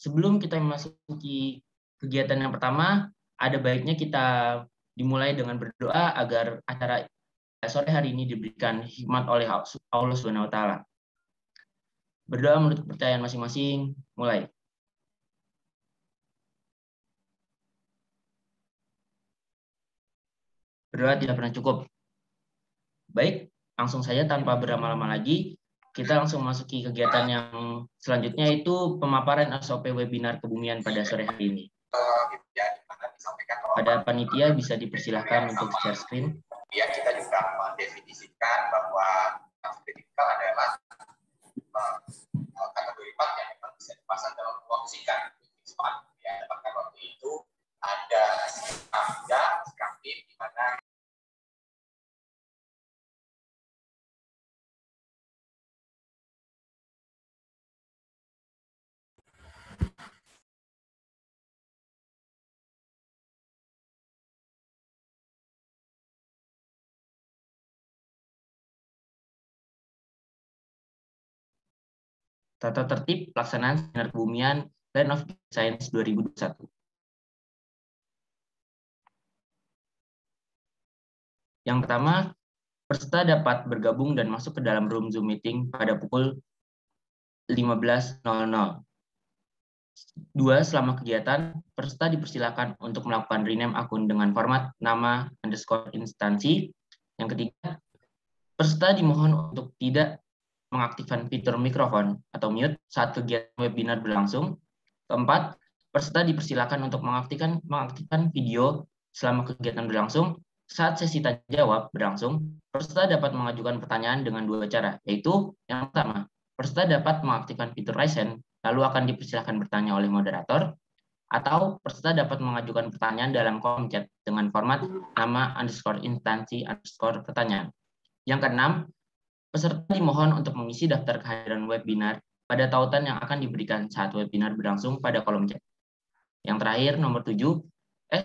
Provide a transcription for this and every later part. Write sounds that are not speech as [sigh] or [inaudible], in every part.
sebelum kita memasuki kegiatan yang pertama, ada baiknya kita dimulai dengan berdoa agar acara sore hari ini diberikan hikmat oleh Allah Subhanahu taala. Berdoa menurut percayaan masing-masing, mulai. Berdoa tidak pernah cukup. Baik, langsung saja tanpa berlama-lama lagi, kita langsung masuki kegiatan yang selanjutnya yaitu pemaparan SOP webinar kebumian pada sore hari ini. Pada panitia bisa dipersilahkan untuk share screen. Ya, kita juga mendefinisikan bahwa kritikal adalah uh, kategori part yang memang bisa dipasang dalam fungsikan ya, bahkan waktu itu ada sikapnya, sikap di mana Tata Tertib Pelaksanaan Seminar Kebumian Land of Science 2021. Yang pertama, peserta dapat bergabung dan masuk ke dalam room Zoom meeting pada pukul 15.00. Dua, selama kegiatan, peserta dipersilakan untuk melakukan rename akun dengan format nama underscore instansi. Yang ketiga, peserta dimohon untuk tidak mengaktifkan fitur mikrofon atau mute saat kegiatan webinar berlangsung. Keempat, peserta dipersilakan untuk mengaktifkan mengaktifkan video selama kegiatan berlangsung. Saat sesi tanya jawab berlangsung, peserta dapat mengajukan pertanyaan dengan dua cara, yaitu yang pertama, peserta dapat mengaktifkan fitur raise hand, lalu akan dipersilakan bertanya oleh moderator, atau peserta dapat mengajukan pertanyaan dalam kolom chat dengan format nama underscore instansi underscore pertanyaan. Yang keenam, Peserta dimohon untuk mengisi daftar kehadiran webinar pada tautan yang akan diberikan saat webinar berlangsung pada kolom chat. Yang terakhir, nomor 7,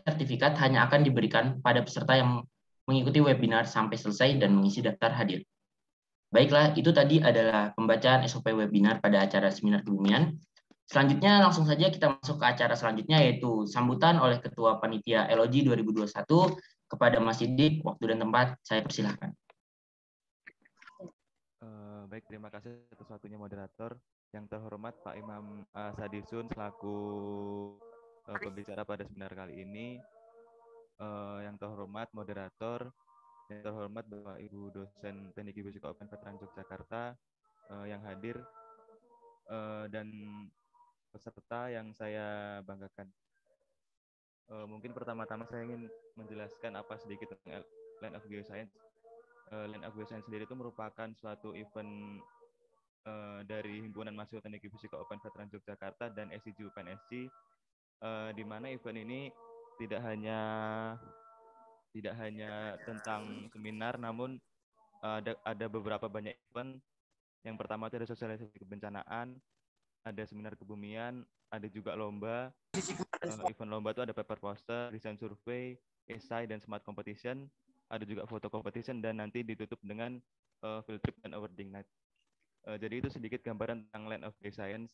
sertifikat hanya akan diberikan pada peserta yang mengikuti webinar sampai selesai dan mengisi daftar hadir. Baiklah, itu tadi adalah pembacaan SOP webinar pada acara seminar kebumian. Selanjutnya langsung saja kita masuk ke acara selanjutnya yaitu sambutan oleh Ketua Panitia LOG 2021 kepada Mas Sidik, waktu dan tempat saya persilahkan baik, terima kasih atas waktunya moderator. Yang terhormat Pak Imam uh, Sadisun selaku uh, pembicara pada seminar kali ini. Yang terhormat moderator, yang terhormat Bapak Ibu dosen Teknik Fisika Open Veteran Yogyakarta uh, yang hadir uh, dan peserta yang saya banggakan. Uh, mungkin pertama-tama saya ingin menjelaskan apa sedikit tentang Land of Geoscience uh, Land Science sendiri itu merupakan suatu event uh, dari Himpunan Mahasiswa Teknik Fisika Open Veteran Yogyakarta dan SCG UPNSC uh, di mana event ini tidak hanya tidak hanya tentang seminar namun uh, ada ada beberapa banyak event. Yang pertama itu ada sosialisasi kebencanaan, ada seminar kebumian, ada juga lomba. Uh, event lomba itu ada paper poster, desain survei, esai dan smart competition ada juga foto competition dan nanti ditutup dengan uh, field trip dan awarding night. Uh, jadi itu sedikit gambaran tentang Land of Day Science.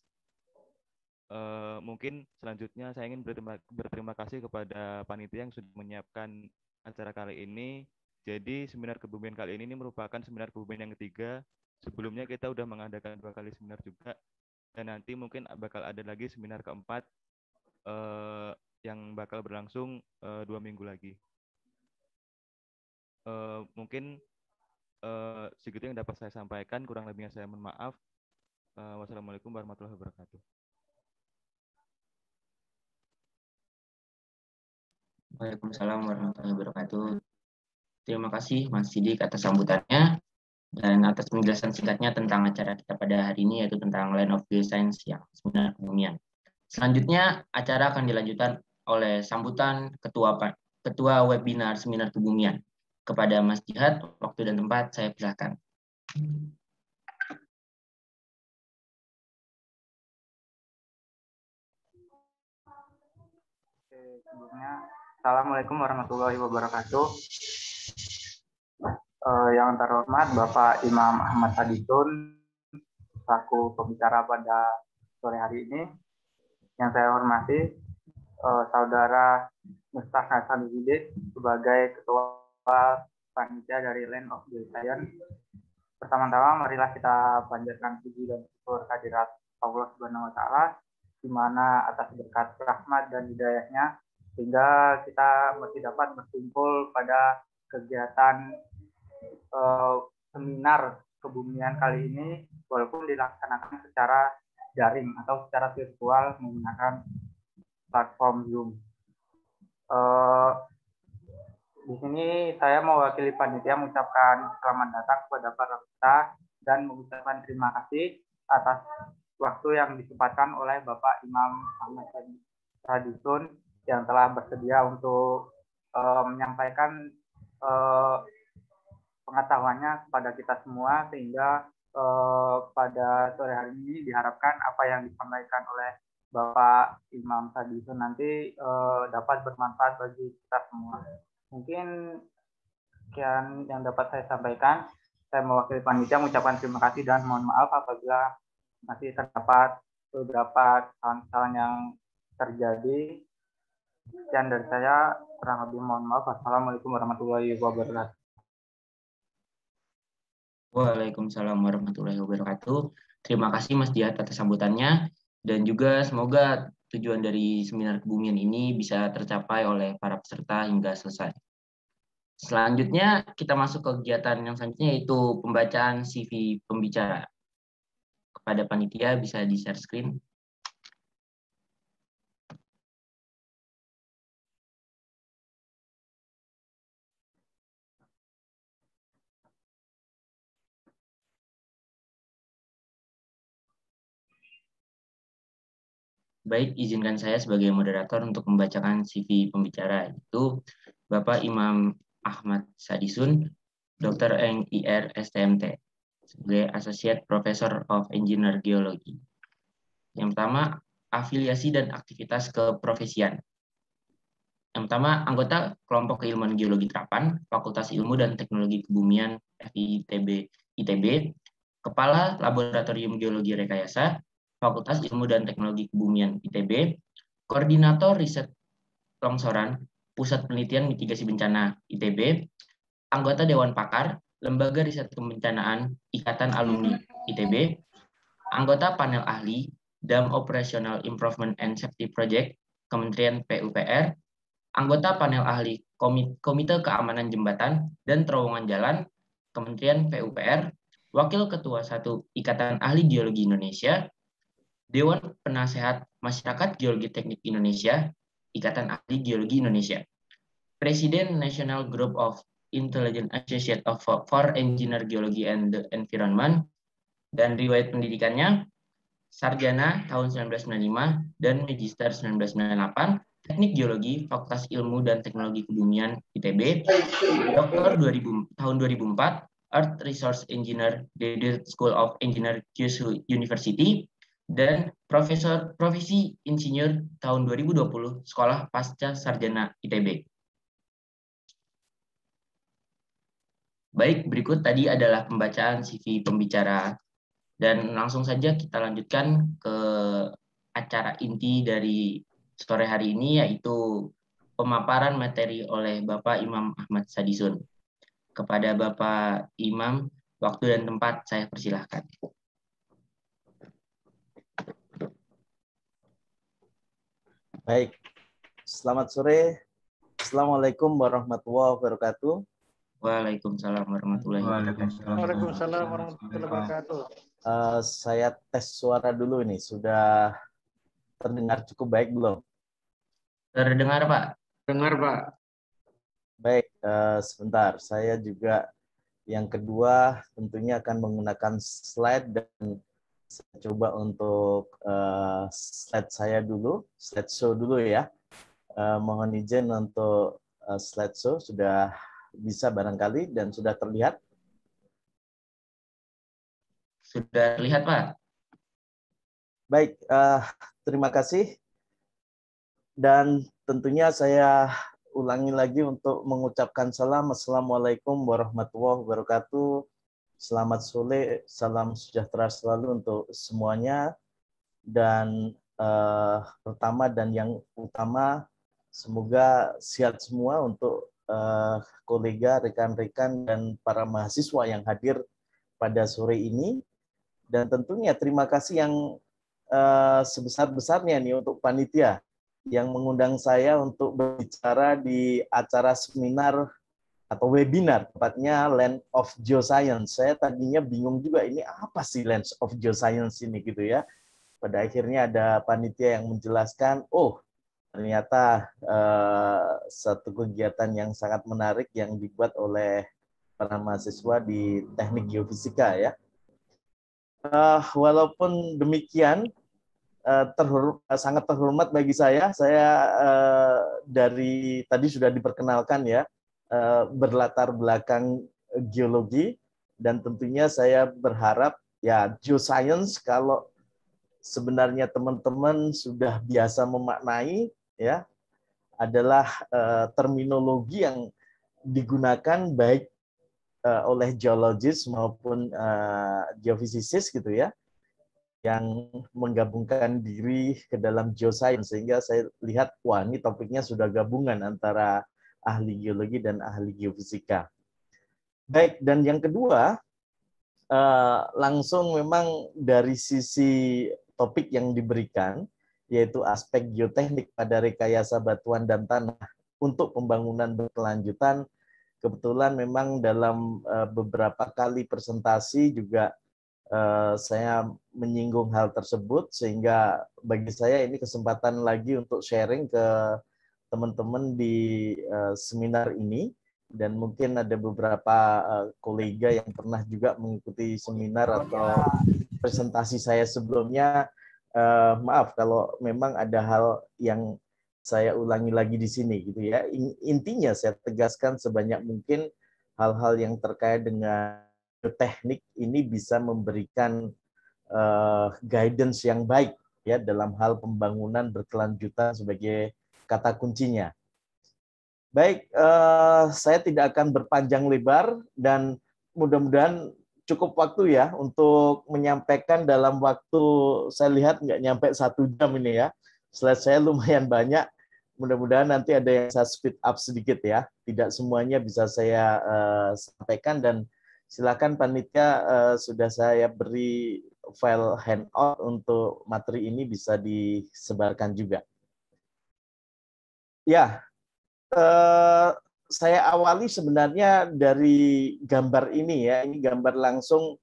Uh, mungkin selanjutnya saya ingin berterima, berterima kasih kepada panitia yang sudah menyiapkan acara kali ini. Jadi seminar kebumian kali ini, ini merupakan seminar kebumian yang ketiga. Sebelumnya kita sudah mengadakan dua kali seminar juga. Dan nanti mungkin bakal ada lagi seminar keempat uh, yang bakal berlangsung uh, dua minggu lagi uh, mungkin uh, segitu yang dapat saya sampaikan. Kurang lebihnya saya mohon maaf. Uh, wassalamualaikum warahmatullahi wabarakatuh. Waalaikumsalam warahmatullahi wabarakatuh. Terima kasih Mas Sidik atas sambutannya dan atas penjelasan singkatnya tentang acara kita pada hari ini yaitu tentang Land of Geoscience yang sebenarnya kebumian. Selanjutnya acara akan dilanjutkan oleh sambutan ketua ketua webinar seminar kebumian kepada Mas Jihad, waktu dan tempat saya persilakan. sebelumnya Assalamualaikum warahmatullahi wabarakatuh. Uh, yang terhormat Bapak Imam Ahmad Saditun, selaku pembicara pada sore hari ini. Yang saya hormati uh, saudara Mustaq Hasan Widik sebagai ketua panitia dari Land of the Giant. Pertama-tama marilah kita panjatkan puji dan syukur hadirat Allah Subhanahu wa taala di mana atas berkat rahmat dan hidayahnya sehingga kita masih dapat berkumpul pada kegiatan uh, seminar kebumian kali ini walaupun dilaksanakan secara daring atau secara virtual menggunakan platform Zoom. Uh, di sini saya mewakili panitia mengucapkan selamat datang kepada para peserta dan mengucapkan terima kasih atas waktu yang disempatkan oleh Bapak Imam Ahmad Radisun yang telah bersedia untuk uh, menyampaikan uh, pengetahuannya kepada kita semua sehingga uh, pada sore hari ini diharapkan apa yang disampaikan oleh Bapak Imam Sadisun nanti uh, dapat bermanfaat bagi kita semua. Mungkin sekian yang dapat saya sampaikan. Saya mewakili panitia mengucapkan terima kasih dan mohon maaf apabila masih terdapat beberapa kesalahan yang terjadi. Sekian dari saya, kurang lebih mohon maaf. Assalamualaikum warahmatullahi wabarakatuh. Waalaikumsalam warahmatullahi wabarakatuh. Terima kasih Mas Diat atas sambutannya dan juga semoga tujuan dari seminar kebumian ini bisa tercapai oleh para peserta hingga selesai. Selanjutnya kita masuk ke kegiatan yang selanjutnya yaitu pembacaan CV pembicara. Kepada panitia bisa di share screen. Baik, izinkan saya sebagai moderator untuk membacakan CV pembicara, itu Bapak Imam Ahmad Sadisun, Dr. NIR STMT, sebagai Associate Professor of Engineer Geology. Yang pertama, afiliasi dan aktivitas keprofesian. Yang pertama, anggota kelompok keilmuan geologi terapan, Fakultas Ilmu dan Teknologi Kebumian FITB ITB, Kepala Laboratorium Geologi Rekayasa, Fakultas Ilmu dan Teknologi Kebumian ITB, Koordinator Riset Longsoran, Pusat Penelitian Mitigasi Bencana ITB, anggota Dewan Pakar, Lembaga Riset Kebencanaan Ikatan Alumni ITB, anggota panel ahli Dam Operational Improvement and Safety Project Kementerian PUPR, anggota panel ahli Komite Keamanan Jembatan dan Terowongan Jalan Kementerian PUPR, Wakil Ketua 1 Ikatan Ahli Geologi Indonesia, Dewan Penasehat Masyarakat Geologi Teknik Indonesia, Ikatan Ahli Geologi Indonesia, Presiden National Group of Intelligent Associate of for Engineer Geology and the Environment, dan riwayat pendidikannya sarjana tahun 1995 dan magister 1998, Teknik Geologi Fakultas Ilmu dan Teknologi Kebumian ITB, Doktor 2000, tahun 2004, Earth Resource Engineer Graduate School of Engineer Kyushu University, dan Profesor Profesi Insinyur tahun 2020 Sekolah Pasca Sarjana ITB. Baik, berikut tadi adalah pembacaan CV pembicara dan langsung saja kita lanjutkan ke acara inti dari sore hari ini yaitu pemaparan materi oleh Bapak Imam Ahmad Sadisun. Kepada Bapak Imam, waktu dan tempat saya persilahkan. Baik, selamat sore. Assalamualaikum warahmatullahi wabarakatuh. Waalaikumsalam warahmatullahi wabarakatuh. Waalaikumsalam warahmatullahi wabarakatuh. Uh, saya tes suara dulu nih, sudah terdengar cukup baik belum? Terdengar Pak. Dengar Pak. Baik, uh, sebentar. Saya juga yang kedua tentunya akan menggunakan slide dan saya coba untuk uh, slide saya dulu, slide show dulu ya. Uh, mohon izin untuk uh, slide show sudah bisa barangkali dan sudah terlihat. Sudah terlihat Pak. Baik, uh, terima kasih. Dan tentunya saya ulangi lagi untuk mengucapkan salam. Assalamualaikum warahmatullahi wabarakatuh Selamat sore, salam sejahtera selalu untuk semuanya. Dan uh, pertama dan yang utama semoga sehat semua untuk uh, kolega, rekan-rekan dan para mahasiswa yang hadir pada sore ini dan tentunya terima kasih yang uh, sebesar-besarnya nih untuk panitia yang mengundang saya untuk berbicara di acara seminar atau webinar, tepatnya Land of Geoscience. Saya tadinya bingung juga ini apa sih Land of Geoscience ini gitu ya. Pada akhirnya ada panitia yang menjelaskan, oh ternyata uh, satu kegiatan yang sangat menarik yang dibuat oleh para mahasiswa di teknik geofisika ya. Uh, walaupun demikian, terhormat, sangat terhormat bagi saya. Saya dari tadi sudah diperkenalkan ya, Eh, berlatar belakang geologi dan tentunya saya berharap ya geoscience kalau sebenarnya teman-teman sudah biasa memaknai ya adalah uh, terminologi yang digunakan baik uh, oleh geologis maupun uh, geofissis gitu ya yang menggabungkan diri ke dalam geoscience. Sehingga saya lihat wah ini topiknya sudah gabungan antara ahli geologi dan ahli geofisika. Baik, dan yang kedua, eh, langsung memang dari sisi topik yang diberikan, yaitu aspek geoteknik pada rekayasa batuan dan tanah untuk pembangunan berkelanjutan. Kebetulan memang dalam eh, beberapa kali presentasi juga eh, saya menyinggung hal tersebut, sehingga bagi saya ini kesempatan lagi untuk sharing ke teman-teman di uh, seminar ini dan mungkin ada beberapa uh, kolega yang pernah juga mengikuti seminar atau presentasi saya sebelumnya. Uh, maaf kalau memang ada hal yang saya ulangi lagi di sini gitu ya. Intinya saya tegaskan sebanyak mungkin hal-hal yang terkait dengan teknik ini bisa memberikan uh, guidance yang baik ya dalam hal pembangunan berkelanjutan sebagai kata kuncinya. Baik, uh, saya tidak akan berpanjang lebar dan mudah-mudahan cukup waktu ya untuk menyampaikan dalam waktu saya lihat nggak nyampe satu jam ini ya. Slide saya lumayan banyak. Mudah-mudahan nanti ada yang saya speed up sedikit ya. Tidak semuanya bisa saya uh, sampaikan dan silakan panitia uh, sudah saya beri file handout untuk materi ini bisa disebarkan juga. Ya, eh, saya awali sebenarnya dari gambar ini ya. Ini gambar langsung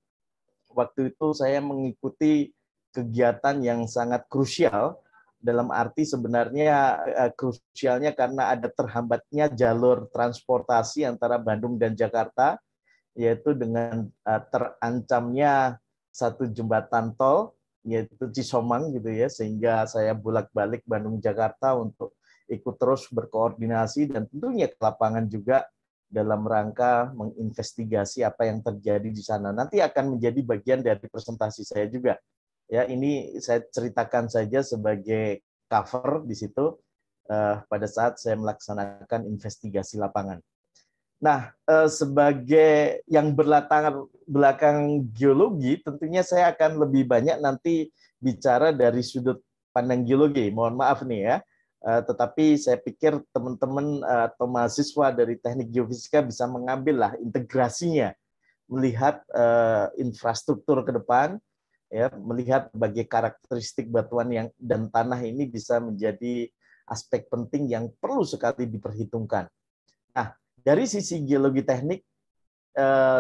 waktu itu saya mengikuti kegiatan yang sangat krusial dalam arti sebenarnya eh, krusialnya karena ada terhambatnya jalur transportasi antara Bandung dan Jakarta yaitu dengan eh, terancamnya satu jembatan tol yaitu Cisomang gitu ya sehingga saya bolak-balik Bandung Jakarta untuk ikut terus berkoordinasi dan tentunya ke lapangan juga dalam rangka menginvestigasi apa yang terjadi di sana. Nanti akan menjadi bagian dari presentasi saya juga. Ya, ini saya ceritakan saja sebagai cover di situ uh, pada saat saya melaksanakan investigasi lapangan. Nah, uh, sebagai yang berlatar belakang geologi, tentunya saya akan lebih banyak nanti bicara dari sudut pandang geologi. Mohon maaf nih ya Eh, tetapi saya pikir teman-teman eh, atau mahasiswa dari teknik geofisika bisa mengambil lah integrasinya melihat uh, infrastruktur ke depan ya melihat sebagai karakteristik batuan yang dan tanah ini bisa menjadi aspek penting yang perlu sekali diperhitungkan. Nah, dari sisi geologi teknik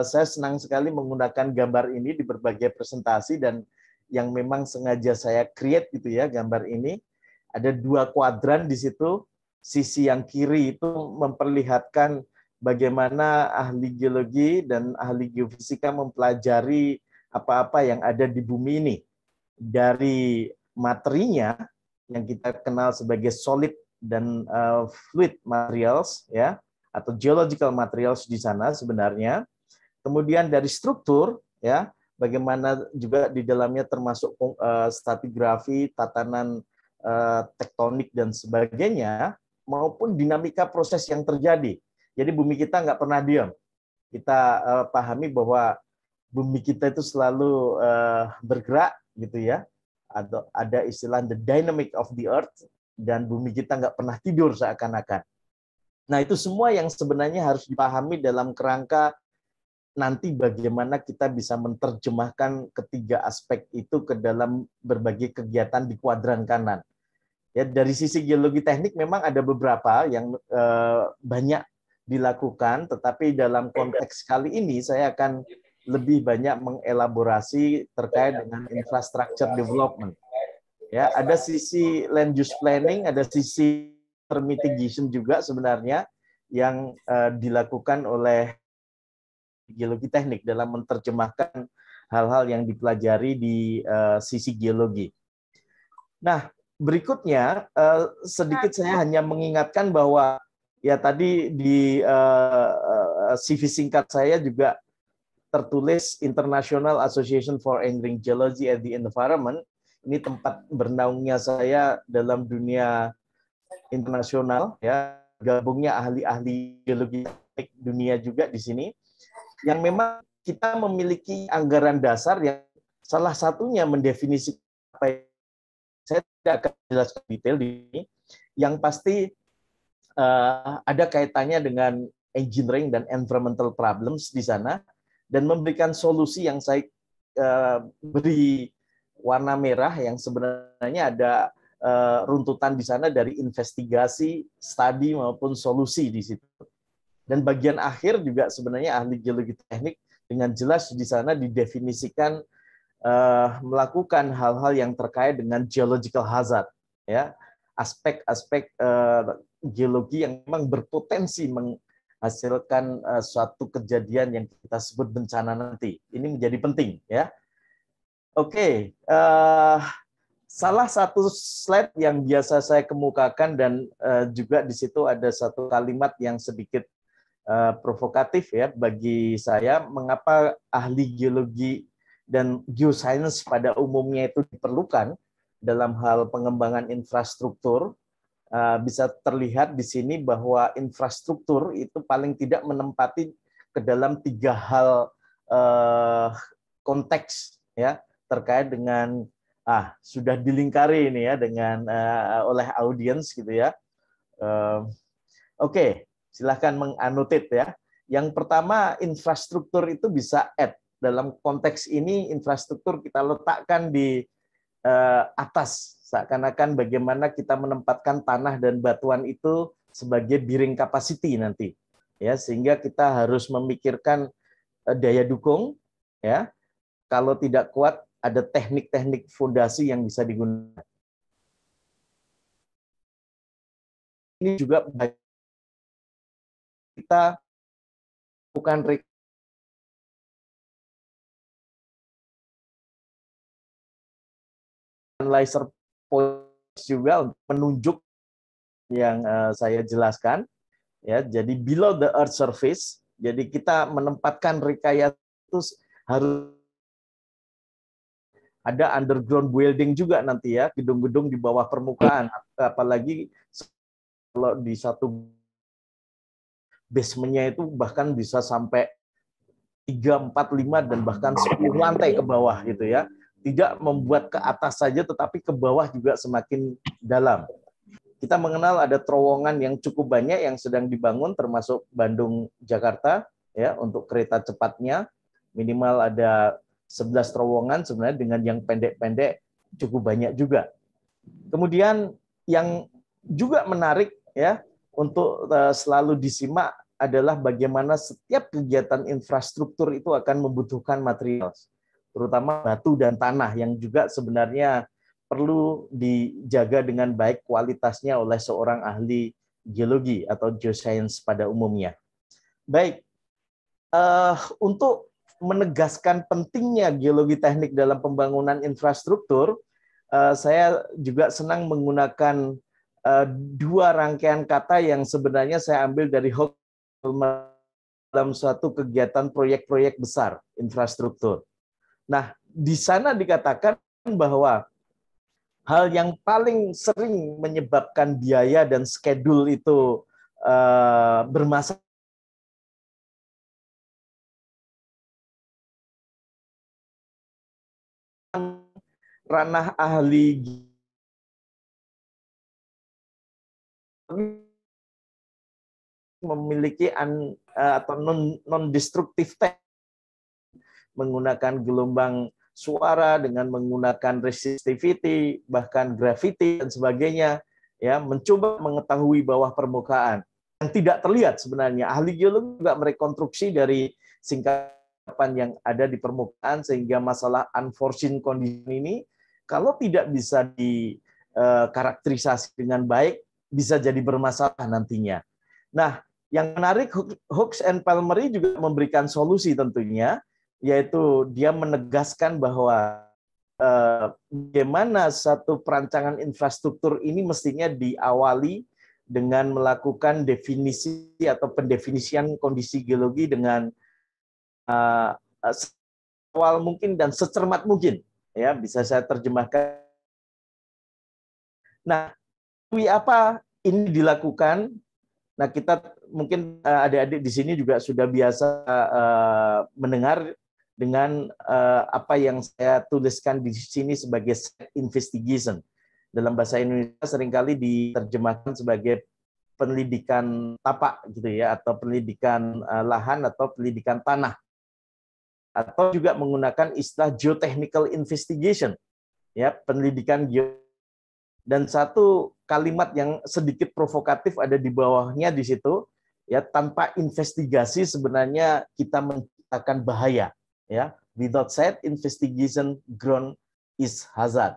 saya senang sekali menggunakan gambar ini di berbagai presentasi dan yang memang sengaja saya create gitu ya gambar ini ada dua kuadran di situ. Sisi yang kiri itu memperlihatkan bagaimana ahli geologi dan ahli geofisika mempelajari apa-apa yang ada di bumi ini. Dari materinya yang kita kenal sebagai solid dan uh, fluid materials ya atau geological materials di sana sebenarnya. Kemudian dari struktur ya, bagaimana juga di dalamnya termasuk uh, stratigrafi, tatanan Eh, tektonik dan sebagainya, maupun dinamika proses yang terjadi. Jadi bumi kita nggak pernah diam. Kita uh, pahami bahwa bumi kita itu selalu uh, bergerak, gitu ya. atau ada istilah the dynamic of the earth dan bumi kita nggak pernah tidur seakan-akan. Nah itu semua yang sebenarnya harus dipahami dalam kerangka nanti bagaimana kita bisa menerjemahkan ketiga aspek itu ke dalam berbagai kegiatan di kuadran kanan. Ya dari sisi geologi teknik memang ada beberapa yang eh, banyak dilakukan, tetapi dalam konteks kali ini saya akan lebih banyak mengelaborasi terkait dengan infrastructure development. Ya, ada sisi land use planning, ada sisi mitigation juga sebenarnya yang uh, dilakukan oleh geologi teknik dalam menerjemahkan hal-hal yang dipelajari di uh, sisi geologi. Nah, berikutnya uh, sedikit saya hanya mengingatkan bahwa ya tadi di uh, uh, CV singkat saya juga tertulis International Association for Engineering Geology and the Environment. Ini tempat bernaungnya saya dalam dunia internasional ya, gabungnya ahli-ahli geologi dunia juga di sini. Yang memang kita memiliki anggaran dasar yang salah satunya mendefinisi apa akan jelaskan detail di sini. Yang pasti uh, ada kaitannya dengan engineering dan environmental problems di sana dan memberikan solusi yang saya uh, beri warna merah yang sebenarnya ada uh, runtutan di sana dari investigasi, studi maupun solusi di situ. Dan bagian akhir juga sebenarnya ahli geologi teknik dengan jelas di sana didefinisikan uh, melakukan hal-hal yang terkait dengan geological hazard, ya aspek-aspek uh, geologi yang memang berpotensi meng, hasilkan uh, suatu kejadian yang kita sebut bencana nanti. Ini menjadi penting ya. Oke, okay. uh, salah satu slide yang biasa saya kemukakan dan uh, juga di situ ada satu kalimat yang sedikit uh, provokatif ya bagi saya mengapa ahli geologi dan geoscience pada umumnya itu diperlukan dalam hal pengembangan infrastruktur Eh, bisa terlihat di sini bahwa infrastruktur itu paling tidak menempati ke dalam tiga hal uh, konteks ya terkait dengan ah sudah dilingkari ini ya dengan uh, oleh audiens gitu ya. Uh, Oke, okay, silahkan menganotit ya. Yang pertama infrastruktur itu bisa add dalam konteks ini infrastruktur kita letakkan di uh, atas. Seakan-akan bagaimana kita menempatkan tanah dan batuan itu sebagai bearing capacity nanti ya. Sehingga kita harus memikirkan eh, daya dukung ya. Kalau tidak kuat ada teknik-teknik fondasi yang bisa digunakan. Ini juga kita bukan laser points juga untuk yang uh, saya jelaskan ya. Jadi below the earth surface jadi kita menempatkan rekayasa harus ada underground building juga nanti ya. Gedung-gedung di bawah permukaan apalagi kalau di satu basementnya itu bahkan bisa sampai 3, 4, 5 dan bahkan 10 lantai ke bawah gitu ya tidak membuat ke atas saja tetapi ke bawah juga semakin dalam. Kita mengenal ada terowongan yang cukup banyak yang sedang dibangun termasuk Bandung Jakarta ya untuk kereta cepatnya minimal ada 11 terowongan sebenarnya dengan yang pendek-pendek cukup banyak juga. Kemudian yang juga menarik ya untuk eh, selalu disimak adalah bagaimana setiap kegiatan infrastruktur itu akan membutuhkan material terutama batu dan tanah yang juga sebenarnya perlu dijaga dengan baik kualitasnya oleh seorang ahli geologi atau geoscience pada umumnya. Baik, uh, untuk menegaskan pentingnya geologi teknik dalam pembangunan infrastruktur, uh, saya juga senang menggunakan uh, dua rangkaian kata yang sebenarnya saya ambil dari Hoek dalam suatu kegiatan proyek-proyek besar infrastruktur. Nah, di sana dikatakan bahwa hal yang paling sering menyebabkan biaya dan schedule itu uh, bermasalah ranah ahli memiliki un, uh, atau non non destruktif menggunakan gelombang suara dengan menggunakan resistivity bahkan gravity dan sebagainya ya mencoba mengetahui bawah permukaan yang tidak terlihat sebenarnya ahli geologi juga merekonstruksi dari singkapan yang ada di permukaan sehingga masalah unforeseen condition ini kalau tidak bisa dikarakterisasi dengan baik, bisa jadi bermasalah nantinya. Nah, yang menarik Hooks and Palmery juga memberikan solusi tentunya, yaitu dia menegaskan bahwa eh, satu perancangan infrastruktur ini mestinya diawali dengan melakukan definisi atau pendefinisian kondisi geologi dengan uh, awal mungkin dan secermat mungkin ya bisa saya terjemahkan. Nah, apa ini dilakukan? Nah, kita mungkin eh, adik-adik di sini juga sudah biasa uh, mendengar dengan uh, apa yang saya tuliskan di sini sebagai investigation. Dalam bahasa Indonesia sering kali diterjemahkan sebagai pendidikan tapak gitu ya atau pendidikan uh, lahan atau pendidikan tanah. Atau juga menggunakan istilah geotechnical investigation ya penelitian geo. Dan satu kalimat yang sedikit provokatif ada di bawahnya di situ ya tanpa investigasi sebenarnya kita menciptakan bahaya ya without said investigation ground is hazard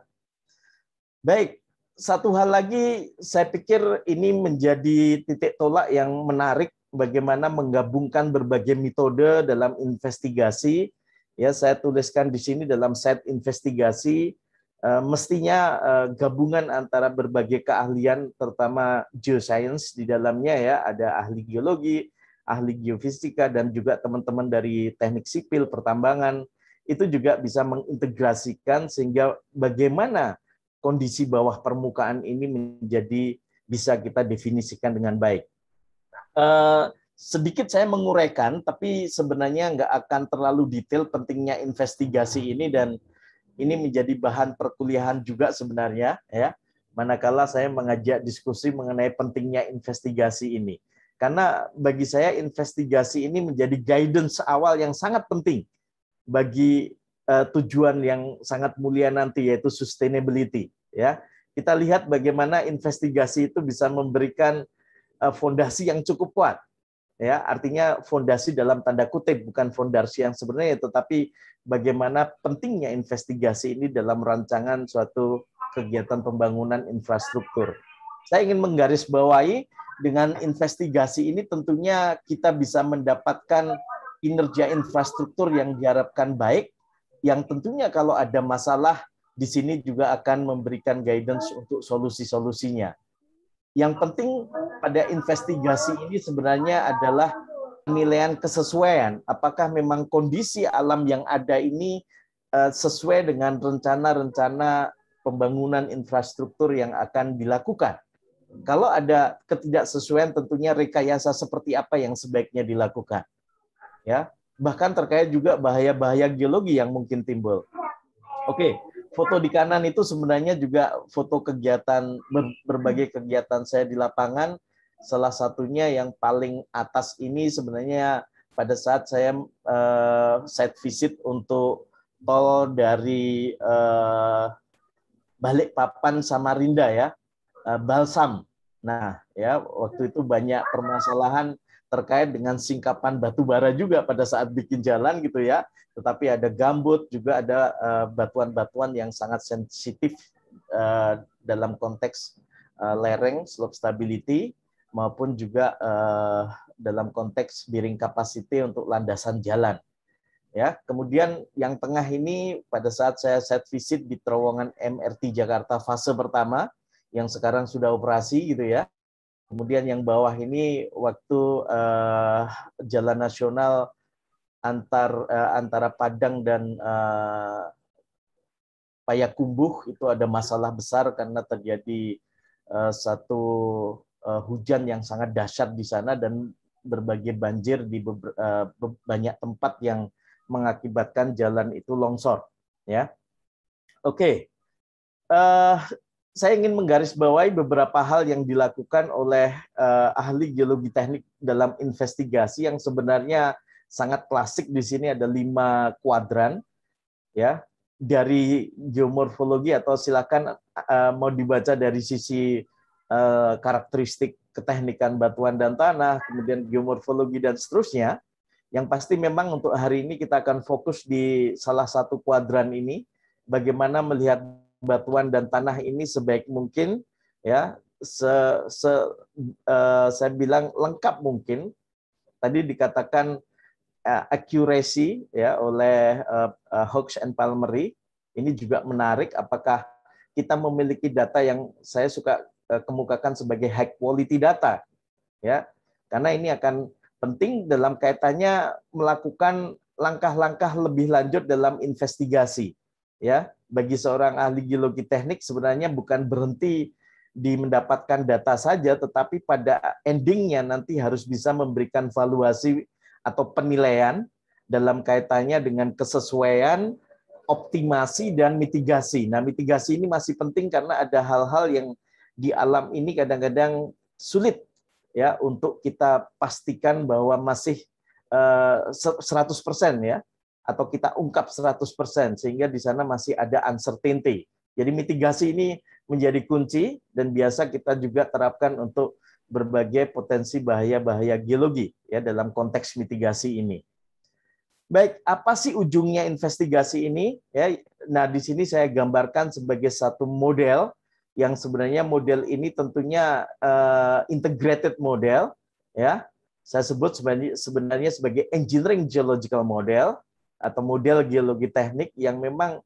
baik satu hal lagi saya pikir ini menjadi titik tolak yang menarik bagaimana menggabungkan berbagai metode dalam investigasi. Ya, saya tuliskan di sini dalam set investigasi eh, mestinya eh, gabungan antara berbagai keahlian terutama geoscience di dalamnya ya, ada ahli geologi, ahli geofisika dan juga teman-teman dari teknik sipil, pertambangan itu juga bisa mengintegrasikan sehingga bagaimana kondisi bawah permukaan ini menjadi bisa kita definisikan dengan baik. Eh, sedikit saya menguraikan, tapi sebenarnya nggak akan terlalu detail pentingnya investigasi ini dan ini menjadi bahan perkuliahan juga sebenarnya ya. Manakala saya mengajak diskusi mengenai pentingnya investigasi ini. Karena bagi saya investigasi ini menjadi guidance awal yang sangat penting bagi uh, tujuan yang sangat mulia nanti yaitu sustainability ya. Kita lihat bagaimana investigasi itu bisa memberikan Eh, fondasi yang cukup kuat. Ya, artinya fondasi dalam tanda kutip bukan fondasi yang sebenarnya tetapi bagaimana pentingnya investigasi ini dalam rancangan suatu kegiatan pembangunan infrastruktur. Saya ingin menggarisbawahi dengan investigasi ini tentunya kita bisa mendapatkan kinerja infrastruktur yang diharapkan baik yang tentunya kalau ada masalah di sini juga akan memberikan guidance untuk solusi-solusinya. Yang penting pada investigasi ini sebenarnya adalah penilaian kesesuaian. Apakah memang kondisi alam yang ada ini eh, sesuai dengan rencana-rencana pembangunan infrastruktur yang akan dilakukan. Kalau ada ketidaksesuaian tentunya rekayasa seperti apa yang sebaiknya dilakukan. Ya, bahkan terkait juga bahaya-bahaya geologi yang mungkin timbul. Oke, foto di kanan itu sebenarnya juga foto kegiatan berbagai kegiatan saya di lapangan. Salah satunya yang paling atas ini sebenarnya pada saat saya uh, site visit untuk tol dari uh, Balikpapan Samarinda ya, Balsam. Nah, ya waktu itu banyak permasalahan terkait dengan singkapan batu bara juga pada saat bikin jalan gitu ya. Tetapi ada gambut, juga ada eh, batuan-batuan yang sangat sensitif eh, dalam konteks eh, lereng, slope stability, maupun juga dalam konteks bearing capacity untuk landasan jalan. Ya, kemudian yang tengah ini pada saat saya set visit di terowongan MRT Jakarta fase pertama yang sekarang sudah operasi gitu ya Kemudian yang bawah ini waktu uh, jalan nasional antar uh, antara Padang dan uh, Payakumbuh itu ada masalah besar karena terjadi uh, satu uh, hujan yang sangat dahsyat di sana dan berbagai banjir di uh, banyak tempat yang mengakibatkan jalan itu longsor ya. Oke. uh, saya ingin menggarisbawahi beberapa hal yang dilakukan oleh uh, ahli geologi teknik dalam investigasi yang sebenarnya sangat klasik di sini ada lima kuadran ya. Dari geomorfologi atau silakan uh, mau dibaca dari sisi uh, karakteristik keteknikan batuan dan tanah kemudian geomorfologi dan seterusnya. Yang pasti memang untuk hari ini kita akan fokus di salah satu kuadran ini bagaimana melihat batuan dan tanah ini sebaik mungkin ya. Se, se uh, saya bilang lengkap mungkin. Tadi dikatakan uh, accuracy ya oleh uh, uh, Hawks and Palmery. Ini juga menarik apakah kita memiliki data yang saya suka uh, kemukakan sebagai high quality data ya. Karena ini akan penting dalam kaitannya melakukan langkah-langkah lebih lanjut dalam investigasi ya bagi seorang ahli geologi teknik sebenarnya bukan berhenti di mendapatkan data saja, tetapi pada endingnya nanti harus bisa memberikan valuasi atau penilaian dalam kaitannya dengan kesesuaian, optimasi, dan mitigasi. Nah, mitigasi ini masih penting karena ada hal-hal yang di alam ini kadang-kadang sulit ya untuk kita pastikan bahwa masih uh, eh, 100% ya atau kita ungkap 100% sehingga di sana masih ada uncertainty. Jadi mitigasi ini menjadi kunci dan biasa kita juga terapkan untuk berbagai potensi bahaya-bahaya geologi ya dalam konteks mitigasi ini. Baik, apa sih ujungnya investigasi ini? Ya, nah di sini saya gambarkan sebagai satu model yang sebenarnya model ini tentunya uh, integrated model ya. Saya sebut sebenarnya sebagai engineering geological model atau model geologi teknik yang memang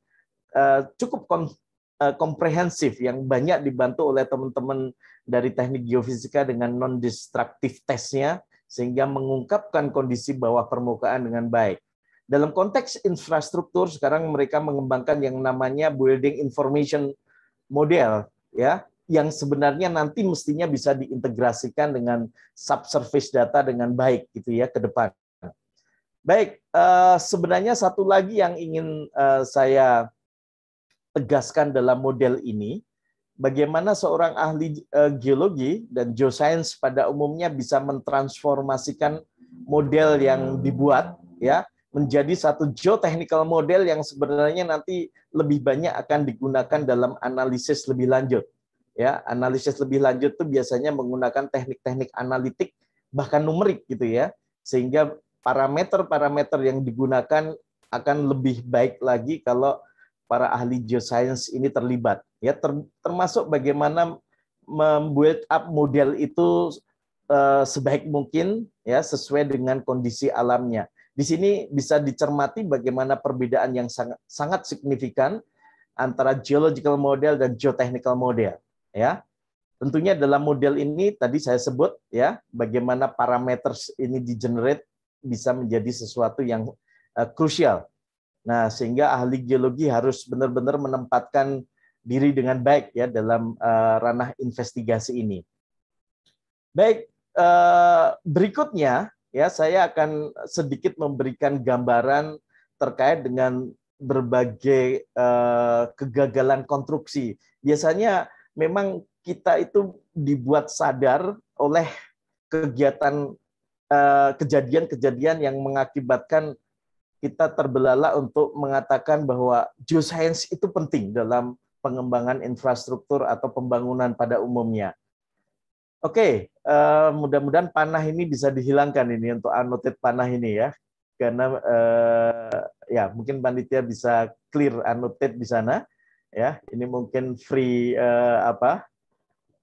uh, cukup uh, komprehensif yang banyak dibantu oleh teman-teman dari teknik geofisika dengan non destructive testnya sehingga mengungkapkan kondisi bawah permukaan dengan baik. Dalam konteks infrastruktur sekarang mereka mengembangkan yang namanya building information model ya yang sebenarnya nanti mestinya bisa diintegrasikan dengan subsurface data dengan baik gitu ya ke depan. Baik, uh, sebenarnya satu lagi yang ingin uh, saya tegaskan dalam model ini, bagaimana seorang ahli uh, geologi dan geoscience pada umumnya bisa mentransformasikan model yang dibuat ya menjadi satu geotechnical model yang sebenarnya nanti lebih banyak akan digunakan dalam analisis lebih lanjut. Ya, analisis lebih lanjut itu biasanya menggunakan teknik-teknik analitik bahkan numerik gitu ya. Sehingga parameter-parameter yang digunakan akan lebih baik lagi kalau para ahli geoscience ini terlibat ya ter, termasuk bagaimana membuat up model itu uh, sebaik mungkin ya sesuai dengan kondisi alamnya. Di sini bisa dicermati bagaimana perbedaan yang sangat sangat signifikan antara geological model dan geotechnical model ya. Tentunya dalam model ini tadi saya sebut ya bagaimana parameter ini di generate bisa menjadi sesuatu yang uh, krusial. Nah, sehingga ahli geologi harus benar-benar menempatkan diri dengan baik ya dalam uh, ranah investigasi ini. Baik, uh, berikutnya ya saya akan sedikit memberikan gambaran terkait dengan berbagai kegagalan konstruksi. Biasanya memang kita itu dibuat sadar oleh kegiatan Eh, kejadian-kejadian yang mengakibatkan kita terbelalak untuk mengatakan bahwa geoscience itu penting dalam pengembangan infrastruktur atau pembangunan pada umumnya. Oke, uh, mudah-mudahan panah ini bisa dihilangkan ini untuk annotate panah ini ya, karena uh, ya mungkin panitia bisa clear annotate di sana ya. Ini mungkin free uh, apa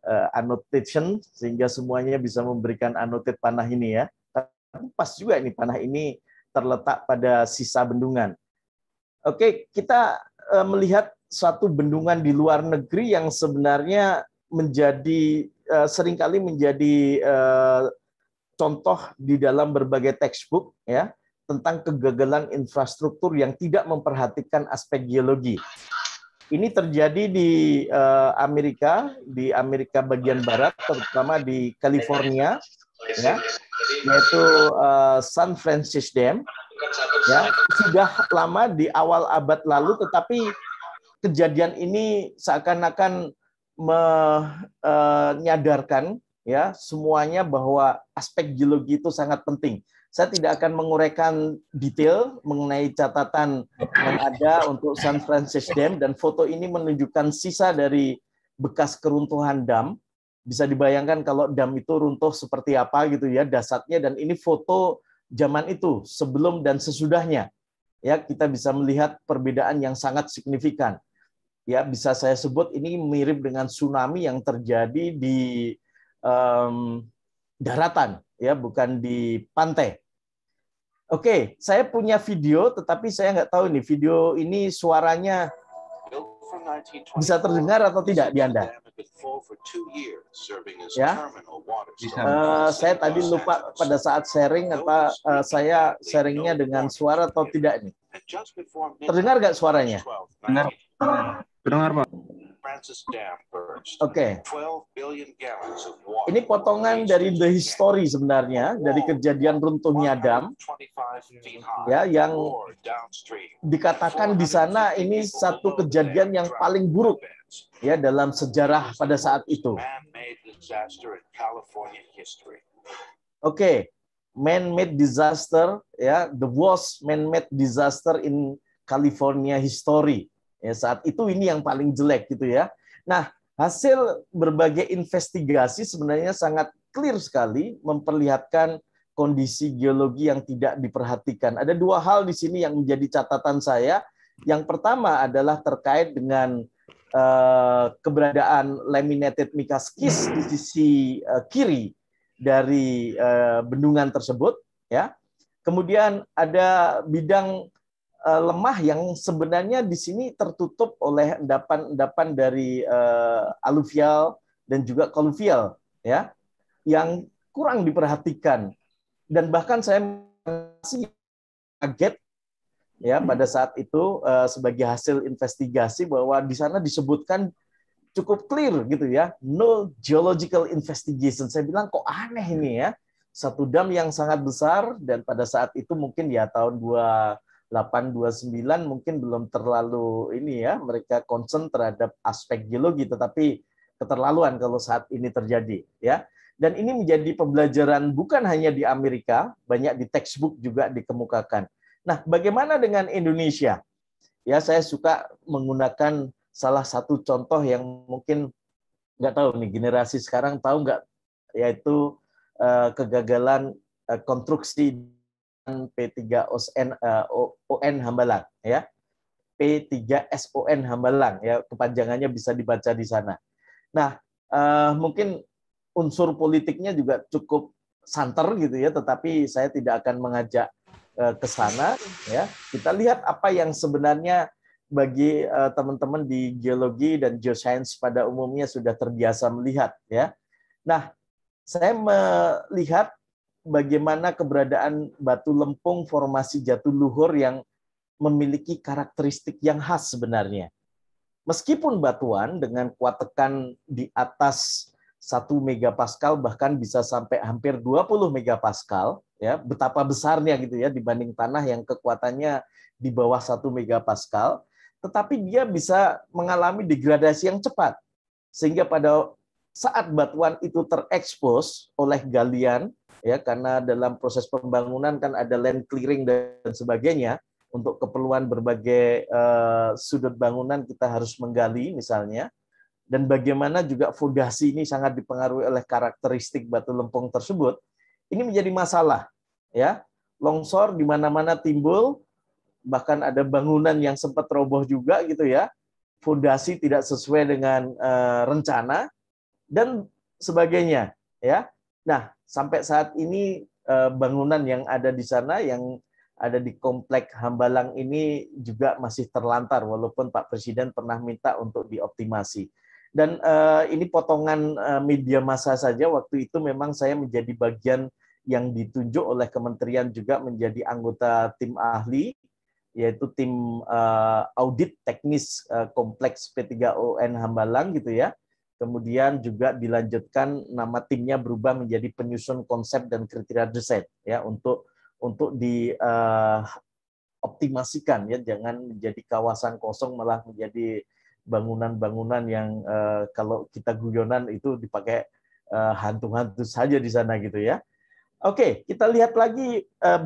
uh, annotation sehingga semuanya bisa memberikan annotate panah ini ya. Tapi pas juga ini panah ini terletak pada sisa bendungan. Oke, kita uh, melihat suatu bendungan di luar negeri yang sebenarnya menjadi uh, sering kali menjadi uh, contoh di dalam berbagai textbook ya tentang kegagalan infrastruktur yang tidak memperhatikan aspek geologi. Ini terjadi di uh, Amerika, di Amerika bagian barat, terutama di California, ya, yaitu uh, San Francisco Dam. Ya, sudah lama di awal abad lalu, tetapi kejadian ini seakan-akan menyadarkan ya semuanya bahwa aspek geologi itu sangat penting. Saya tidak akan menguraikan detail mengenai catatan yang ada untuk San Francisco Dam dan foto ini menunjukkan sisa dari bekas keruntuhan dam. Bisa dibayangkan kalau dam itu runtuh seperti apa gitu ya dasarnya dan ini foto zaman itu sebelum dan sesudahnya. Ya, kita bisa melihat perbedaan yang sangat signifikan. Ya, bisa saya sebut ini mirip dengan tsunami yang terjadi di um, daratan ya, bukan di pantai. Oke, saya punya video, tetapi saya nggak tahu nih video ini suaranya bisa terdengar atau tidak di Anda? Ya, uh, saya tadi lupa pada saat sharing atau uh, saya sharingnya dengan suara atau tidak nih? Terdengar nggak suaranya? Dengar. Dengar, Pak. Oke. Okay. Ini potongan dari the history sebenarnya dari kejadian runtuhnya dam ya yang dikatakan di sana ini satu kejadian yang paling buruk ya dalam sejarah pada saat itu. Oke, okay. man-made disaster ya the worst man-made disaster in California history Ya, saat itu ini yang paling jelek gitu ya. Nah, hasil berbagai investigasi sebenarnya sangat clear sekali memperlihatkan kondisi geologi yang tidak diperhatikan. Ada dua hal di sini yang menjadi catatan saya. Yang pertama adalah terkait dengan uh, keberadaan laminated mica skis di sisi uh, kiri dari uh, bendungan tersebut, ya. Kemudian ada bidang lemah yang sebenarnya di sini tertutup oleh endapan-endapan dari uh, aluvial dan juga koluvial ya yang kurang diperhatikan. Dan bahkan saya masih kaget ya pada saat itu uh, sebagai hasil investigasi bahwa di sana disebutkan cukup clear gitu ya no geological investigation. Saya bilang kok aneh ini ya? Satu dam yang sangat besar dan pada saat itu mungkin ya tahun 2 829 mungkin belum terlalu ini ya mereka concern terhadap aspek geologi tetapi keterlaluan kalau saat ini terjadi ya. Dan ini menjadi pembelajaran bukan hanya di Amerika banyak di textbook juga dikemukakan. Nah bagaimana dengan Indonesia? Ya saya suka menggunakan salah satu contoh yang mungkin nggak tahu nih generasi sekarang tahu nggak? Yaitu uh, kegagalan uh, konstruksi P3ON uh, ON Hambalang ya. P3SON Hambalang ya kepanjangannya bisa dibaca di sana. Nah, uh, mungkin unsur politiknya juga cukup santer gitu ya, tetapi saya tidak akan mengajak uh, ke sana ya. Kita lihat apa yang sebenarnya bagi uh, teman-teman di geologi dan geoscience pada umumnya sudah terbiasa melihat ya. Nah, saya melihat bagaimana keberadaan batu lempung formasi jatuh yang memiliki karakteristik yang khas sebenarnya. Meskipun batuan dengan kuat tekan di atas 1 megapascal bahkan bisa sampai hampir 20 megapascal ya, betapa besarnya gitu ya dibanding tanah yang kekuatannya di bawah 1 megapascal, tetapi dia bisa mengalami degradasi yang cepat. Sehingga pada saat batuan itu terekspos oleh galian ya karena dalam proses pembangunan kan ada land clearing dan sebagainya untuk keperluan berbagai uh, sudut bangunan kita harus menggali misalnya. Dan bagaimana juga fondasi ini sangat dipengaruhi oleh karakteristik batu lempung tersebut ini menjadi masalah ya. Longsor di mana-mana timbul bahkan ada bangunan yang sempat roboh juga gitu ya. Fondasi tidak sesuai dengan uh, rencana dan sebagainya ya nah sampai saat ini eh, bangunan yang ada di sana yang ada di komplek Hambalang ini juga masih terlantar walaupun Pak Presiden pernah minta untuk dioptimasi. Dan uh, ini potongan uh, media massa saja waktu itu memang saya menjadi bagian yang ditunjuk oleh kementerian juga menjadi anggota tim ahli yaitu tim audit teknis kompleks P3ON Hambalang gitu ya kemudian juga dilanjutkan nama timnya berubah menjadi penyusun konsep dan kriteria desain ya untuk untuk di uh, optimasikan ya jangan menjadi kawasan kosong malah menjadi bangunan-bangunan yang uh, kalau kita guyonan itu dipakai uh, hantu-hantu saja di sana gitu ya. Oke, kita lihat lagi uh,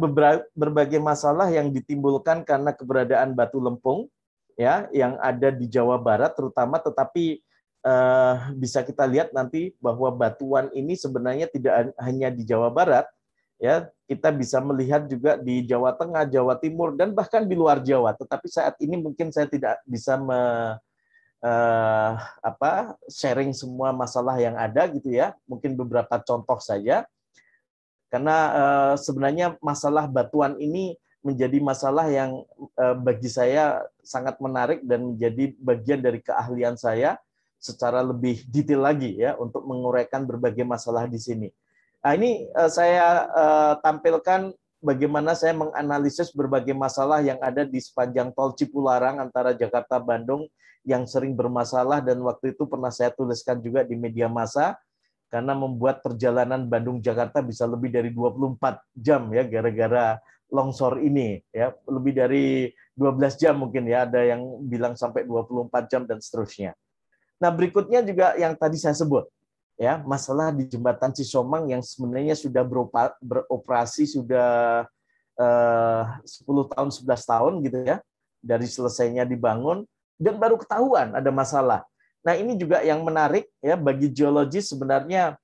berbagai masalah yang ditimbulkan karena keberadaan batu lempung ya yang ada di Jawa Barat terutama tetapi uh, bisa kita lihat nanti bahwa batuan ini sebenarnya tidak hanya di Jawa Barat ya. Kita bisa melihat juga di Jawa Tengah, Jawa Timur dan bahkan di luar Jawa. Tetapi saat ini mungkin saya tidak bisa me, uh, apa sharing semua masalah yang ada gitu ya. Mungkin beberapa contoh saja. Karena uh, sebenarnya masalah batuan ini menjadi masalah yang bagi saya sangat menarik dan menjadi bagian dari keahlian saya secara lebih detail lagi ya untuk menguraikan berbagai masalah di sini. Nah, ini uh, saya uh, tampilkan bagaimana saya menganalisis berbagai masalah yang ada di sepanjang tol Cipularang antara Jakarta Bandung yang sering bermasalah dan waktu itu pernah saya tuliskan juga di media massa karena membuat perjalanan Bandung Jakarta bisa lebih dari 24 jam ya gara-gara longsor ini ya lebih dari 12 jam mungkin ya ada yang bilang sampai 24 jam dan seterusnya. Nah, berikutnya juga yang tadi saya sebut ya, masalah di jembatan Cisomang yang sebenarnya sudah beroperasi sudah eh, 10 tahun 11 tahun gitu ya dari selesainya dibangun dan baru ketahuan ada masalah. Nah, ini juga yang menarik ya bagi geologis sebenarnya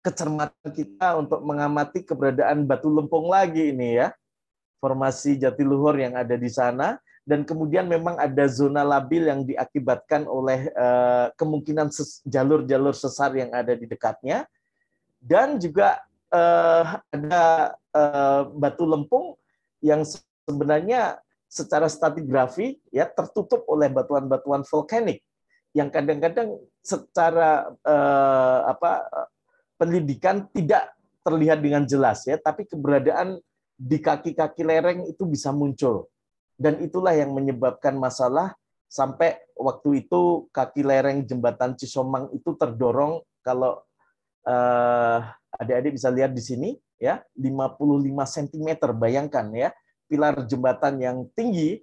kecermatan kita untuk mengamati keberadaan batu lempung lagi ini ya. Formasi Jatiluhur yang ada di sana dan kemudian memang ada zona labil yang diakibatkan oleh uh, kemungkinan jalur-jalur sesar yang ada di dekatnya dan juga uh, ada uh, batu lempung yang sebenarnya secara stratigrafi ya tertutup oleh batuan-batuan vulkanik yang kadang-kadang secara uh, apa pendidikan tidak terlihat dengan jelas ya, tapi keberadaan di kaki-kaki lereng itu bisa muncul. Dan itulah yang menyebabkan masalah sampai waktu itu kaki lereng jembatan Cisomang itu terdorong. Kalau uh, adik-adik bisa lihat di sini ya 55 cm bayangkan ya pilar jembatan yang tinggi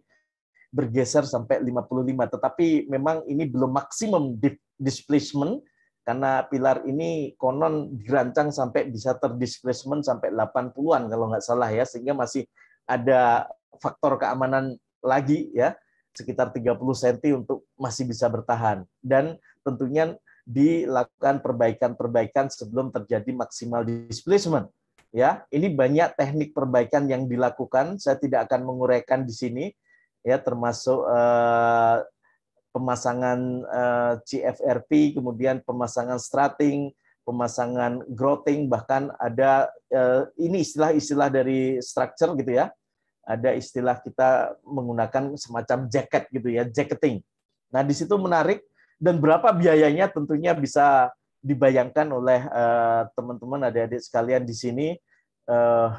bergeser sampai 55 tetapi memang ini belum maksimum displacement karena pilar ini konon dirancang sampai bisa terdisplacement sampai 80-an kalau nggak salah ya sehingga masih ada faktor keamanan lagi ya sekitar 30 cm untuk masih bisa bertahan. Dan tentunya dilakukan perbaikan-perbaikan sebelum terjadi maksimal displacement ya. Ini banyak teknik perbaikan yang dilakukan. Saya tidak akan menguraikan di sini ya termasuk uh, pemasangan eh, CFRP, kemudian pemasangan strating, pemasangan growing, bahkan ada uh, ini istilah-istilah dari structure gitu ya. Ada istilah kita menggunakan semacam jacket gitu ya, jacketing. Nah, di situ menarik dan berapa biayanya tentunya bisa dibayangkan oleh teman-teman uh, adik-adik sekalian di sini. Uh,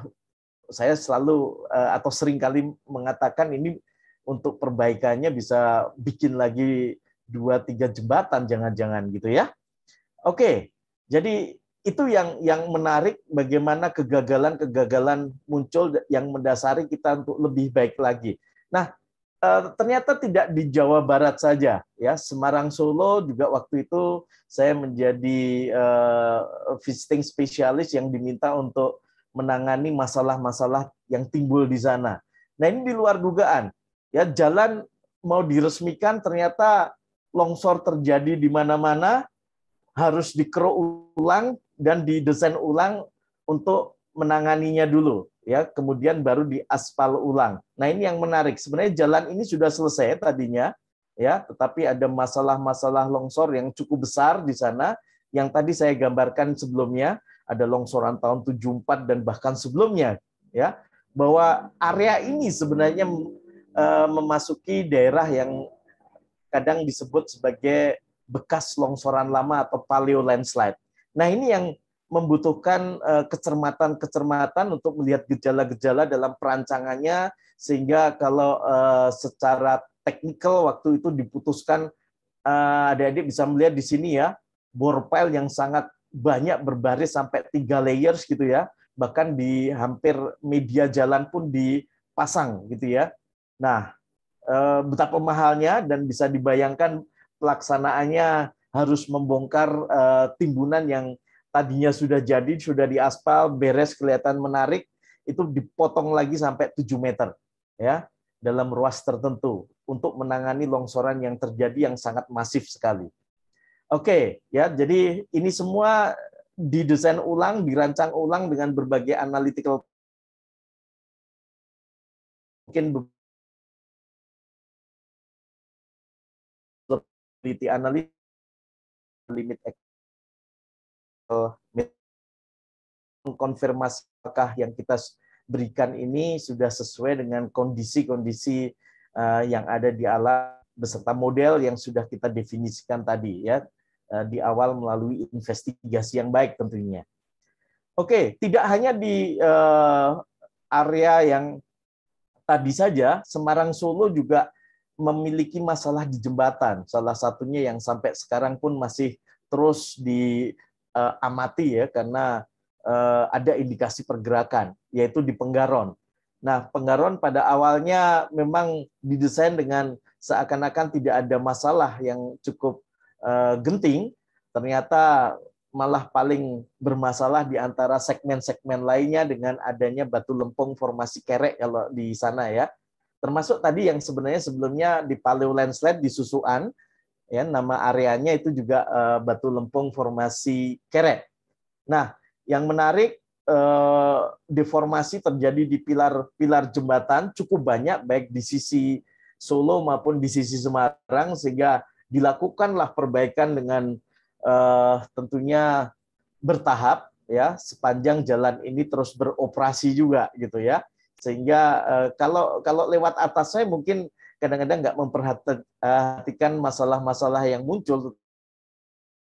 saya selalu uh, atau sering kali mengatakan ini untuk perbaikannya bisa bikin lagi dua tiga jembatan jangan-jangan gitu ya. Oke, jadi itu yang yang menarik bagaimana kegagalan-kegagalan muncul yang mendasari kita untuk lebih baik lagi. Nah, eh, ternyata tidak di Jawa Barat saja ya, Semarang Solo juga waktu itu saya menjadi uh, visiting spesialis yang diminta untuk menangani masalah-masalah yang timbul di sana. Nah, ini di luar dugaan ya jalan mau diresmikan ternyata longsor terjadi di mana-mana harus dikeruk ulang dan didesain ulang untuk menanganinya dulu ya kemudian baru diaspal ulang. Nah, ini yang menarik. Sebenarnya jalan ini sudah selesai tadinya ya, tetapi ada masalah-masalah longsor yang cukup besar di sana yang tadi saya gambarkan sebelumnya, ada longsoran tahun 74 dan bahkan sebelumnya ya, bahwa area ini sebenarnya Eh, memasuki daerah yang kadang disebut sebagai bekas longsoran lama atau paleo landslide. Nah, ini yang membutuhkan eh, kecermatan-kecermatan untuk melihat gejala-gejala dalam perancangannya sehingga kalau eh, secara teknikal waktu itu diputuskan adik-adik bisa melihat di sini ya bore pile yang sangat banyak berbaris sampai tiga layers gitu ya bahkan di hampir media jalan pun dipasang gitu ya Nah, eh, betapa mahalnya dan bisa dibayangkan pelaksanaannya harus membongkar uh, timbunan yang tadinya sudah jadi, sudah diaspal, beres, kelihatan menarik, itu dipotong lagi sampai 7 meter ya dalam ruas tertentu untuk menangani longsoran yang terjadi yang sangat masif sekali. Oke, ya. Jadi ini semua didesain ulang, dirancang ulang dengan berbagai analytical mungkin probability analysis limit konfirmasi apakah yang kita berikan ini sudah sesuai dengan kondisi-kondisi uh, yang ada di alam beserta model yang sudah kita definisikan tadi ya uh, di awal melalui investigasi yang baik tentunya. Oke, tidak hanya di area yang tadi saja, Semarang Solo juga memiliki masalah di jembatan. Salah satunya yang sampai sekarang pun masih terus diamati ya karena uh, ada indikasi pergerakan, yaitu di Penggaron. Nah, Penggaron pada awalnya memang didesain dengan seakan-akan tidak ada masalah yang cukup uh, genting, ternyata malah paling bermasalah di antara segmen-segmen lainnya dengan adanya batu lempung formasi kerek kalau di sana ya. Termasuk tadi yang sebenarnya sebelumnya di Paleo Landslide di Susuan, ya nama areanya itu juga uh, batu lempung formasi kerek. Nah, yang menarik eh, deformasi terjadi di pilar-pilar jembatan cukup banyak baik di sisi Solo maupun di sisi Semarang sehingga dilakukanlah perbaikan dengan eh, tentunya bertahap ya sepanjang jalan ini terus beroperasi juga gitu ya sehingga eh, kalau kalau lewat atas saya mungkin kadang-kadang nggak memperhatikan masalah-masalah yang muncul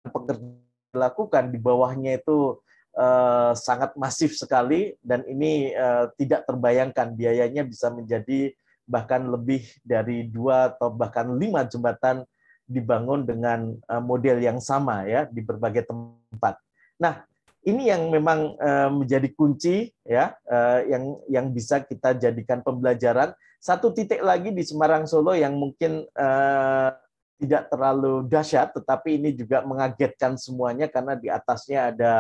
pekerja lakukan di bawahnya itu uh, sangat masif sekali dan ini uh, tidak terbayangkan biayanya bisa menjadi bahkan lebih dari dua atau bahkan lima jembatan dibangun dengan uh, model yang sama ya di berbagai tempat. Nah, ini yang memang uh, menjadi kunci ya uh, yang yang bisa kita jadikan pembelajaran. Satu titik lagi di Semarang Solo yang mungkin uh, tidak terlalu dahsyat, tetapi ini juga mengagetkan semuanya karena di atasnya ada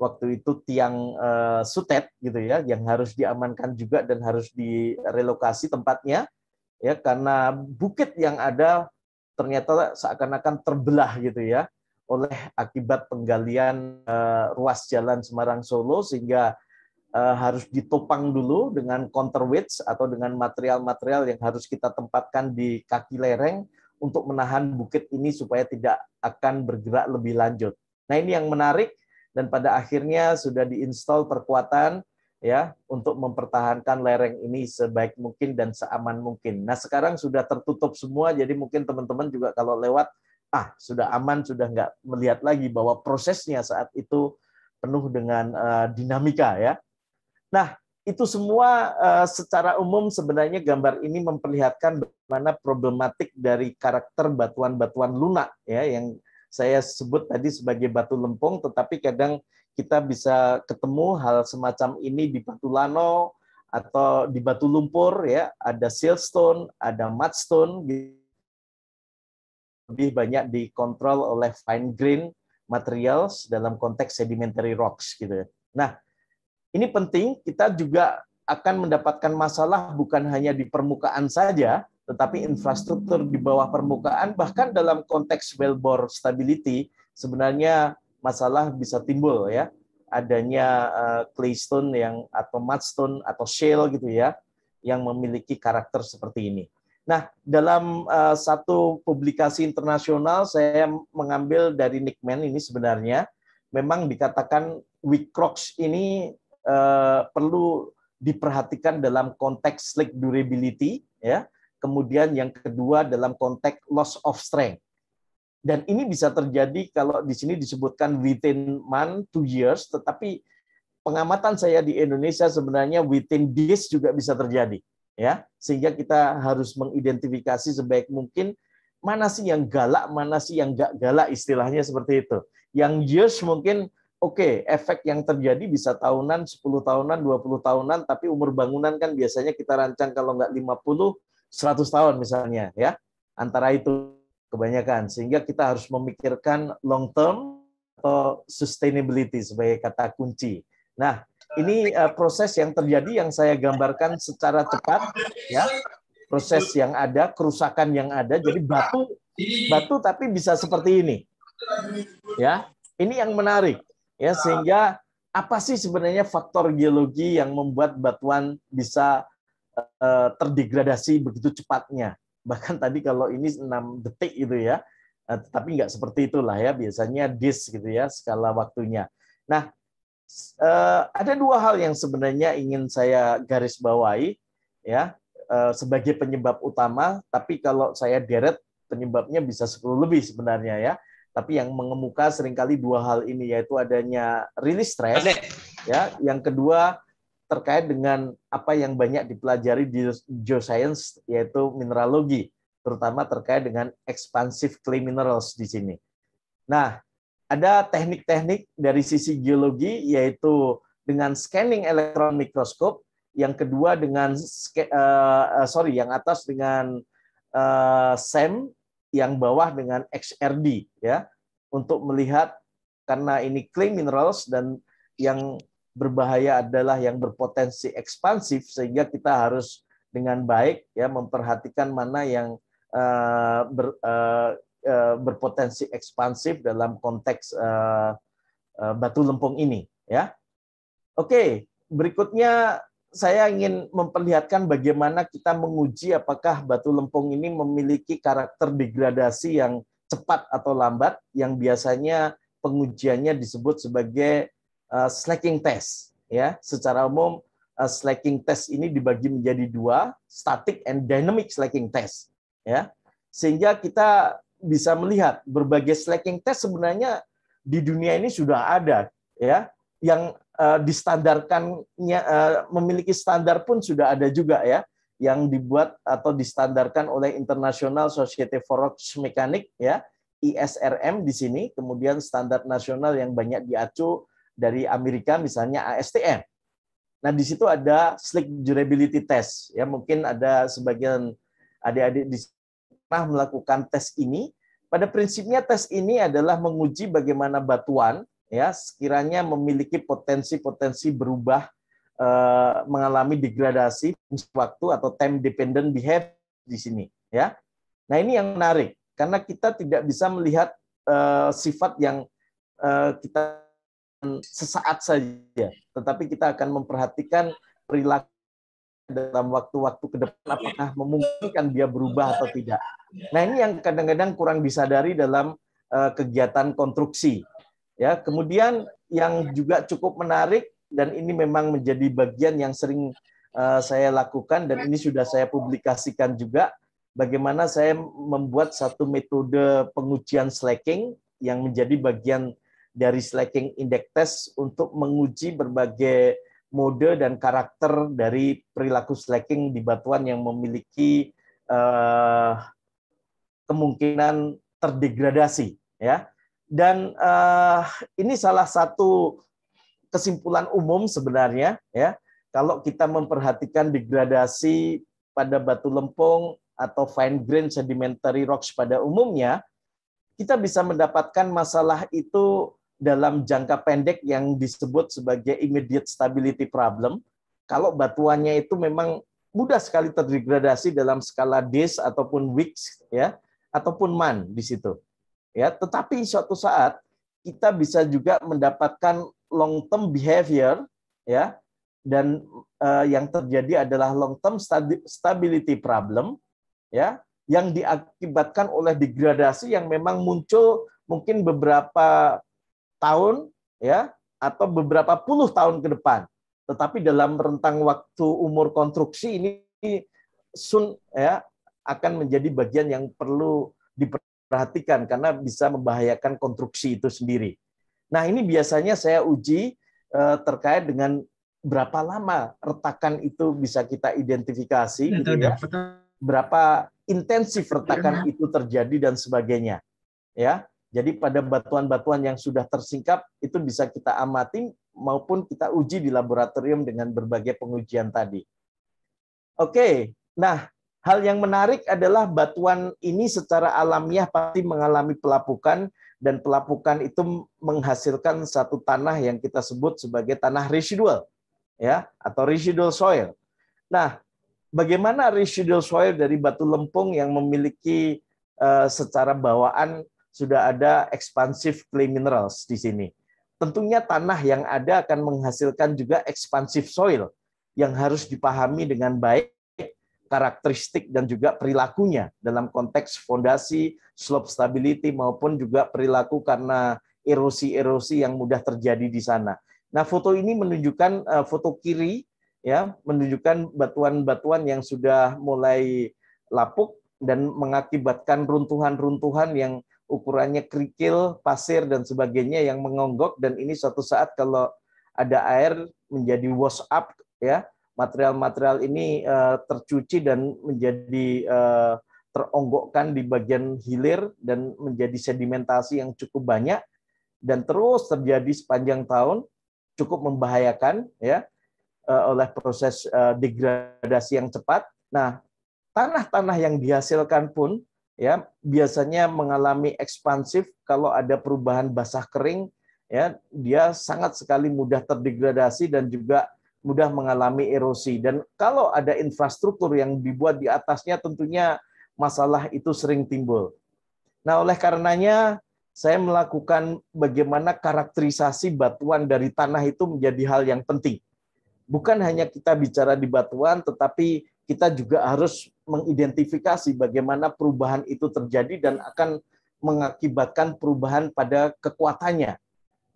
waktu itu tiang sutet gitu ya yang harus diamankan juga dan harus direlokasi tempatnya ya karena bukit yang ada ternyata seakan-akan terbelah gitu ya oleh akibat penggalian uh, ruas jalan Semarang Solo sehingga uh, harus ditopang dulu dengan counterweights atau dengan material-material yang harus kita tempatkan di kaki lereng untuk menahan bukit ini supaya tidak akan bergerak lebih lanjut. Nah, ini yang menarik dan pada akhirnya sudah diinstal perkuatan ya untuk mempertahankan lereng ini sebaik mungkin dan seaman mungkin. Nah sekarang sudah tertutup semua, jadi mungkin teman-teman juga kalau lewat ah sudah aman, sudah nggak melihat lagi bahwa prosesnya saat itu penuh dengan uh, dinamika ya. Nah itu semua uh, secara umum sebenarnya gambar ini memperlihatkan bagaimana problematik dari karakter batuan-batuan lunak ya yang saya sebut tadi sebagai batu lempung, tetapi kadang kita bisa ketemu hal semacam ini di batu lano atau di batu lumpur ya, ada siltstone, ada mudstone lebih banyak dikontrol oleh fine grain materials dalam konteks sedimentary rocks gitu. Nah, ini penting kita juga akan mendapatkan masalah bukan hanya di permukaan saja, tetapi infrastruktur di bawah permukaan bahkan dalam konteks wellbore stability sebenarnya masalah bisa timbul ya adanya uh, claystone yang atau mudstone atau shale gitu ya yang memiliki karakter seperti ini. Nah, dalam uh, satu publikasi internasional saya mengambil dari Nickman ini sebenarnya memang dikatakan weak rocks ini uh, perlu diperhatikan dalam konteks slick durability ya kemudian yang kedua dalam konteks loss of strength. Dan ini bisa terjadi kalau di sini disebutkan within month, two years, tetapi pengamatan saya di Indonesia sebenarnya within days juga bisa terjadi. Ya Sehingga kita harus mengidentifikasi sebaik mungkin mana sih yang galak, mana sih yang gak galak istilahnya seperti itu. Yang years mungkin oke, okay, efek yang terjadi bisa tahunan, 10 tahunan, 20 tahunan, tapi umur bangunan kan biasanya kita rancang kalau nggak 50, 100 tahun misalnya ya antara itu kebanyakan sehingga kita harus memikirkan long term atau sustainability sebagai kata kunci. Nah, ini uh, proses yang terjadi yang saya gambarkan secara cepat ya. Proses yang ada, kerusakan yang ada. Jadi batu batu tapi bisa seperti ini. Ya. Ini yang menarik ya sehingga apa sih sebenarnya faktor geologi yang membuat batuan bisa uh, terdegradasi begitu cepatnya? Bahkan tadi kalau ini 6 detik itu ya, uh, tapi nggak seperti itulah ya, biasanya dis gitu ya skala waktunya. Nah, uh, ada dua hal yang sebenarnya ingin saya garis bawahi ya. Uh, sebagai penyebab utama, tapi kalau saya deret penyebabnya bisa 10 lebih sebenarnya ya. Tapi yang mengemuka sering kali dua hal ini yaitu adanya rilis stres ya. Yang kedua terkait dengan apa yang banyak dipelajari di geoscience yaitu mineralogi terutama terkait dengan expansive clay minerals di sini. Nah, ada teknik-teknik dari sisi geologi yaitu dengan scanning elektron mikroskop, yang kedua dengan uh, sorry, yang atas dengan uh, SEM yang bawah dengan XRD ya untuk melihat karena ini clay minerals dan yang berbahaya adalah yang berpotensi ekspansif sehingga kita harus dengan baik ya memperhatikan mana yang uh, ber, uh, berpotensi ekspansif dalam konteks uh, uh, batu lempung ini ya. Oke, berikutnya saya ingin memperlihatkan bagaimana kita menguji apakah batu lempung ini memiliki karakter degradasi yang cepat atau lambat yang biasanya pengujiannya disebut sebagai uh, slacking test ya secara umum uh, slacking test ini dibagi menjadi dua static and dynamic slacking test ya sehingga kita bisa melihat berbagai slacking test sebenarnya di dunia ini sudah ada ya. Yang uh, distandarkannya uh, memiliki standar pun sudah ada juga ya. Yang dibuat atau distandarkan oleh International Society for Rock Mechanics ya ISRM di sini. Kemudian standar nasional yang banyak diacu dari Amerika misalnya ASTM. Nah di situ ada slick durability test ya. Mungkin ada sebagian adik-adik di pernah melakukan tes ini. Pada prinsipnya tes ini adalah menguji bagaimana batuan ya sekiranya memiliki potensi-potensi berubah eh, mengalami degradasi waktu atau time dependent behavior di sini ya. Nah, ini yang menarik karena kita tidak bisa melihat eh, sifat yang eh, kita sesaat saja, tetapi kita akan memperhatikan perilaku dalam waktu-waktu ke depan apakah memungkinkan dia berubah atau tidak. Nah, ini yang kadang-kadang kurang disadari dalam eh, kegiatan konstruksi Ya, kemudian yang juga cukup menarik dan ini memang menjadi bagian yang sering uh, saya lakukan dan ini sudah saya publikasikan juga bagaimana saya membuat satu metode pengujian slacking yang menjadi bagian dari slacking index test untuk menguji berbagai mode dan karakter dari perilaku slacking di batuan yang memiliki uh, kemungkinan terdegradasi ya dan uh, ini salah satu kesimpulan umum sebenarnya ya. Kalau kita memperhatikan degradasi pada batu lempung atau fine grain sedimentary rocks pada umumnya, kita bisa mendapatkan masalah itu dalam jangka pendek yang disebut sebagai immediate stability problem. Kalau batuannya itu memang mudah sekali terdegradasi dalam skala days ataupun weeks ya ataupun man di situ ya tetapi suatu saat kita bisa juga mendapatkan long term behavior ya dan uh, yang terjadi adalah long term stability problem ya yang diakibatkan oleh degradasi yang memang muncul mungkin beberapa tahun ya atau beberapa puluh tahun ke depan tetapi dalam rentang waktu umur konstruksi ini sun ya akan menjadi bagian yang perlu diper perhatikan karena bisa membahayakan konstruksi itu sendiri. Nah, ini biasanya saya uji uh, terkait dengan berapa lama retakan itu bisa kita identifikasi gitu ya. Berapa intensif retakan itu terjadi dan sebagainya. Ya. Jadi pada batuan-batuan yang sudah tersingkap itu bisa kita amati maupun kita uji di laboratorium dengan berbagai pengujian tadi. Oke, nah Hal yang menarik adalah batuan ini secara alamiah pasti mengalami pelapukan dan pelapukan itu menghasilkan satu tanah yang kita sebut sebagai tanah residual ya atau residual soil. Nah, bagaimana residual soil dari batu lempung yang memiliki uh, secara bawaan sudah ada expansive clay minerals di sini. Tentunya tanah yang ada akan menghasilkan juga expansive soil yang harus dipahami dengan baik karakteristik dan juga perilakunya dalam konteks fondasi, slope stability maupun juga perilaku karena erosi-erosi yang mudah terjadi di sana. Nah, foto ini menunjukkan uh, foto kiri ya, menunjukkan batuan-batuan yang sudah mulai lapuk dan mengakibatkan runtuhan-runtuhan yang ukurannya kerikil, pasir dan sebagainya yang mengonggok dan ini suatu saat kalau ada air menjadi wash up ya, material-material ini uh, tercuci dan menjadi uh, teronggokkan di bagian hilir dan menjadi sedimentasi yang cukup banyak dan terus terjadi sepanjang tahun cukup membahayakan ya uh, oleh proses degradasi yang cepat. Nah, tanah-tanah yang dihasilkan pun ya biasanya mengalami ekspansif kalau ada perubahan basah kering ya dia sangat sekali mudah terdegradasi dan juga mudah mengalami erosi. Dan kalau ada infrastruktur yang dibuat di atasnya, tentunya masalah itu sering timbul. Nah, oleh karenanya saya melakukan bagaimana karakterisasi batuan dari tanah itu menjadi hal yang penting. Bukan hanya kita bicara di batuan, tetapi kita juga harus mengidentifikasi bagaimana perubahan itu terjadi dan akan mengakibatkan perubahan pada kekuatannya.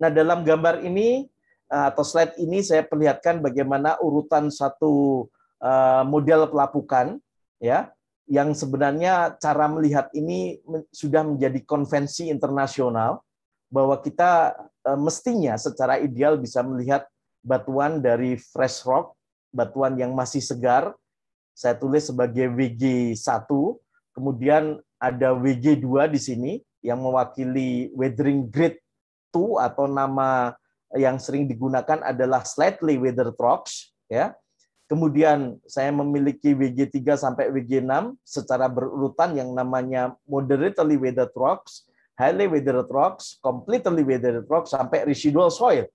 Nah, dalam gambar ini Eh, atau slide ini saya perlihatkan bagaimana urutan satu eh, model pelapukan ya yang sebenarnya cara melihat ini sudah menjadi konvensi internasional bahwa kita eh, mestinya secara ideal bisa melihat batuan dari fresh rock, batuan yang masih segar. Saya tulis sebagai WG1, kemudian ada WG2 di sini yang mewakili weathering grade 2 atau nama yang sering digunakan adalah slightly weathered rocks ya. Kemudian saya memiliki WG3 sampai WG6 secara berurutan yang namanya moderately weathered rocks, highly weathered rocks, completely weathered rocks sampai residual soil.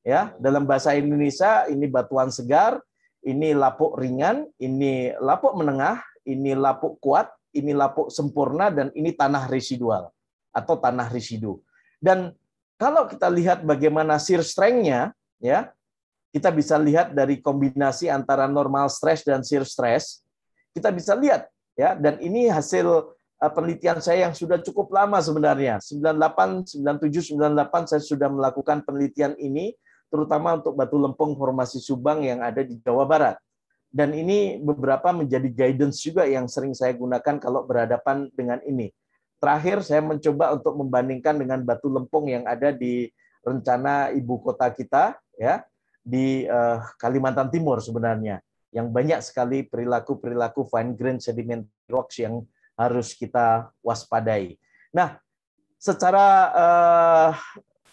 Ya, dalam bahasa Indonesia ini batuan segar, ini lapuk ringan, ini lapuk menengah, ini lapuk kuat, ini lapuk sempurna dan ini tanah residual atau tanah residu. Dan kalau kita lihat bagaimana shear strength-nya, ya, kita bisa lihat dari kombinasi antara normal stress dan shear stress. Kita bisa lihat, ya, dan ini hasil eh, penelitian saya yang sudah cukup lama sebenarnya. 98, 97, 98 saya sudah melakukan penelitian ini, terutama untuk batu lempung formasi Subang yang ada di Jawa Barat. Dan ini beberapa menjadi guidance juga yang sering saya gunakan kalau berhadapan dengan ini. Terakhir saya mencoba untuk membandingkan dengan batu lempung yang ada di rencana ibu kota kita ya di uh, Kalimantan Timur sebenarnya yang banyak sekali perilaku-perilaku fine grain sediment rocks yang harus kita waspadai. Nah, secara uh,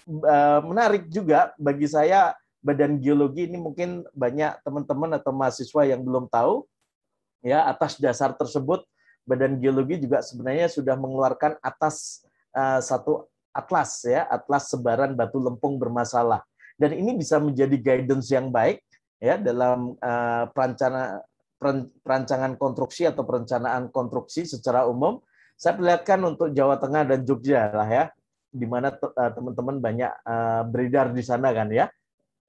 uh, menarik juga bagi saya Badan Geologi ini mungkin banyak teman-teman atau mahasiswa yang belum tahu ya atas dasar tersebut Badan Geologi juga sebenarnya sudah mengeluarkan atas uh, satu atlas ya, atlas sebaran batu lempung bermasalah. Dan ini bisa menjadi guidance yang baik ya dalam uh, perancangan konstruksi atau perencanaan konstruksi secara umum. Saya perlihatkan untuk Jawa Tengah dan Jogja lah ya, di mana uh, teman-teman banyak uh, beredar di sana kan ya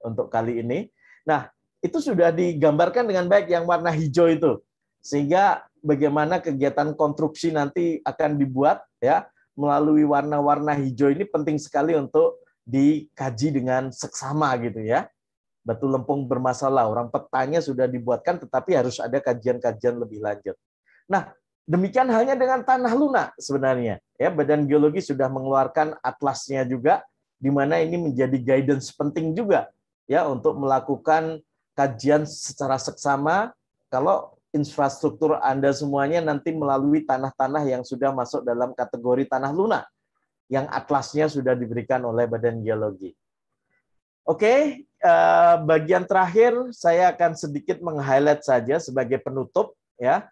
untuk kali ini. Nah, itu sudah digambarkan dengan baik yang warna hijau itu. Sehingga bagaimana kegiatan konstruksi nanti akan dibuat ya melalui warna-warna hijau ini penting sekali untuk dikaji dengan seksama gitu ya. Batu lempung bermasalah, orang petanya sudah dibuatkan tetapi harus ada kajian-kajian lebih lanjut. Nah, demikian halnya dengan tanah lunak sebenarnya. Ya, Badan Geologi sudah mengeluarkan atlasnya juga di mana ini menjadi guidance penting juga ya untuk melakukan kajian secara seksama kalau infrastruktur Anda semuanya nanti melalui tanah-tanah yang sudah masuk dalam kategori tanah lunak yang atlasnya sudah diberikan oleh Badan Geologi. Oke, eh, bagian terakhir saya akan sedikit meng-highlight saja sebagai penutup ya.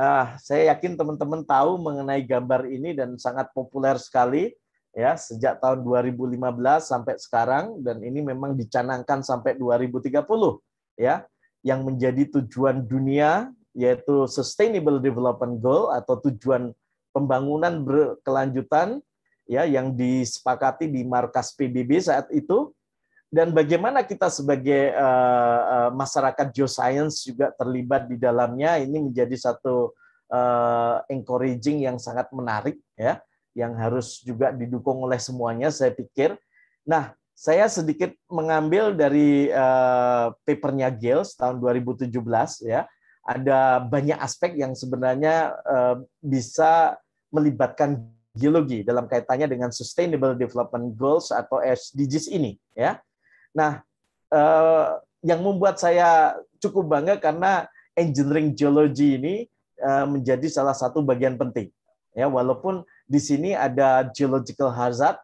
Uh, saya yakin teman-teman tahu mengenai gambar ini dan sangat populer sekali ya sejak tahun 2015 sampai sekarang dan ini memang dicanangkan sampai 2030 ya yang menjadi tujuan dunia yaitu Sustainable Development Goal atau tujuan pembangunan berkelanjutan ya yang disepakati di markas PBB saat itu dan bagaimana kita sebagai uh, masyarakat geoscience juga terlibat di dalamnya ini menjadi satu uh, encouraging yang sangat menarik ya yang harus juga didukung oleh semuanya saya pikir. Nah, saya sedikit mengambil dari uh, papernya Gales tahun 2017 ya. Ada banyak aspek yang sebenarnya uh, bisa melibatkan geologi dalam kaitannya dengan Sustainable Development Goals atau SDGs ini ya. Nah, uh, yang membuat saya cukup bangga karena engineering geology ini uh, menjadi salah satu bagian penting. Ya walaupun di sini ada geological hazard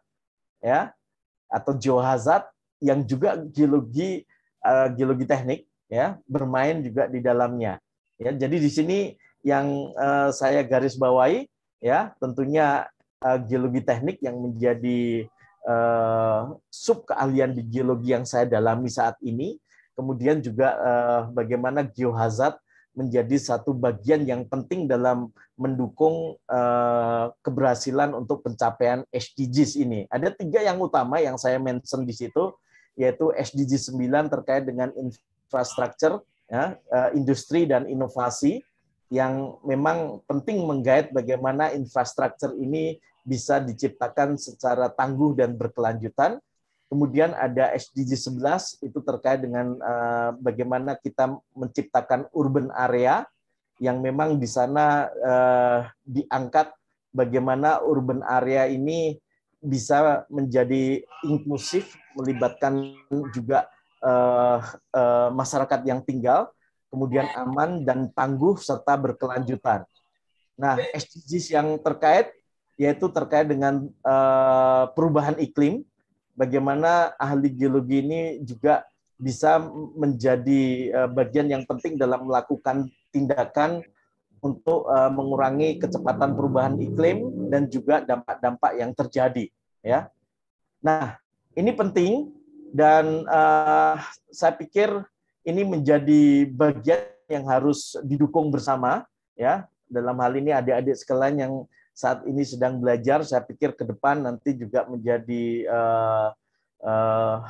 ya atau geohazard yang juga geologi uh, geologi teknik ya bermain juga di dalamnya. Ya jadi di sini yang uh, saya garis bawahi ya tentunya uh, geologi teknik yang menjadi sub keahlian di geologi yang saya dalami saat ini kemudian juga uh, bagaimana geohazard menjadi satu bagian yang penting dalam mendukung uh, keberhasilan untuk pencapaian SDGs ini. Ada tiga yang utama yang saya mention di situ, yaitu SDG 9 terkait dengan infrastruktur, ya, industri dan inovasi, yang memang penting menggait bagaimana infrastruktur ini bisa diciptakan secara tangguh dan berkelanjutan. Kemudian ada SDG 11 itu terkait dengan uh, bagaimana kita menciptakan urban area yang memang di sana uh, diangkat bagaimana urban area ini bisa menjadi inklusif melibatkan juga uh, masyarakat yang tinggal kemudian aman dan tangguh serta berkelanjutan. Nah, SDGs yang terkait yaitu terkait dengan uh, perubahan iklim bagaimana ahli geologi ini juga bisa menjadi eh, bagian yang penting dalam melakukan tindakan untuk eh, mengurangi kecepatan perubahan iklim dan juga dampak-dampak yang terjadi ya. Nah, ini penting dan uh, saya pikir ini menjadi bagian yang harus didukung bersama ya. Dalam hal ini adik-adik sekalian yang saat ini sedang belajar, saya pikir ke depan nanti juga menjadi uh, uh,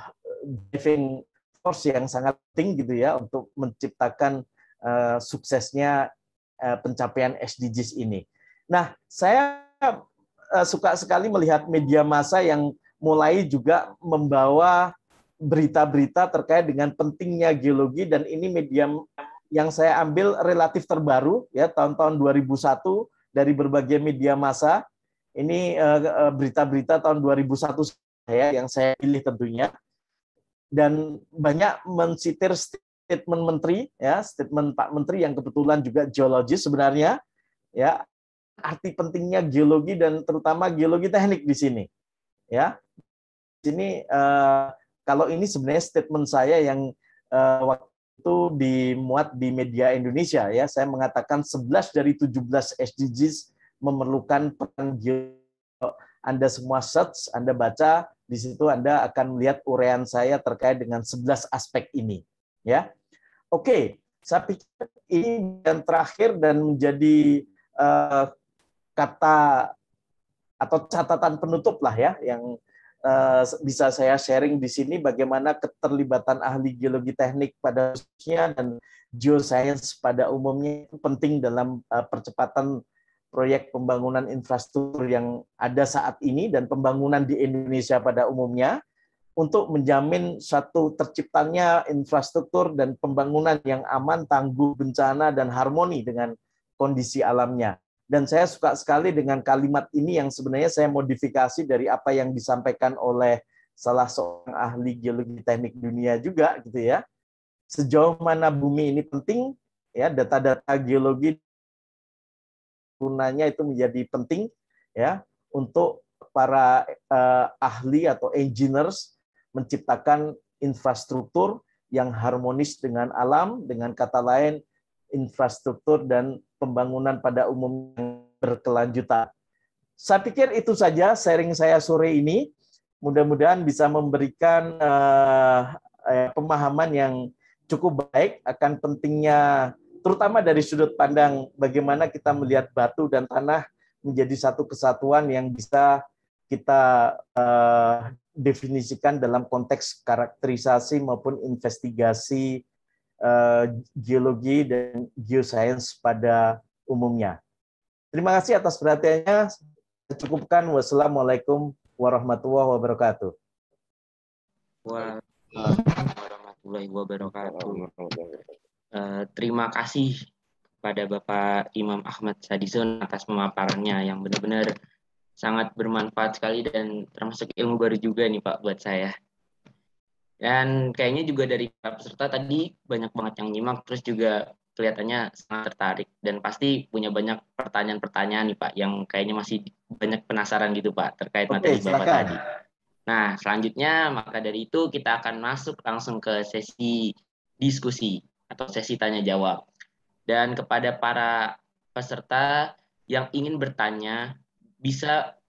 force yang sangat penting gitu ya untuk menciptakan uh, suksesnya uh, pencapaian SDGs ini. Nah, saya uh, suka sekali melihat media massa yang mulai juga membawa berita-berita terkait dengan pentingnya geologi dan ini media yang saya ambil relatif terbaru ya tahun-tahun 2001 dari berbagai media massa. Ini eh, eh, berita-berita tahun 2001 saya yang saya pilih tentunya. Dan banyak mensitir statement menteri ya, statement Pak Menteri yang kebetulan juga geologis sebenarnya ya. Arti pentingnya geologi dan terutama geologi teknik di sini. Ya. Di sini uh, kalau ini sebenarnya statement saya yang uh, waktu itu dimuat di media Indonesia ya. Saya mengatakan 11 dari 17 SDGs memerlukan peran Anda semua search, Anda baca, di situ Anda akan melihat urean saya terkait dengan 11 aspek ini. Ya, Oke, saya pikir ini yang terakhir dan menjadi uh, kata atau catatan penutup lah ya yang bisa saya sharing di sini bagaimana keterlibatan ahli geologi teknik pada khususnya dan geoscience pada umumnya penting dalam uh, percepatan proyek pembangunan infrastruktur yang ada saat ini dan pembangunan di Indonesia pada umumnya untuk menjamin satu terciptanya infrastruktur dan pembangunan yang aman, tangguh bencana dan harmoni dengan kondisi alamnya. Dan saya suka sekali dengan kalimat ini yang sebenarnya saya modifikasi dari apa yang disampaikan oleh salah seorang ahli geologi teknik dunia juga gitu ya. Sejauh mana bumi ini penting ya data-data geologi gunanya itu menjadi penting ya untuk para uh, ahli atau engineers menciptakan infrastruktur yang harmonis dengan alam dengan kata lain infrastruktur dan pembangunan pada umum berkelanjutan. Saya pikir itu saja sharing saya sore ini. Mudah-mudahan bisa memberikan uh, pemahaman yang cukup baik akan pentingnya terutama dari sudut pandang bagaimana kita melihat batu dan tanah menjadi satu kesatuan yang bisa kita uh, definisikan dalam konteks karakterisasi maupun investigasi uh, geologi dan geoscience pada umumnya. Terima kasih atas perhatiannya. Cukupkan. Wassalamualaikum warahmatullahi wabarakatuh. Waalaikumsalam warahmatullahi wabarakatuh. Uh, terima kasih pada Bapak Imam Ahmad Sadison atas pemaparannya yang benar-benar sangat bermanfaat sekali dan termasuk ilmu baru juga nih Pak buat saya. Dan kayaknya juga dari para peserta tadi banyak banget yang nyimak, terus juga kelihatannya sangat tertarik dan pasti punya banyak pertanyaan-pertanyaan nih Pak yang kayaknya masih banyak penasaran gitu Pak terkait materi Bapak tadi. Nah, selanjutnya maka dari itu kita akan masuk langsung ke sesi diskusi atau sesi tanya jawab. Dan kepada para peserta yang ingin bertanya bisa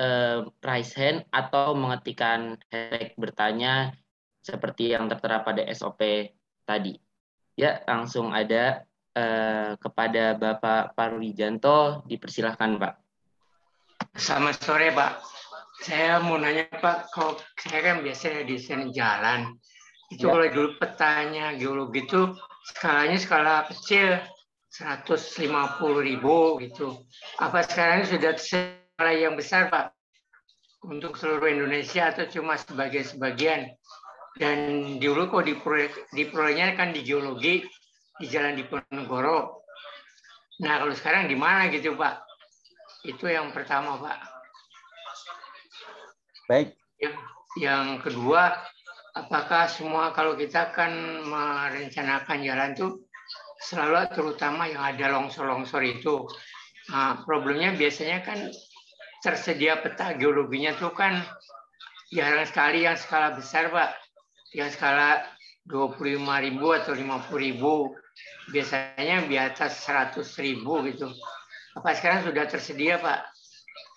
uh, raise hand atau mengetikkan hashtag bertanya seperti yang tertera pada SOP tadi. Ya, langsung ada uh, kepada Bapak Parwijanto, dipersilahkan Pak. Selamat sore Pak. Saya mau nanya Pak, kalau saya kan biasanya desain jalan, itu ya. kalau dulu petanya geologi itu skalanya skala kecil 150 ribu gitu. Apa sekarang sudah skala yang besar Pak untuk seluruh Indonesia atau cuma sebagai sebagian? Dan dulu kok di proyek di proyeknya kan di geologi di Jalan Diponegoro. Nah kalau sekarang di mana gitu Pak? Itu yang pertama Pak. Baik. Yang, yang kedua apakah semua kalau kita kan merencanakan jalan itu selalu terutama yang ada longsor-longsor itu. Nah, problemnya biasanya kan tersedia peta geologinya tuh kan jarang sekali yang skala besar, Pak. Yang skala 25 ribu atau 50 ribu. Biasanya di atas 100 ribu gitu. Apa sekarang sudah tersedia, Pak?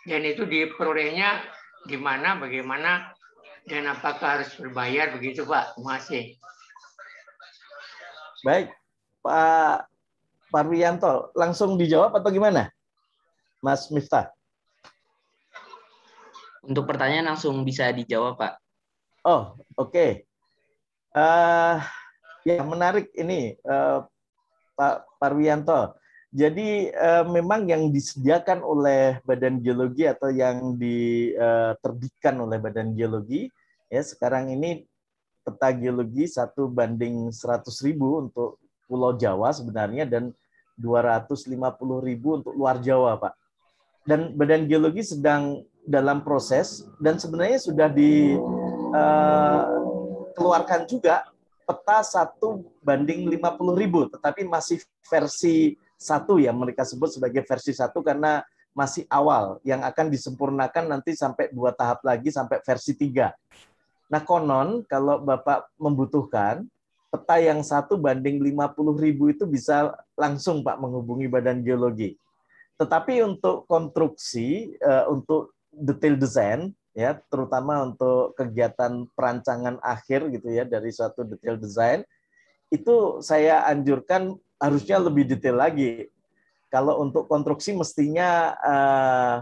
Dan itu diperolehnya di mana, bagaimana dan apakah harus berbayar begitu Pak? Terima kasih. Baik, Pak Parwianto, langsung dijawab atau gimana? Mas Miftah. Untuk pertanyaan langsung bisa dijawab, Pak. Oh, oke. Okay. Uh, ya menarik ini uh, Pak Parwianto. Jadi uh, memang yang disediakan oleh Badan Geologi atau yang diterbitkan oleh Badan Geologi Ya, sekarang ini peta geologi satu banding 100 ribu untuk Pulau Jawa sebenarnya dan 250 ribu untuk luar Jawa, Pak. Dan Badan Geologi sedang dalam proses dan sebenarnya sudah dikeluarkan uh, juga peta satu banding 50 ribu, tetapi masih versi satu ya mereka sebut sebagai versi satu karena masih awal yang akan disempurnakan nanti sampai dua tahap lagi sampai versi tiga. Nah konon kalau Bapak membutuhkan, peta yang satu banding 50 ribu itu bisa langsung Pak menghubungi Badan Geologi. Tetapi untuk konstruksi, eh, untuk detail desain, ya terutama untuk kegiatan perancangan akhir gitu ya dari suatu detail desain, itu saya anjurkan harusnya lebih detail lagi. Kalau untuk konstruksi mestinya uh,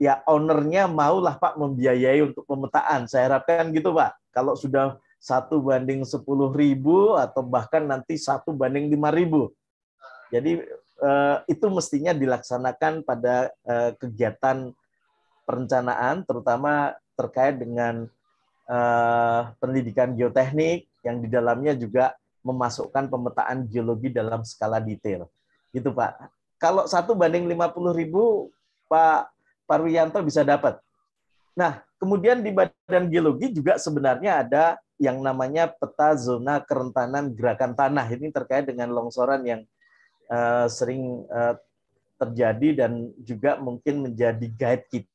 ya ownernya maulah Pak membiayai untuk pemetaan. Saya harapkan gitu Pak. Kalau sudah satu banding sepuluh ribu atau bahkan nanti satu banding lima ribu. Jadi eh, itu mestinya dilaksanakan pada eh, kegiatan perencanaan, terutama terkait dengan eh, pendidikan geoteknik yang di dalamnya juga memasukkan pemetaan geologi dalam skala detail. Gitu Pak. Kalau satu banding lima puluh ribu, Pak Parwiyanto bisa dapat. Nah, kemudian di Badan Geologi juga sebenarnya ada yang namanya peta zona kerentanan gerakan tanah. Ini terkait dengan longsoran yang uh, sering uh, terjadi dan juga mungkin menjadi guide kita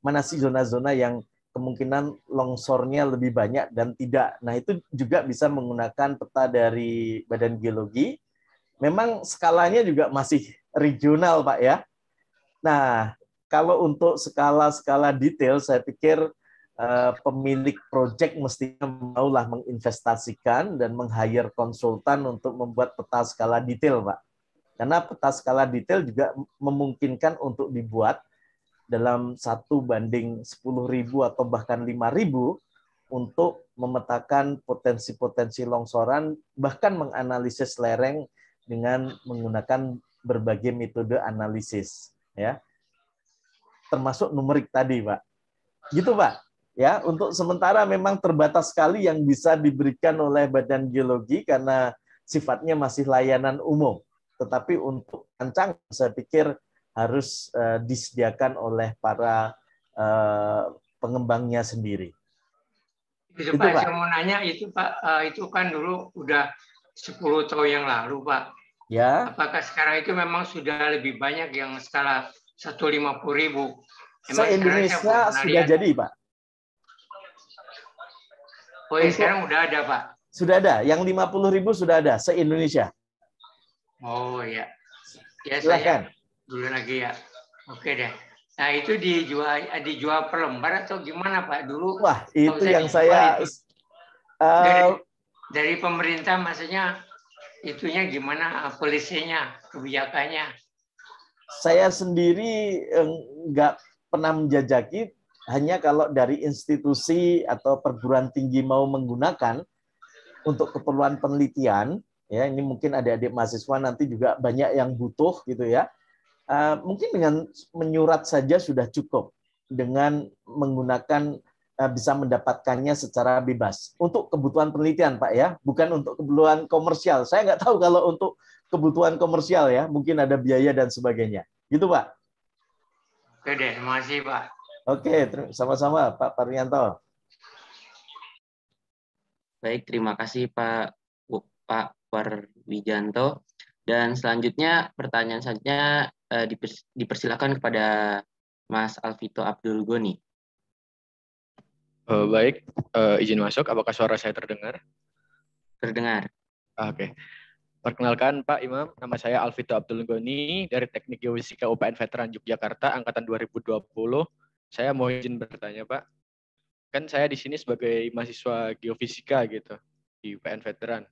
mana sih zona-zona yang kemungkinan longsornya lebih banyak dan tidak. Nah, itu juga bisa menggunakan peta dari Badan Geologi memang skalanya juga masih regional Pak ya. Nah, kalau untuk skala-skala detail saya pikir uh, pemilik proyek mestinya maulah menginvestasikan dan meng-hire konsultan untuk membuat peta skala detail, Pak. Karena peta skala detail juga memungkinkan untuk dibuat dalam satu banding 10.000 atau bahkan 5.000 untuk memetakan potensi-potensi longsoran, bahkan menganalisis lereng dengan menggunakan berbagai metode analisis ya. Termasuk numerik tadi pak. Gitu pak. Ya untuk sementara memang terbatas sekali yang bisa diberikan oleh badan geologi karena sifatnya masih layanan umum. Tetapi untuk ancang saya pikir harus uh, disediakan oleh para uh, pengembangnya sendiri itu, itu Pak, Pak, saya mau nanya itu Pak, uh, itu kan dulu udah 10 tahun yang lalu Pak. Ya. Apakah sekarang itu memang sudah lebih banyak yang skala 150 ribu? Se Indonesia sudah jadi, Pak. Oh ya, sekarang udah ada, Pak. Sudah ada. Yang 50 ribu sudah ada se Indonesia. Oh ya. Ya Silakan. saya dulu lagi ya. Oke deh. Nah itu dijual dijual per lembar atau gimana Pak dulu? Wah itu yang saya itu. Uh, dari, dari pemerintah maksudnya itunya gimana polisinya, kebijakannya? Saya sendiri nggak pernah menjajaki, hanya kalau dari institusi atau perguruan tinggi mau menggunakan untuk keperluan penelitian, ya ini mungkin adik-adik mahasiswa nanti juga banyak yang butuh gitu ya. Uh, mungkin dengan menyurat saja sudah cukup dengan menggunakan Eh, bisa mendapatkannya secara bebas. Untuk kebutuhan penelitian Pak ya. Bukan untuk kebutuhan komersial. Saya nggak tahu kalau untuk kebutuhan komersial ya. Mungkin ada biaya dan sebagainya. Gitu Pak. Oke deh. Terima kasih Pak. Oke. Sama-sama Pak Parianto baik. Terima kasih Pak Pak Parwijanto. Dan selanjutnya pertanyaan selanjutnya eh, dipersilakan kepada Mas Alvito Abdul Goni. Uh, baik, uh, izin masuk. Apakah suara saya terdengar? Terdengar. Ah, oke. Okay. Perkenalkan Pak Imam, nama saya Alvito Abdul Goni dari Teknik Geofisika UPN Veteran Yogyakarta angkatan 2020. Saya mau izin bertanya Pak. Kan saya di sini sebagai mahasiswa geofisika gitu di UPN Veteran.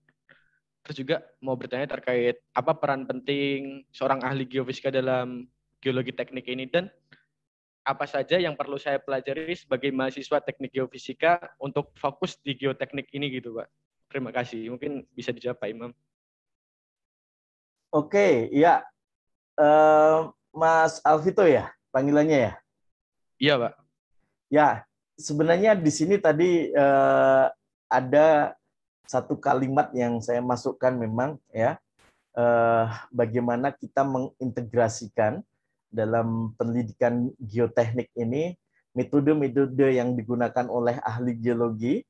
Terus juga mau bertanya terkait apa peran penting seorang ahli geofisika dalam geologi teknik ini dan apa saja yang perlu saya pelajari sebagai mahasiswa teknik geofisika untuk fokus di geoteknik ini gitu Pak. Terima kasih. Mungkin bisa dijawab Pak Imam. Oke, ya. Uh, Mas Alvito ya panggilannya ya? Iya Pak. Ya, sebenarnya di sini tadi uh, ada satu kalimat yang saya masukkan memang ya. Uh, bagaimana kita mengintegrasikan dalam pendidikan geoteknik ini metode-metode yang digunakan oleh ahli geologi,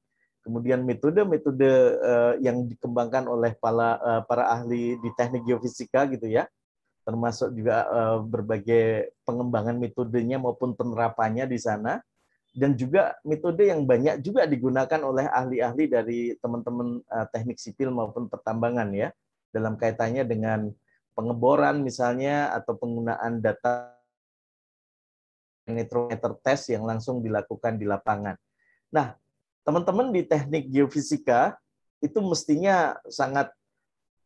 kemudian metode-metode uh, yang dikembangkan oleh para uh, para ahli di teknik geofisika gitu ya, termasuk juga uh, berbagai pengembangan metodenya maupun penerapannya di sana, dan juga metode yang banyak juga digunakan oleh ahli-ahli dari teman-teman uh, teknik sipil maupun pertambangan ya, dalam kaitannya dengan pengeboran misalnya atau penggunaan data nitrometer test yang langsung dilakukan di lapangan. Nah, teman-teman di teknik geofisika itu mestinya sangat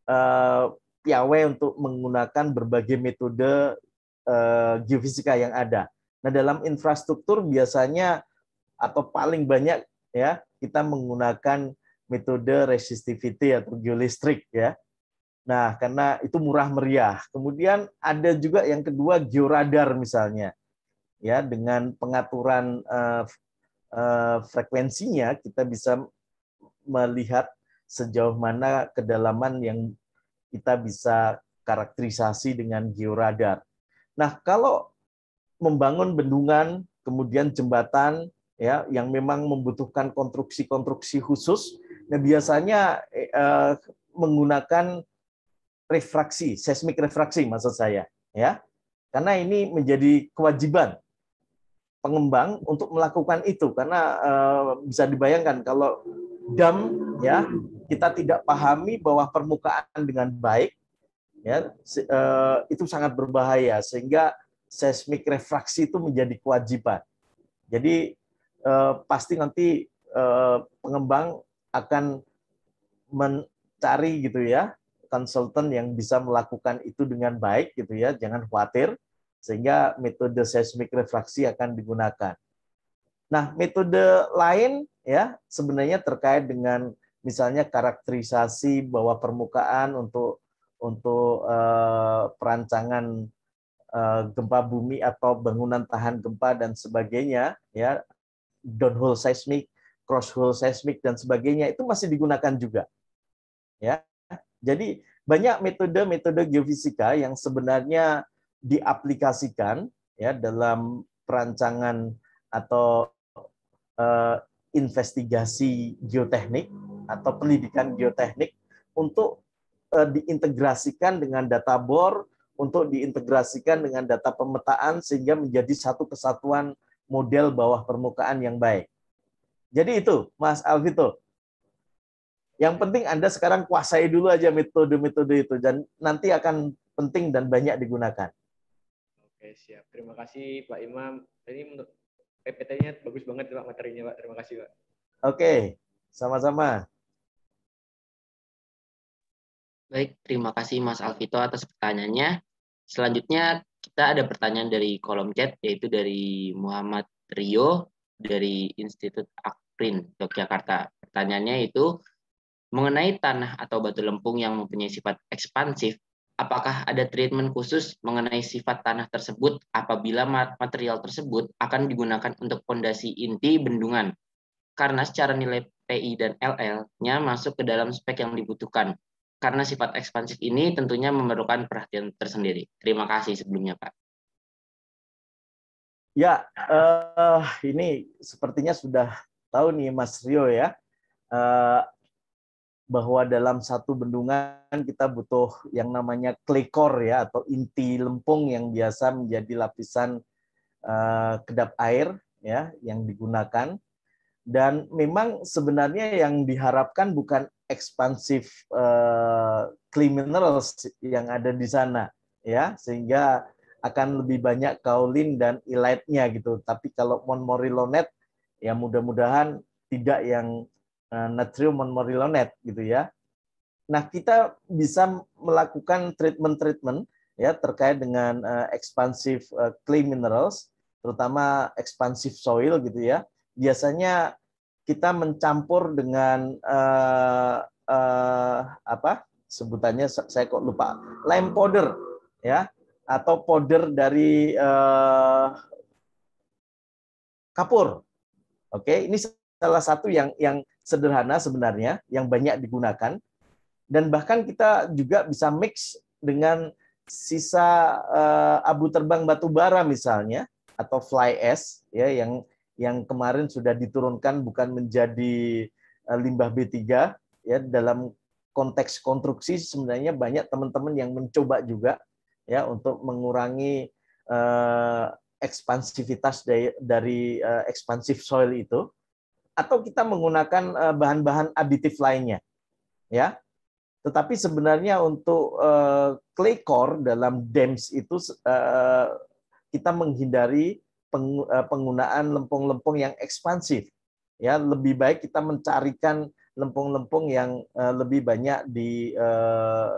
uh, piawai untuk menggunakan berbagai metode uh, geofisika yang ada. Nah, dalam infrastruktur biasanya atau paling banyak ya kita menggunakan metode resistivity atau geolistrik ya Nah, karena itu murah meriah. Kemudian ada juga yang kedua georadar misalnya. Ya, dengan pengaturan uh, uh, frekuensinya kita bisa melihat sejauh mana kedalaman yang kita bisa karakterisasi dengan georadar. Nah, kalau membangun bendungan, kemudian jembatan ya yang memang membutuhkan konstruksi-konstruksi khusus, nah biasanya eh, menggunakan refraksi, seismik refraksi maksud saya, ya. Karena ini menjadi kewajiban pengembang untuk melakukan itu. Karena uh, bisa dibayangkan kalau dam ya kita tidak pahami bawah permukaan dengan baik ya eh, itu sangat berbahaya. Sehingga seismik refraksi itu menjadi kewajiban. Jadi eh, pasti nanti eh, pengembang akan mencari gitu ya konsultan yang bisa melakukan itu dengan baik gitu ya, jangan khawatir sehingga metode seismik refraksi akan digunakan. Nah, metode lain ya sebenarnya terkait dengan misalnya karakterisasi bawah permukaan untuk untuk uh, perancangan gempa bumi atau bangunan tahan gempa dan sebagainya ya downhole seismic, cross hole seismic dan sebagainya itu masih digunakan juga. Ya. Jadi banyak metode-metode geofisika yang sebenarnya diaplikasikan ya dalam perancangan atau uh, investigasi geoteknik atau pendidikan geoteknik untuk uh, diintegrasikan dengan data bor, untuk diintegrasikan dengan data pemetaan sehingga menjadi satu kesatuan model bawah permukaan yang baik. Jadi itu, Mas Alvito. Yang penting Anda sekarang kuasai dulu aja metode-metode itu dan nanti akan penting dan banyak digunakan. Oke, siap. Terima kasih Pak Imam. Ini PPT-nya bagus banget Pak materinya Pak. Terima kasih Pak. Oke, sama-sama. Baik, terima kasih Mas Alvito atas pertanyaannya. Selanjutnya kita ada pertanyaan dari kolom chat yaitu dari Muhammad Rio dari Institut Akprin Yogyakarta. Pertanyaannya itu mengenai tanah atau batu lempung yang mempunyai sifat ekspansif, apakah ada treatment khusus mengenai sifat tanah tersebut apabila material tersebut akan digunakan untuk fondasi inti bendungan? Karena secara nilai PI dan LL-nya masuk ke dalam spek yang dibutuhkan karena sifat ekspansif ini tentunya memerlukan perhatian tersendiri. Terima kasih sebelumnya, Pak. Ya, uh, ini sepertinya sudah tahu nih Mas Rio ya, uh, bahwa dalam satu bendungan kita butuh yang namanya core ya, atau inti lempung yang biasa menjadi lapisan uh, kedap air ya yang digunakan. Dan memang sebenarnya yang diharapkan bukan ekspansif clay minerals yang ada di sana ya sehingga akan lebih banyak kaolin dan elite-nya gitu. Tapi kalau montmorillonate ya mudah-mudahan tidak yang uh, natrium montmorillonate gitu ya. Nah, kita bisa melakukan treatment-treatment ya terkait dengan uh, expansive uh, clay minerals, terutama expansive soil gitu ya. Biasanya kita mencampur dengan uh, uh, apa? Sebutannya saya kok lupa. Lime powder ya. Atau powder dari uh, kapur. Oke, ini salah satu yang yang sederhana sebenarnya yang banyak digunakan. Dan bahkan kita juga bisa mix dengan sisa uh, abu terbang batu bara misalnya atau fly ash ya yang yang kemarin sudah diturunkan bukan menjadi eh, limbah B3 ya dalam konteks konstruksi sebenarnya banyak teman-teman yang mencoba juga ya untuk mengurangi uh, ekspansivitas dari, dari uh, expansive soil itu atau kita menggunakan bahan-bahan uh, aditif lainnya ya. Tetapi sebenarnya untuk uh, clay core dalam dams itu uh, kita menghindari Eh, penggunaan lempung-lempung yang ekspansif. Ya, lebih baik kita mencarikan lempung-lempung yang eh, lebih banyak di uh,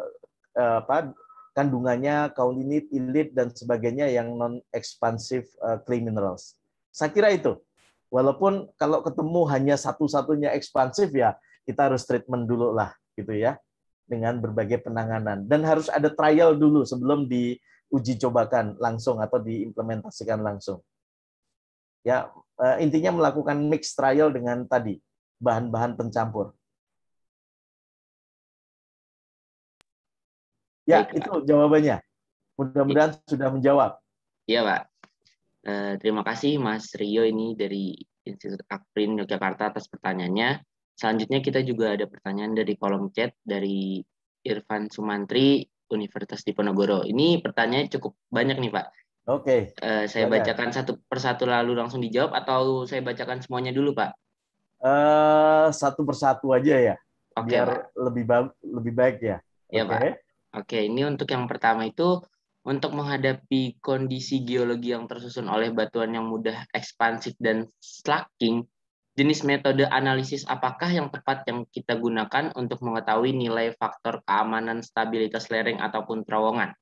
apa kandungannya kaulinit, ilit dan sebagainya yang non expansive clay minerals. Saya kira itu. Walaupun kalau ketemu hanya satu-satunya ekspansif ya kita harus treatment dulu lah gitu ya dengan berbagai penanganan dan harus ada trial dulu sebelum diuji cobakan langsung atau diimplementasikan langsung ya eh, intinya melakukan mix trial dengan tadi bahan-bahan pencampur. Ya, Baik, itu Pak. jawabannya. Mudah-mudahan ya. sudah menjawab. Iya, Pak. Eh, terima kasih Mas Rio ini dari Institut Akprin Yogyakarta atas pertanyaannya. Selanjutnya kita juga ada pertanyaan dari kolom chat dari Irfan Sumantri Universitas Diponegoro. Ini pertanyaannya cukup banyak nih Pak. Oke. Okay. Uh, eh, saya bacakan satu persatu lalu langsung dijawab atau saya bacakan semuanya dulu, Pak? Uh, satu persatu aja ya. Okay, biar Pak. lebih ba lebih baik ya. Iya, okay. Pak. Oke, ini untuk yang pertama itu untuk menghadapi kondisi geologi yang tersusun oleh batuan yang mudah ekspansif dan slacking, jenis metode analisis apakah yang tepat yang kita gunakan untuk mengetahui nilai faktor keamanan stabilitas lereng ataupun terowongan?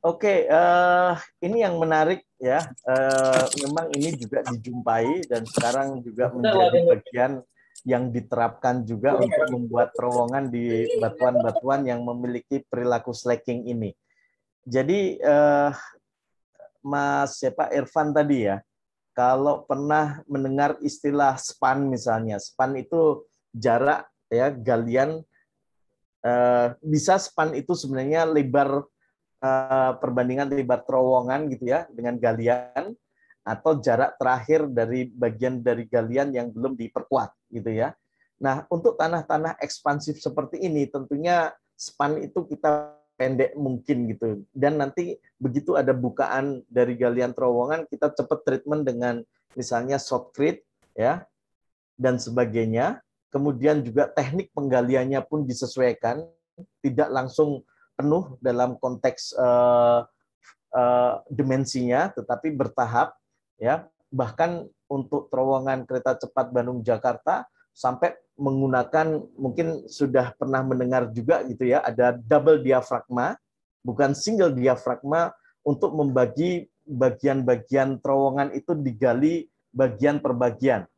Oke, uh, ini yang menarik ya. Uh, memang ini juga dijumpai dan sekarang juga menjadi bagian yang diterapkan juga untuk membuat terowongan di batuan-batuan yang memiliki perilaku slacking ini. Jadi eh, Mas siapa Irfan tadi ya, kalau pernah mendengar istilah span misalnya, span itu jarak ya galian eh, bisa span itu sebenarnya lebar eh, perbandingan lebar terowongan gitu ya dengan galian atau jarak terakhir dari bagian dari galian yang belum diperkuat gitu ya. Nah, untuk tanah-tanah ekspansif seperti ini tentunya span itu kita pendek mungkin gitu. Dan nanti begitu ada bukaan dari galian terowongan kita cepat treatment dengan misalnya shotcrete ya dan sebagainya. Kemudian juga teknik penggaliannya pun disesuaikan, tidak langsung penuh dalam konteks uh, uh, dimensinya, tetapi bertahap ya. Bahkan untuk terowongan kereta cepat Bandung Jakarta sampai menggunakan mungkin sudah pernah mendengar juga gitu ya ada double diafragma bukan single diafragma untuk membagi bagian-bagian terowongan itu digali bagian per bagian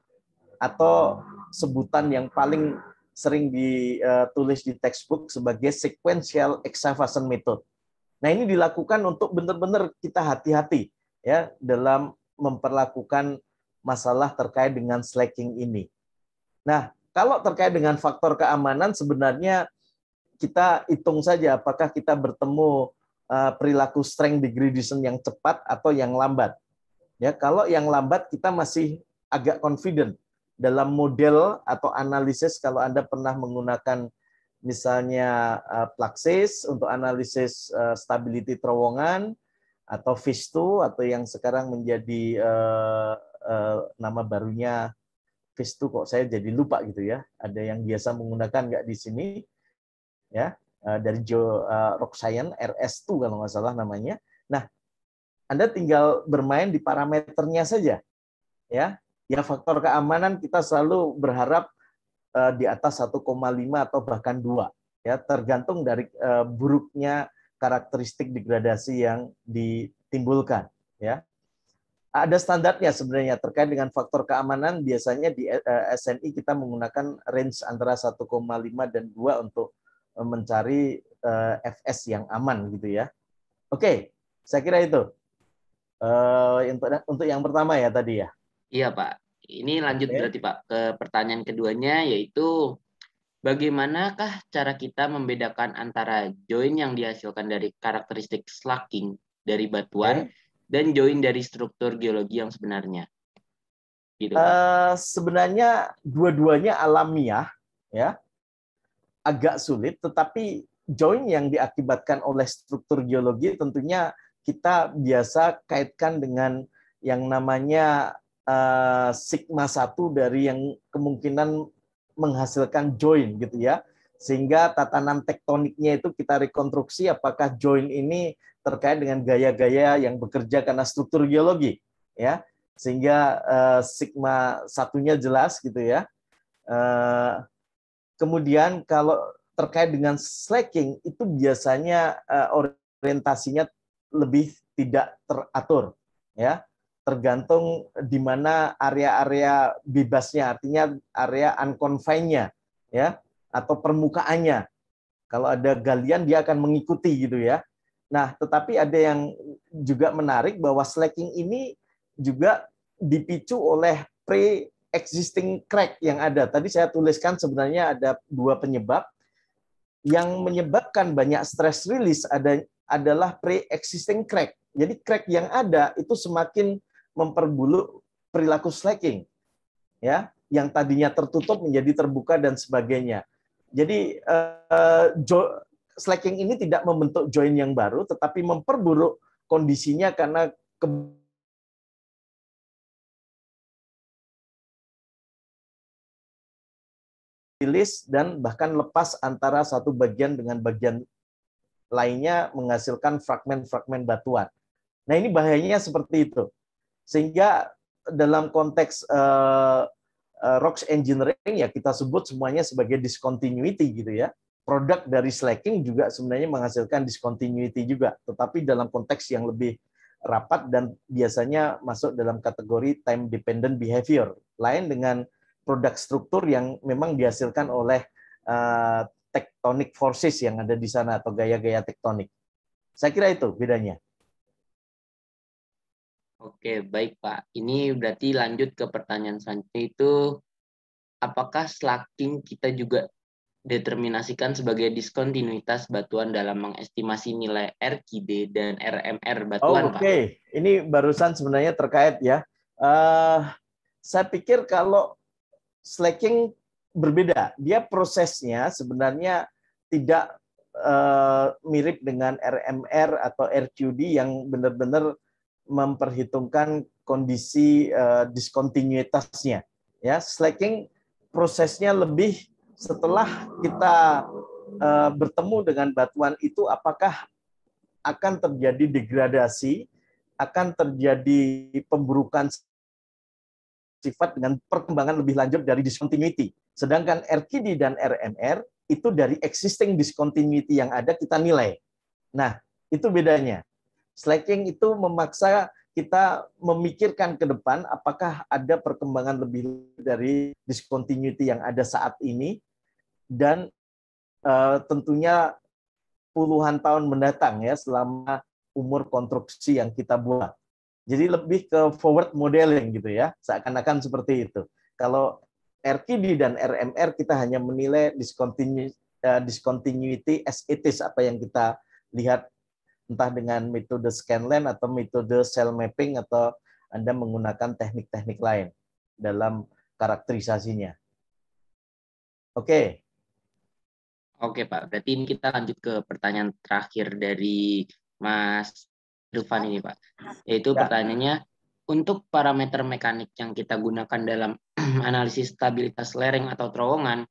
atau sebutan yang paling sering ditulis di textbook sebagai sequential excavation method. Nah, ini dilakukan untuk benar-benar kita hati-hati ya dalam memperlakukan masalah terkait dengan slacking ini. Nah, kalau terkait dengan faktor keamanan sebenarnya kita hitung saja apakah kita bertemu uh, perilaku strength degradation yang cepat atau yang lambat. Ya, kalau yang lambat kita masih agak confident dalam model atau analisis kalau Anda pernah menggunakan misalnya uh, Plaxis untuk analisis uh, stability terowongan atau Vistu atau yang sekarang menjadi uh, nama barunya Vistu kok saya jadi lupa gitu ya. Ada yang biasa menggunakan nggak di sini ya dari Jo uh, Rock Science RS2 kalau nggak salah namanya. Nah, Anda tinggal bermain di parameternya saja ya. Ya faktor keamanan kita selalu berharap uh, di atas 1,5 atau bahkan 2 ya tergantung dari uh, buruknya karakteristik degradasi yang ditimbulkan ya ada standarnya sebenarnya terkait dengan faktor keamanan biasanya di eh, SNI kita menggunakan range antara 1,5 dan 2 untuk mencari FS yang aman gitu ya. Oke, saya kira itu. Untuk untuk yang pertama ya tadi ya. Iya, Pak. Ini lanjut Oke. berarti Pak ke pertanyaan keduanya yaitu Bagaimanakah cara kita membedakan antara join yang dihasilkan dari karakteristik slacking dari batuan okay. dan join dari struktur geologi yang sebenarnya? Gitu, uh, sebenarnya dua-duanya alamiah, ya, agak sulit. Tetapi join yang diakibatkan oleh struktur geologi tentunya kita biasa kaitkan dengan yang namanya uh, sigma satu dari yang kemungkinan menghasilkan join gitu ya. Sehingga tatanan tektoniknya itu kita rekonstruksi apakah join ini terkait dengan gaya-gaya yang bekerja karena struktur geologi ya. Sehingga uh, sigma satunya jelas gitu ya. Uh, kemudian kalau terkait dengan slacking itu biasanya orientasinya lebih tidak teratur ya tergantung di mana area-area bebasnya, artinya area unconfined-nya, ya, atau permukaannya. Kalau ada galian dia akan mengikuti gitu ya. Nah, tetapi ada yang juga menarik bahwa slacking ini juga dipicu oleh pre-existing crack yang ada. Tadi saya tuliskan sebenarnya ada dua penyebab. Yang menyebabkan banyak stress release ada adalah pre-existing crack. Jadi crack yang ada itu semakin memperbuluk perilaku slacking ya yang tadinya tertutup menjadi terbuka dan sebagainya. Jadi uh, slacking ini tidak membentuk join yang baru tetapi memperburuk kondisinya karena ke rilis dan bahkan lepas antara satu bagian dengan bagian lainnya menghasilkan fragmen-fragmen batuan. Nah ini bahayanya seperti itu. Sehingga dalam konteks uh, uh, rocks engineering ya kita sebut semuanya sebagai discontinuity gitu ya. Produk dari slacking juga sebenarnya menghasilkan discontinuity juga, tetapi dalam konteks yang lebih rapat dan biasanya masuk dalam kategori time dependent behavior. Lain dengan produk struktur yang memang dihasilkan oleh uh, tectonic forces yang ada di sana atau gaya-gaya tektonik. Saya kira itu bedanya. Oke, baik Pak. Ini berarti lanjut ke pertanyaan selanjutnya itu, apakah slacking kita juga determinasikan sebagai diskontinuitas batuan dalam mengestimasi nilai RKD dan RMR batuan, oh, Oke, okay. ini barusan sebenarnya terkait ya. Uh, saya pikir kalau slacking berbeda. Dia prosesnya sebenarnya tidak uh, mirip dengan RMR atau RQD yang benar-benar memperhitungkan kondisi uh, diskontinuitasnya. Ya, slacking prosesnya lebih setelah kita uh, bertemu dengan batuan itu apakah akan terjadi degradasi, akan terjadi pemburukan sifat dengan perkembangan lebih lanjut dari discontinuity. Sedangkan RKD dan RMR itu dari existing discontinuity yang ada kita nilai. Nah, itu bedanya. Slacking itu memaksa kita memikirkan ke depan apakah ada perkembangan lebih dari discontinuity yang ada saat ini dan uh, tentunya puluhan tahun mendatang ya selama umur konstruksi yang kita buat. Jadi lebih ke forward modeling gitu ya, seakan-akan seperti itu. Kalau RKD dan RMR kita hanya menilai discontinuity, uh, discontinuity as it is apa yang kita lihat entah dengan metode scanline atau metode cell mapping atau Anda menggunakan teknik-teknik lain dalam karakterisasinya. Oke. Okay. Oke Pak, berarti ini kita lanjut ke pertanyaan terakhir dari Mas Dufan ini Pak. Yaitu ya. pertanyaannya, untuk parameter mekanik yang kita gunakan dalam [clears throat] analisis stabilitas lereng atau terowongan,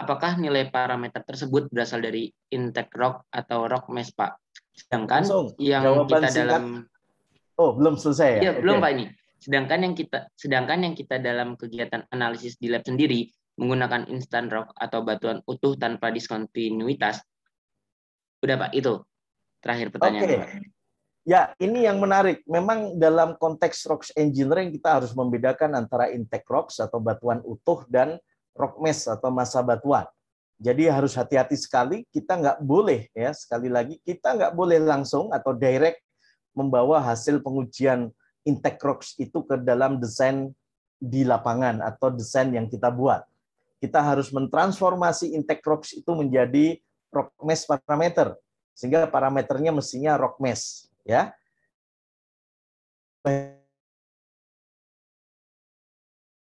apakah nilai parameter tersebut berasal dari intake rock atau rock mesh Pak? Sedangkan Langsung, yang kita singkat. dalam Oh, belum selesai ya? Iya, okay. belum Pak ini. Sedangkan yang kita sedangkan yang kita dalam kegiatan analisis di lab sendiri menggunakan instant rock atau batuan utuh tanpa diskontinuitas. Udah Pak, itu terakhir pertanyaan. Okay. Pak. Ya, ini yang menarik. Memang dalam konteks rocks engineering kita harus membedakan antara intake rocks atau batuan utuh dan rock mesh atau masa batuan. Jadi harus hati-hati sekali. Kita nggak boleh ya sekali lagi kita nggak boleh langsung atau direct membawa hasil pengujian rocks itu ke dalam desain di lapangan atau desain yang kita buat. Kita harus mentransformasi rocks itu menjadi rock mesh parameter sehingga parameternya mestinya rock mesh ya.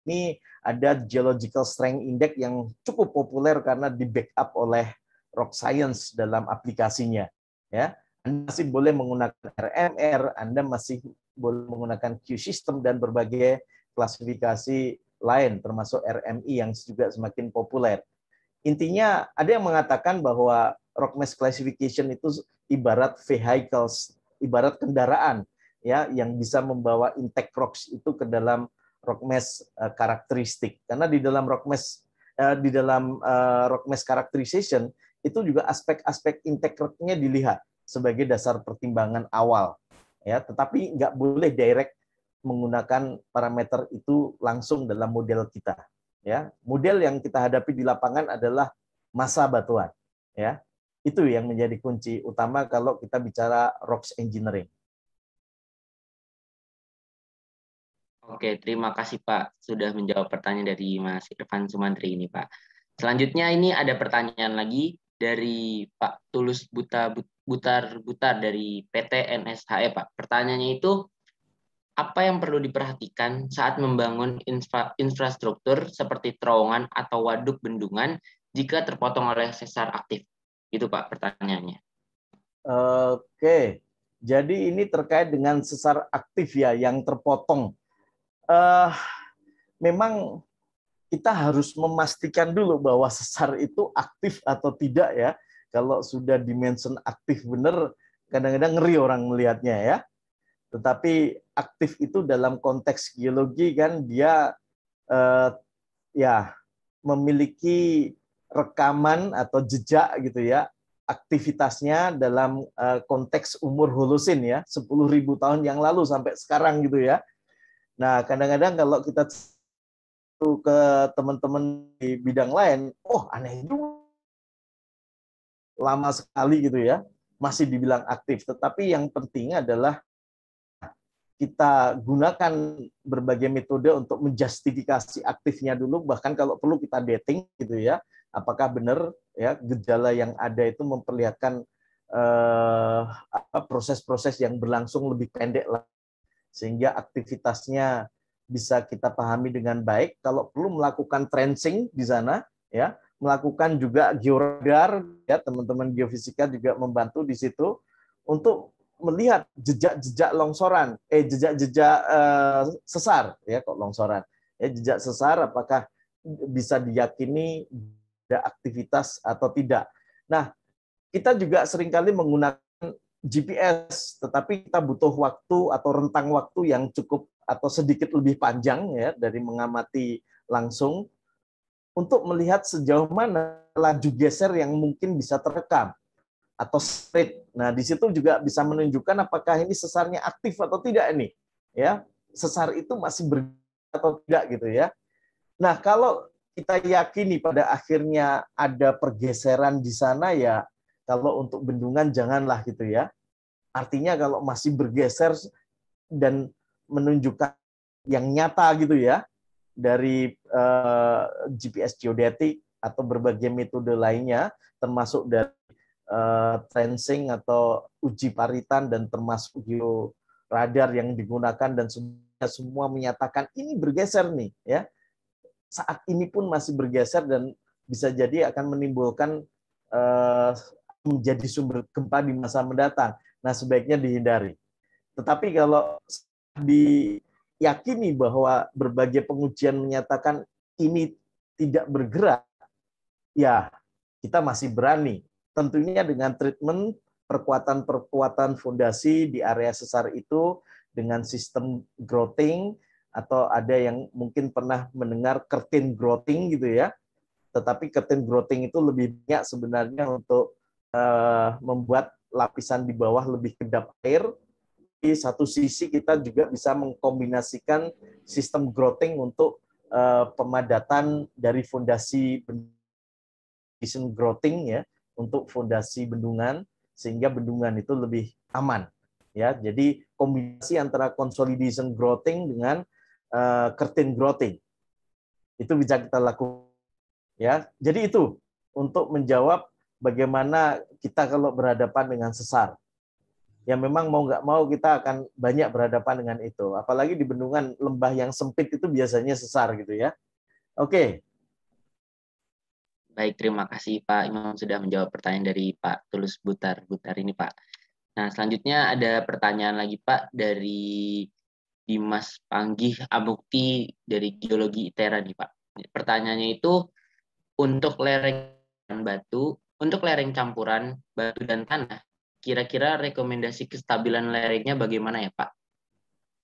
Ini ada geological strength index yang cukup populer karena di backup oleh rock science dalam aplikasinya. Ya, Anda masih boleh menggunakan RMR, Anda masih boleh menggunakan Q system dan berbagai klasifikasi lain, termasuk RMI yang juga semakin populer. Intinya ada yang mengatakan bahwa rock mass classification itu ibarat vehicles ibarat kendaraan ya yang bisa membawa intake rocks itu ke dalam rock mesh uh, karakteristik. Karena di dalam rock mesh uh, di dalam uh, rock mesh characterization itu juga aspek-aspek intake rocknya dilihat sebagai dasar pertimbangan awal ya, tetapi nggak boleh direct menggunakan parameter itu langsung dalam model kita ya. Model yang kita hadapi di lapangan adalah masa batuan ya. Itu yang menjadi kunci utama kalau kita bicara rocks engineering. Oke, terima kasih Pak sudah menjawab pertanyaan dari Mas Irfan Sumantri ini Pak. Selanjutnya ini ada pertanyaan lagi dari Pak Tulus Buta Butar Butar dari PT NSHE Pak. Pertanyaannya itu apa yang perlu diperhatikan saat membangun infra, infrastruktur seperti terowongan atau waduk bendungan jika terpotong oleh sesar aktif? Itu Pak pertanyaannya. Oke, jadi ini terkait dengan sesar aktif ya yang terpotong. Uh, memang kita harus memastikan dulu bahwa sesar itu aktif atau tidak ya. Kalau sudah dimension aktif benar, kadang-kadang ngeri orang melihatnya ya. Tetapi aktif itu dalam konteks geologi kan dia eh, ya memiliki rekaman atau jejak gitu ya aktivitasnya dalam uh, konteks umur Holosin ya 10.000 tahun yang lalu sampai sekarang gitu ya. Nah kadang-kadang kalau kita ke teman-teman di bidang lain, oh aneh itu lama sekali gitu ya, masih dibilang aktif. Tetapi yang penting adalah kita gunakan berbagai metode untuk menjustifikasi aktifnya dulu, bahkan kalau perlu kita dating gitu ya, apakah benar ya gejala yang ada itu memperlihatkan eh, proses-proses yang berlangsung lebih pendek lah sehingga aktivitasnya bisa kita pahami dengan baik. Kalau perlu melakukan tracing di sana ya melakukan juga georadar ya teman-teman geofisika juga membantu di situ untuk melihat jejak-jejak longsoran. Eh jejak-jejak eh, sesar ya kok longsoran. Ya jejak sesar apakah bisa diyakini ada aktivitas atau tidak. Nah, kita juga sering kali menggunakan GPS, tetapi kita butuh waktu atau rentang waktu yang cukup atau sedikit lebih panjang ya dari mengamati langsung untuk melihat sejauh mana laju geser yang mungkin bisa terekam atau straight. Nah, di situ juga bisa menunjukkan apakah ini sesarnya aktif atau tidak ini. Ya, sesar itu masih ber atau tidak gitu ya. Nah, kalau kita yakini pada akhirnya ada pergeseran di sana ya kalau untuk bendungan janganlah gitu ya. Artinya kalau masih bergeser dan menunjukkan yang nyata gitu ya dari uh, eh, GPS geodetik atau berbagai metode lainnya termasuk dari uh, atau uji paritan dan termasuk georadar yang digunakan dan semua semua menyatakan ini bergeser nih ya saat ini pun masih bergeser dan bisa jadi akan menimbulkan uh, menjadi sumber gempa di masa mendatang. Nah, sebaiknya dihindari. Tetapi kalau diyakini bahwa berbagai pengujian menyatakan ini tidak bergerak, ya kita masih berani. Tentunya dengan treatment perkuatan-perkuatan fondasi di area sesar itu dengan sistem growing atau ada yang mungkin pernah mendengar curtain growing gitu ya. Tetapi curtain growing itu lebih banyak sebenarnya untuk uh, membuat lapisan di bawah lebih kedap air. Di satu sisi kita juga bisa mengkombinasikan sistem growing untuk uh, pemadatan dari fondasi growing ya untuk fondasi bendungan sehingga bendungan itu lebih aman ya jadi kombinasi antara consolidation growing dengan uh, curtain growing. Itu bisa kita lakukan. Ya, jadi itu untuk menjawab bagaimana kita kalau berhadapan dengan sesar. Ya memang mau nggak mau kita akan banyak berhadapan dengan itu. Apalagi di bendungan lembah yang sempit itu biasanya sesar gitu ya. Oke. Baik, terima kasih Pak Imam sudah menjawab pertanyaan dari Pak Tulus Butar Butar ini Pak. Nah selanjutnya ada pertanyaan lagi Pak dari Dimas Panggih Amukti dari Geologi ITERA nih Pak. Pertanyaannya itu untuk lereng batu, untuk lereng campuran batu dan tanah, kira-kira rekomendasi kestabilan lerengnya bagaimana ya Pak?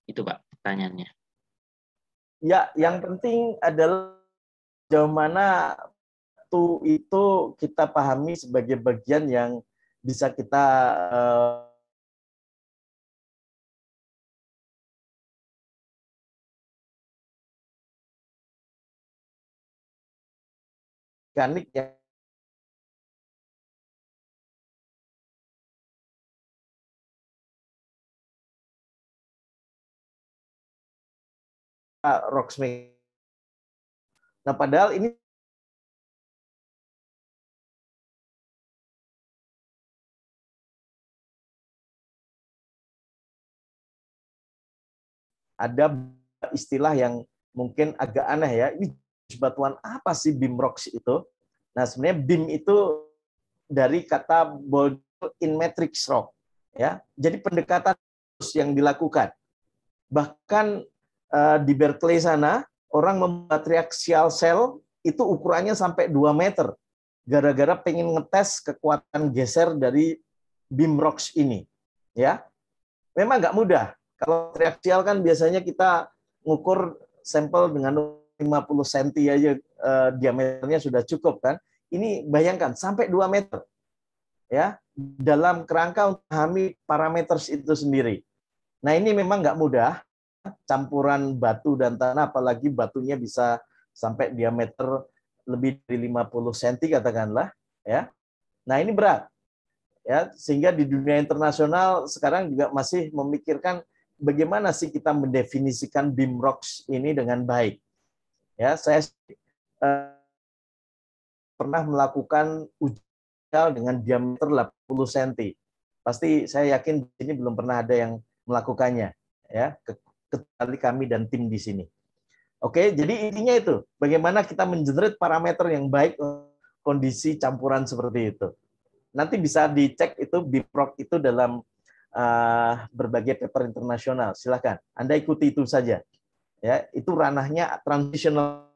Itu Pak pertanyaannya. Ya, yang penting adalah jauh mana batu itu kita pahami sebagai bagian yang bisa kita uh, Rocksmith. Nah, padahal ini ada istilah yang mungkin agak aneh ya. Ini batuan apa sih BIM rocks itu? Nah, sebenarnya BIM itu dari kata boulder in matrix rock ya. Jadi pendekatan yang dilakukan. Bahkan di Berkeley sana orang membuat triaxial cell itu ukurannya sampai 2 meter. Gara-gara pengen ngetes kekuatan geser dari beam rocks ini. Ya, Memang nggak mudah. Kalau triaxial kan biasanya kita ngukur sampel dengan 50 cm aja eh, diameternya sudah cukup kan. Ini bayangkan sampai 2 meter. Ya, dalam kerangka untuk memahami parameter itu sendiri. Nah, ini memang nggak mudah campuran batu dan tanah apalagi batunya bisa sampai diameter lebih dari 50 cm katakanlah ya. Nah, ini berat. Ya, sehingga di dunia internasional sekarang juga masih memikirkan bagaimana sih kita mendefinisikan beam rocks ini dengan baik. Ya, saya eh, pernah melakukan uji dengan diameter 80 cm. Pasti saya yakin di sini belum pernah ada yang melakukannya ya kecuali kami dan tim di sini. Oke, jadi intinya itu bagaimana kita mengenerate parameter yang baik kondisi campuran seperti itu. Nanti bisa dicek itu BIPROC itu dalam uh, berbagai paper internasional. Silakan, Anda ikuti itu saja. Ya, itu ranahnya transitional.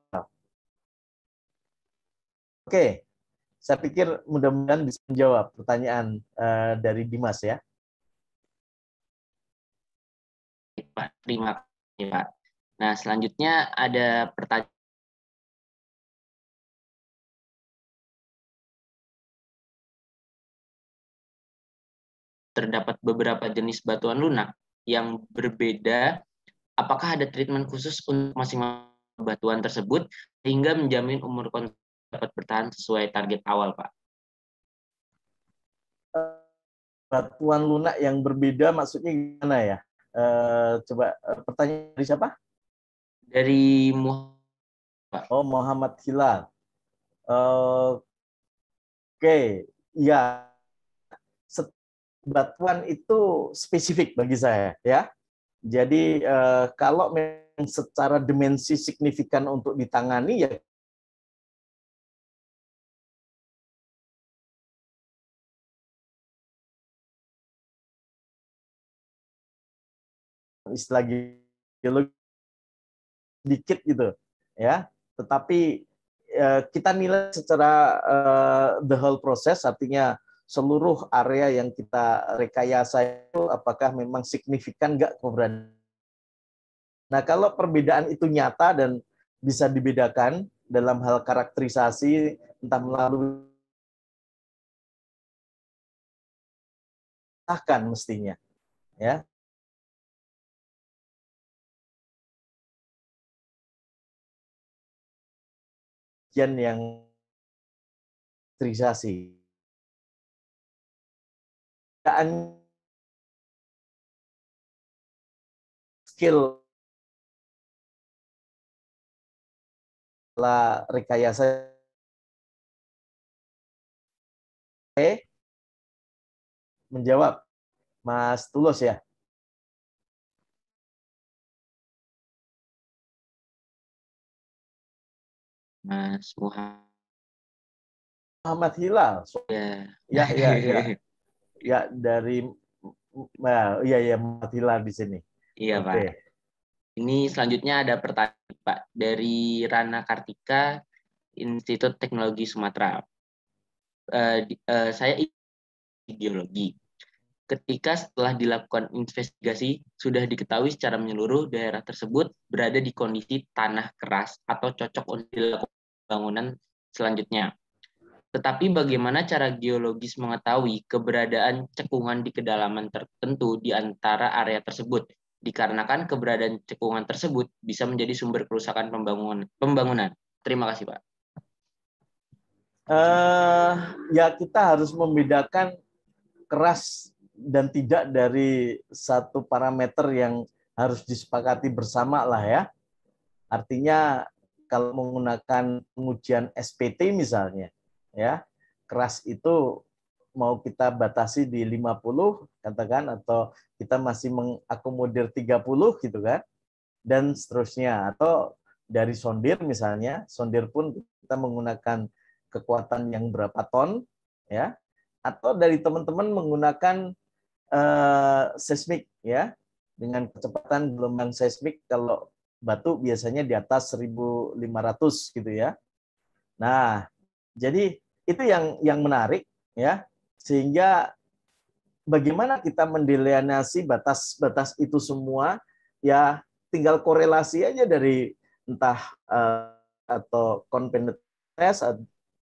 Oke, saya pikir mudah-mudahan bisa menjawab pertanyaan uh, dari Dimas ya. Pak. Terima kasih, Pak. Nah, selanjutnya ada pertanyaan terdapat beberapa jenis batuan lunak yang berbeda. Apakah ada treatment khusus untuk masing-masing batuan tersebut sehingga menjamin umur kontak dapat bertahan sesuai target awal, Pak? Batuan lunak yang berbeda maksudnya gimana ya? Eh, coba uh, pertanyaan dari siapa? Dari Muhammad. Oh, Muhammad Hilal. Uh, Oke, okay. ya. Batuan itu spesifik bagi saya, ya. Jadi uh, kalau memang secara dimensi signifikan untuk ditangani ya istilah geologi dikit gitu ya tetapi eh, kita nilai secara uh, the whole process artinya seluruh area yang kita rekayasa itu apakah memang signifikan nggak keberadaan. Nah kalau perbedaan itu nyata dan bisa dibedakan dalam hal karakterisasi entah melalui akan mestinya ya bagian yang trisasi. skill lah rekayasa Oke. Menjawab Mas Tulus ya. Mas Muhammad. Muhammad Hilal. Ya. Ya, ya, ya. [laughs] ya dari nah, iya ya Muhammad Hilal di sini. Iya, Pak. Ini selanjutnya ada pertanyaan Pak dari Rana Kartika Institut Teknologi Sumatera. Uh, uh, saya ideologi. Ketika setelah dilakukan investigasi, sudah diketahui secara menyeluruh daerah tersebut berada di kondisi tanah keras atau cocok untuk dilakukan bangunan selanjutnya. Tetapi bagaimana cara geologis mengetahui keberadaan cekungan di kedalaman tertentu di antara area tersebut? Dikarenakan keberadaan cekungan tersebut bisa menjadi sumber kerusakan pembangunan. pembangunan. Terima kasih, Pak. Uh, ya kita harus membedakan keras dan tidak dari satu parameter yang harus disepakati bersama lah ya. Artinya kalau menggunakan pengujian SPT misalnya, ya keras itu mau kita batasi di 50 katakan atau kita masih mengakomodir 30 gitu kan dan seterusnya. Atau dari sondir misalnya sondir pun kita menggunakan kekuatan yang berapa ton ya atau dari teman-teman menggunakan uh, seismik ya dengan kecepatan gelombang seismik kalau batu biasanya di atas 1.500 gitu ya. Nah, jadi itu yang yang menarik ya, sehingga bagaimana kita mendelineasi batas-batas itu semua ya tinggal korelasi aja dari entah uh, atau convenant test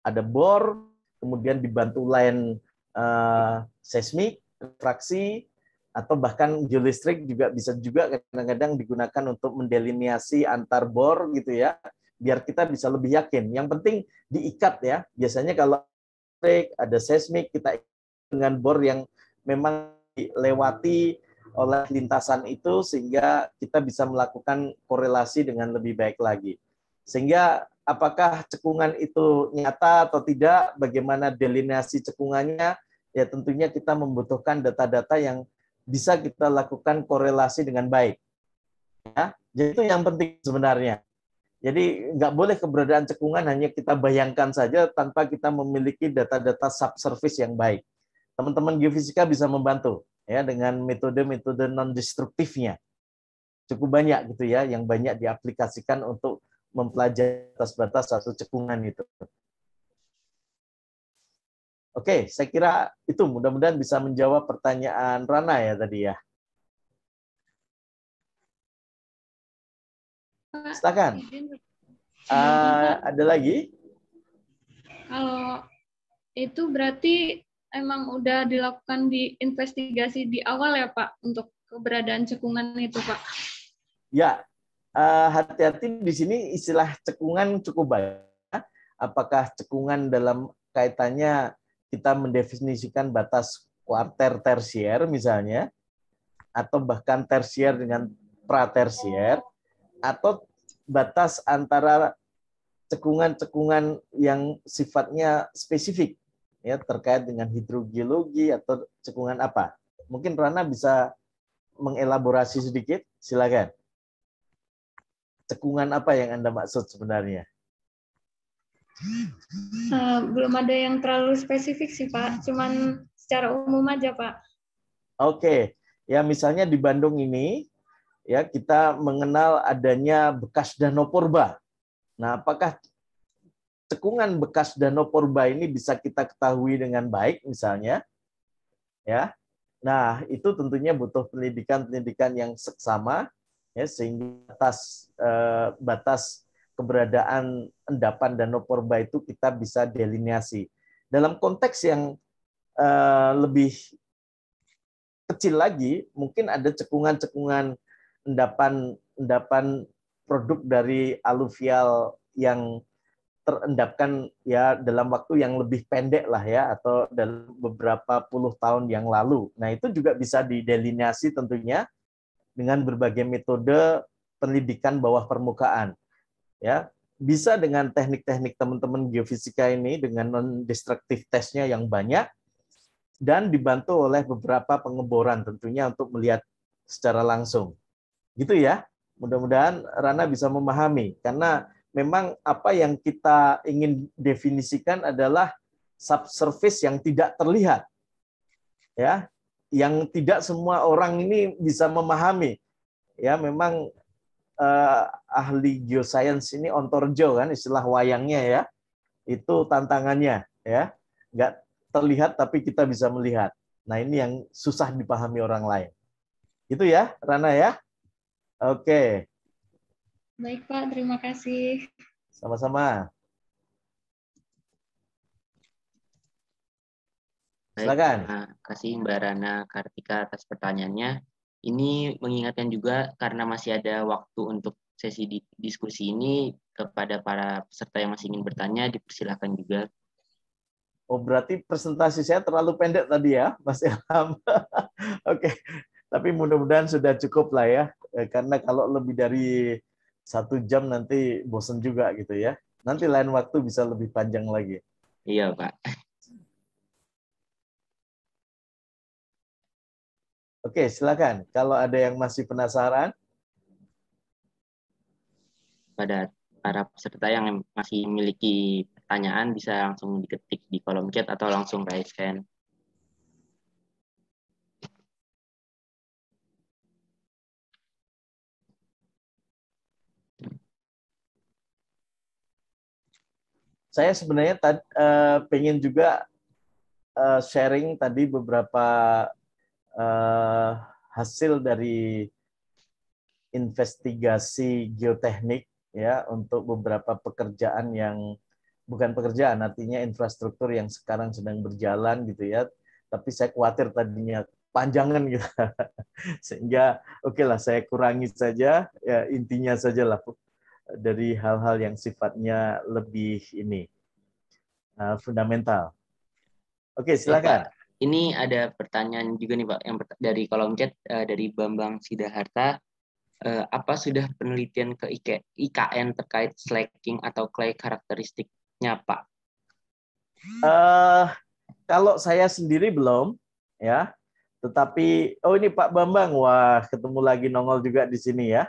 ada bor kemudian dibantu line uh, seismik refraksi atau bahkan geolistrik juga bisa juga kadang-kadang digunakan untuk mendelineasi antar bor gitu ya biar kita bisa lebih yakin. Yang penting diikat ya. Biasanya kalau ada seismik kita dengan bor yang memang dilewati oleh lintasan itu sehingga kita bisa melakukan korelasi dengan lebih baik lagi. Sehingga apakah cekungan itu nyata atau tidak bagaimana delineasi cekungannya ya tentunya kita membutuhkan data-data yang bisa kita lakukan korelasi dengan baik. Ya, jadi itu yang penting sebenarnya. Jadi nggak boleh keberadaan cekungan hanya kita bayangkan saja tanpa kita memiliki data-data subsurface yang baik. Teman-teman geofisika bisa membantu ya dengan metode-metode non destruktifnya. Cukup banyak gitu ya yang banyak diaplikasikan untuk mempelajari batas-batas satu cekungan itu. Oke, saya kira itu mudah-mudahan bisa menjawab pertanyaan Rana ya tadi ya. Silakan. Uh, ada lagi? Kalau itu berarti emang udah dilakukan di investigasi di awal ya Pak untuk keberadaan cekungan itu Pak? Ya, eh, hati-hati uh, di sini istilah cekungan cukup banyak. Apakah cekungan dalam kaitannya kita mendefinisikan batas kuarter tersier misalnya, atau bahkan tersier dengan pratersier, atau batas antara cekungan-cekungan yang sifatnya spesifik ya terkait dengan hidrogeologi atau cekungan apa. Mungkin Rana bisa mengelaborasi sedikit, silakan. Cekungan apa yang Anda maksud sebenarnya? Uh, belum ada yang terlalu spesifik sih Pak, cuman secara umum aja Pak. Oke, okay. ya misalnya di Bandung ini ya kita mengenal adanya bekas danau purba. Nah, apakah cekungan bekas danau purba ini bisa kita ketahui dengan baik misalnya? Ya. Nah, itu tentunya butuh pendidikan-pendidikan yang seksama ya sehingga batas eh, batas keberadaan endapan danau purba itu kita bisa delineasi. Dalam konteks yang uh, lebih kecil lagi, mungkin ada cekungan-cekungan endapan endapan produk dari aluvial yang terendapkan ya dalam waktu yang lebih pendek lah ya atau dalam beberapa puluh tahun yang lalu. Nah, itu juga bisa didelineasi tentunya dengan berbagai metode pendidikan bawah permukaan ya bisa dengan teknik-teknik teman-teman geofisika ini dengan non destructive testnya yang banyak dan dibantu oleh beberapa pengeboran tentunya untuk melihat secara langsung. Gitu ya. Mudah-mudahan Rana bisa memahami karena memang apa yang kita ingin definisikan adalah subsurface yang tidak terlihat. Ya, yang tidak semua orang ini bisa memahami. Ya, memang uh, ahli geoscience ini ontorjo kan istilah wayangnya ya. Itu tantangannya ya. Nggak terlihat tapi kita bisa melihat. Nah, ini yang susah dipahami orang lain. Itu ya, Rana ya. Oke. Baik, Pak. Terima kasih. Sama-sama. Silakan. Terima kasih Mbak Rana Kartika atas pertanyaannya. Ini mengingatkan juga karena masih ada waktu untuk sesi di, diskusi ini kepada para peserta yang masih ingin bertanya dipersilahkan juga. Oh berarti presentasi saya terlalu pendek tadi ya, Mas Ilham. [laughs] Oke, tapi mudah-mudahan sudah cukup lah ya, eh, karena kalau lebih dari satu jam nanti bosen juga gitu ya. Nanti lain waktu bisa lebih panjang lagi. Iya Pak. Oke, silakan. Kalau ada yang masih penasaran. Pada para peserta yang masih memiliki pertanyaan bisa langsung diketik di kolom chat atau langsung raise hand. Saya sebenarnya tadi uh, eh, pengen juga uh, sharing tadi beberapa uh, hasil dari investigasi geoteknik ya untuk beberapa pekerjaan yang bukan pekerjaan artinya infrastruktur yang sekarang sedang berjalan gitu ya. Tapi saya khawatir tadinya panjangan gitu. [laughs] Sehingga oke okay lah saya kurangi saja ya intinya saja lah dari hal-hal yang sifatnya lebih ini uh, fundamental. Oke okay, silakan ini ada pertanyaan juga nih Pak yang dari kolom chat uh, dari Bambang Sidaharta uh, apa sudah penelitian ke IKN terkait slacking atau clay karakteristiknya Pak? Uh, kalau saya sendiri belum, ya. Tetapi oh ini Pak Bambang, wah ketemu lagi nongol juga di sini ya.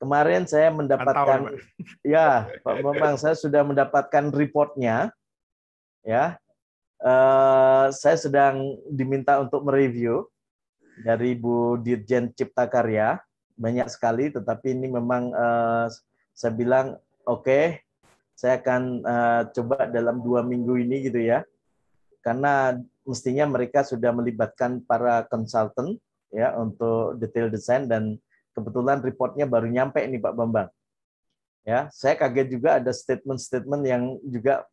Kemarin saya mendapatkan, Mantau, [laughs] ya Pak Bambang, saya sudah mendapatkan reportnya, ya. Uh, saya sedang diminta untuk mereview dari Bu Dirjen Cipta Karya banyak sekali, tetapi ini memang uh, saya bilang oke, okay, saya akan uh, coba dalam dua minggu ini gitu ya, karena mestinya mereka sudah melibatkan para konsultan ya untuk detail desain dan kebetulan reportnya baru nyampe ini Pak Bambang. Ya, saya kaget juga ada statement-statement yang juga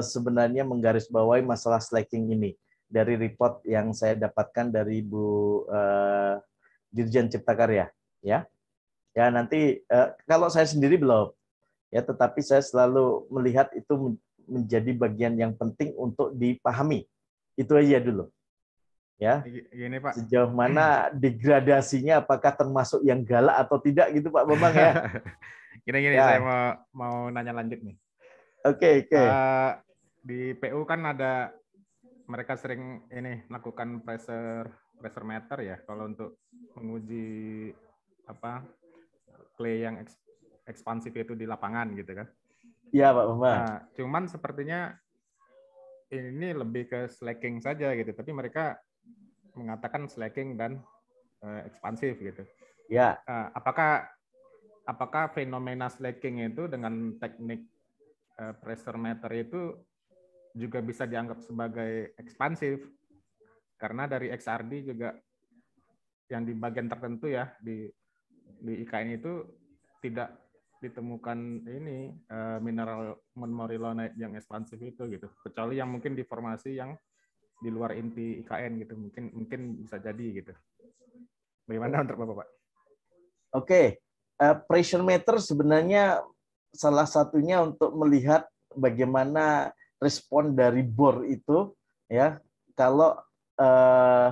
sebenarnya menggarisbawahi masalah slacking ini dari report yang saya dapatkan dari Bu uh, Dirjen Cipta Karya ya. Ya nanti uh, kalau saya sendiri belum ya, tetapi saya selalu melihat itu menjadi bagian yang penting untuk dipahami. Itu aja dulu. Ya. Gini Pak. Sejauh mana [clears throat] degradasinya apakah termasuk yang galak atau tidak gitu Pak Bambang ya. [laughs] Gini-gini ya. saya mau mau nanya lanjut nih. Oke, okay, oke. Okay. Uh, di PU kan ada mereka sering ini lakukan pressure pressure meter ya kalau untuk menguji apa clay yang ekspansif itu di lapangan gitu kan. Iya Pak Bambang. Nah, cuman sepertinya ini lebih ke slacking saja gitu, tapi mereka mengatakan slacking dan uh, ekspansif gitu. Ya. Uh, apakah apakah fenomena slacking itu dengan teknik uh, pressure meter itu juga bisa dianggap sebagai ekspansif? Karena dari XRD juga yang di bagian tertentu ya di di IKN itu tidak ditemukan ini uh, mineral monmorillonite yang ekspansif itu gitu kecuali yang mungkin di formasi yang di luar inti IKN gitu mungkin mungkin bisa jadi gitu bagaimana untuk bapak pak? Oke okay. uh, eh, pressure meter sebenarnya salah satunya untuk melihat bagaimana respon dari bor itu ya kalau uh,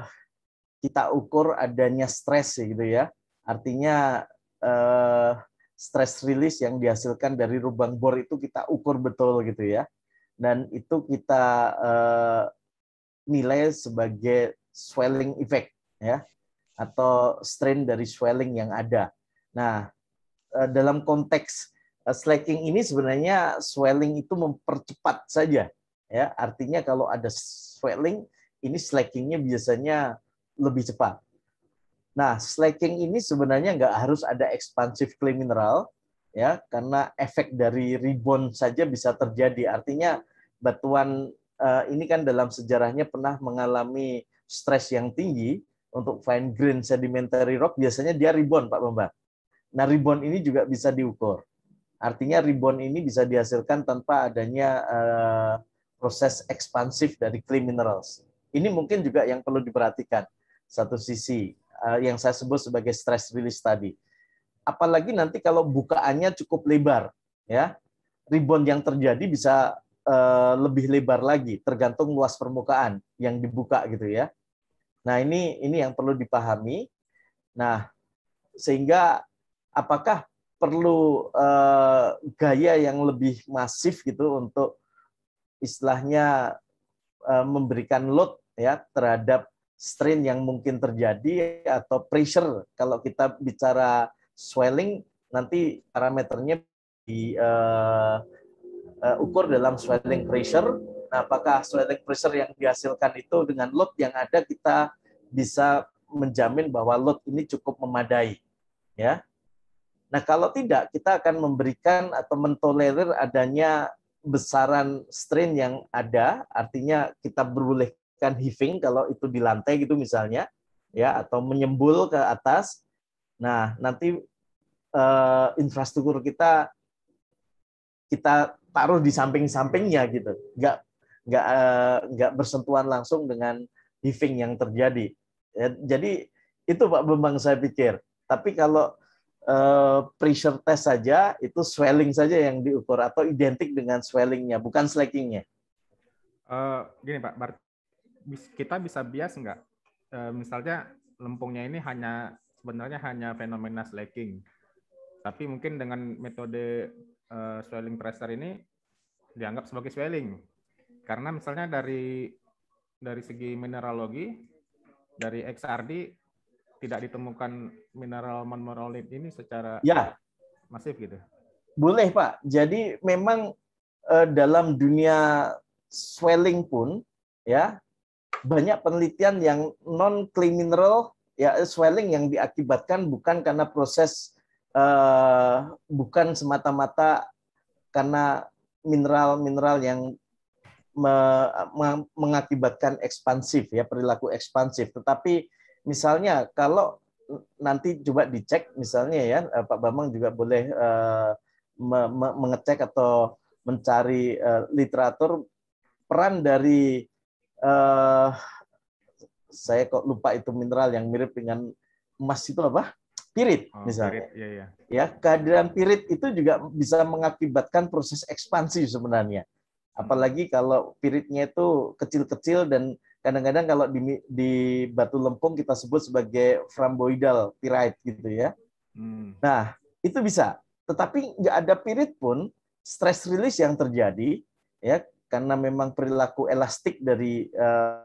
kita ukur adanya stres gitu ya Artinya eh, stress release yang dihasilkan dari lubang bor itu kita ukur betul gitu ya. Dan itu kita eh, nilai sebagai swelling effect ya atau strain dari swelling yang ada. Nah, eh, dalam konteks eh, slacking ini sebenarnya swelling itu mempercepat saja ya. Artinya kalau ada swelling ini slackingnya biasanya lebih cepat. Nah, slacking ini sebenarnya nggak harus ada expansive clay mineral, ya, karena efek dari rebound saja bisa terjadi. Artinya batuan uh, ini kan dalam sejarahnya pernah mengalami stres yang tinggi untuk fine grain sedimentary rock, biasanya dia rebound, Pak Bambang. Nah, rebound ini juga bisa diukur. Artinya rebound ini bisa dihasilkan tanpa adanya uh, proses ekspansif dari clay minerals. Ini mungkin juga yang perlu diperhatikan. Satu sisi, Eh, yang saya sebut sebagai stress release tadi. Apalagi nanti kalau bukaannya cukup lebar, ya rebound yang terjadi bisa uh, lebih lebar lagi, tergantung luas permukaan yang dibuka gitu ya. Nah ini ini yang perlu dipahami. Nah sehingga apakah perlu uh, gaya yang lebih masif gitu untuk istilahnya uh, memberikan load ya terhadap strain yang mungkin terjadi atau pressure kalau kita bicara swelling nanti parameternya di uh, uh, ukur dalam swelling pressure. Nah, apakah swelling pressure yang dihasilkan itu dengan load yang ada kita bisa menjamin bahwa load ini cukup memadai, ya. Nah, kalau tidak kita akan memberikan atau mentolerir adanya besaran strain yang ada, artinya kita berbolehkan heaving kalau itu di lantai gitu misalnya, ya atau menyembul ke atas. Nah, nanti uh, infrastruktur kita kita taruh di samping-sampingnya gitu, nggak nggak uh, nggak bersentuhan langsung dengan heaving yang terjadi. Ya, jadi itu Pak Bambang saya pikir. Tapi kalau uh, pressure test saja itu swelling saja yang diukur atau identik dengan swellingnya, bukan slackingnya. Uh, gini Pak, Bart, kita bisa bias nggak? Uh, misalnya lempungnya ini hanya sebenarnya hanya fenomena slacking, tapi mungkin dengan metode uh, swelling pressure ini dianggap sebagai swelling, karena misalnya dari dari segi mineralogi dari XRD tidak ditemukan mineral monmorolid ini secara ya. masif gitu? Boleh Pak. Jadi memang eh, dalam dunia swelling pun ya banyak penelitian yang non clay mineral ya swelling yang diakibatkan bukan karena proses eh, bukan semata-mata karena mineral-mineral yang me, me, mengakibatkan ekspansif ya perilaku ekspansif tetapi misalnya kalau nanti coba dicek misalnya ya eh, Pak Bambang juga boleh uh, me me mengecek atau mencari uh, literatur peran dari uh, saya kok lupa itu mineral yang mirip dengan emas itu apa? Pirit oh, misalnya. Pirit, ya, ya. ya, kehadiran pirit itu juga bisa mengakibatkan proses ekspansi sebenarnya. Apalagi kalau piritnya itu kecil-kecil dan kadang-kadang kalau di, di batu lempung kita sebut sebagai framboidal pyrite gitu ya. Hmm. Nah, itu bisa. Tetapi nggak ada pirit pun stress release yang terjadi ya karena memang perilaku elastik dari uh,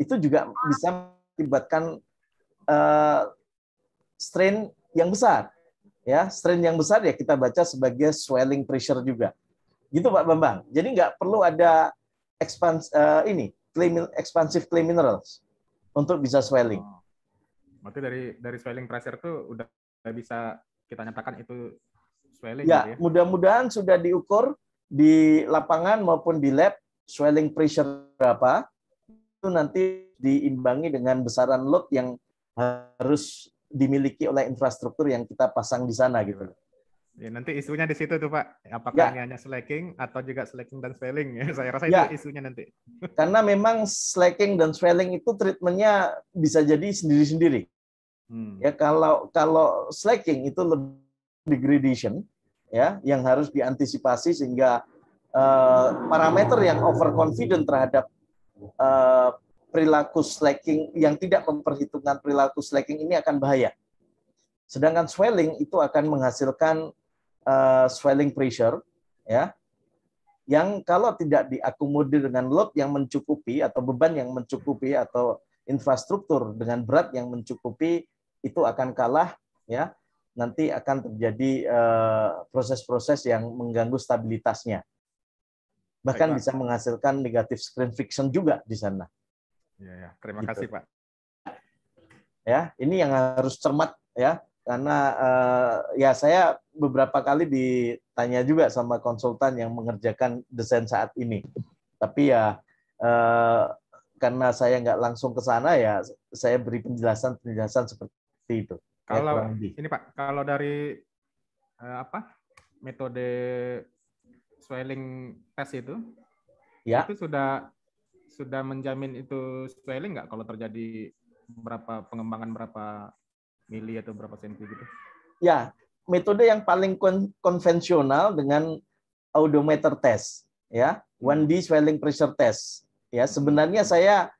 itu juga bisa mengakibatkan uh, strain yang besar. Ya, strain yang besar ya kita baca sebagai swelling pressure juga. Gitu Pak Bambang. Jadi nggak perlu ada expans uh, ini clay, expansive clay minerals untuk bisa swelling. Oh. Berarti dari dari swelling pressure itu udah bisa kita nyatakan itu swelling. Ya, gitu ya? mudah-mudahan sudah diukur di lapangan maupun di lab swelling pressure berapa itu nanti diimbangi dengan besaran load yang harus dimiliki oleh infrastruktur yang kita pasang di sana gitu. Ya, nanti isunya di situ tuh Pak. Apakah ya. hanya slacking atau juga slacking dan swelling ya? [laughs] Saya rasa ya. itu isunya nanti. [laughs] Karena memang slacking dan swelling itu treatmentnya bisa jadi sendiri-sendiri. Hmm. Ya kalau kalau slacking itu lebih degradation ya yang harus diantisipasi sehingga uh, parameter yang overconfident terhadap uh, perilaku slacking yang tidak memperhitungkan perilaku slacking ini akan bahaya. Sedangkan swelling itu akan menghasilkan uh, swelling pressure ya yang kalau tidak diakomodir dengan load yang mencukupi atau beban yang mencukupi atau infrastruktur dengan berat yang mencukupi itu akan kalah ya nanti akan terjadi eh, proses-proses uh, yang mengganggu stabilitasnya bahkan Baik, bisa menghasilkan negatif screen friction juga di sana. Ya, ya. terima gitu. kasih Pak. Ya, ini yang harus cermat ya karena uh, ya saya beberapa kali ditanya juga sama konsultan yang mengerjakan desain saat ini. Tapi ya uh, karena saya nggak langsung ke sana ya saya beri penjelasan penjelasan seperti itu. Ya, kalau ya, ini Pak, kalau dari uh, apa metode swelling test itu, ya. itu sudah sudah menjamin itu swelling nggak kalau terjadi berapa pengembangan berapa mili atau berapa senti gitu? Ya, metode yang paling kon konvensional dengan odometer test, ya, 1D hmm. swelling pressure test. Ya, sebenarnya saya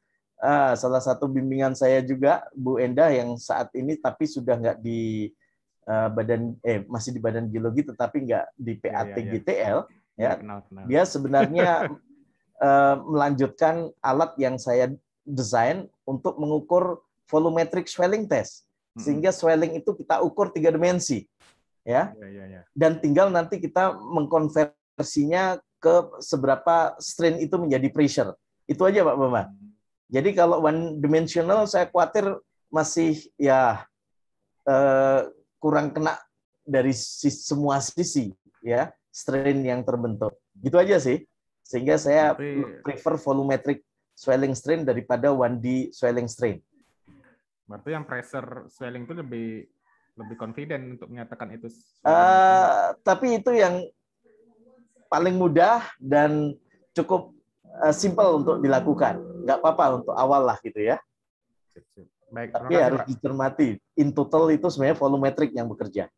uh, salah satu bimbingan saya juga Bu Endah yang saat ini tapi sudah nggak di uh, badan eh masih di badan geologi tetapi nggak di PAT ya, ya, ya. GTL ya. Kenal, kenal. Dia sebenarnya uh, [laughs] melanjutkan alat yang saya desain untuk mengukur volumetric swelling test sehingga swelling itu kita ukur tiga dimensi ya, ya, ya, ya. dan tinggal nanti kita mengkonversinya ke seberapa strain itu menjadi pressure itu aja pak Bama jadi kalau one dimensional saya khawatir masih ya eh, kurang kena dari semua sisi ya strain yang terbentuk Gitu aja sih. Sehingga saya Tapi, prefer volumetric swelling strain daripada 1D swelling strain. Berarti yang pressure swelling itu lebih lebih confident untuk menyatakan itu. Uh, tapi itu yang paling mudah dan cukup uh, simple untuk dilakukan. Nggak apa-apa untuk awal lah gitu ya. Baik, tapi kasih, harus Pak. dicermati. In total itu sebenarnya volumetric yang bekerja.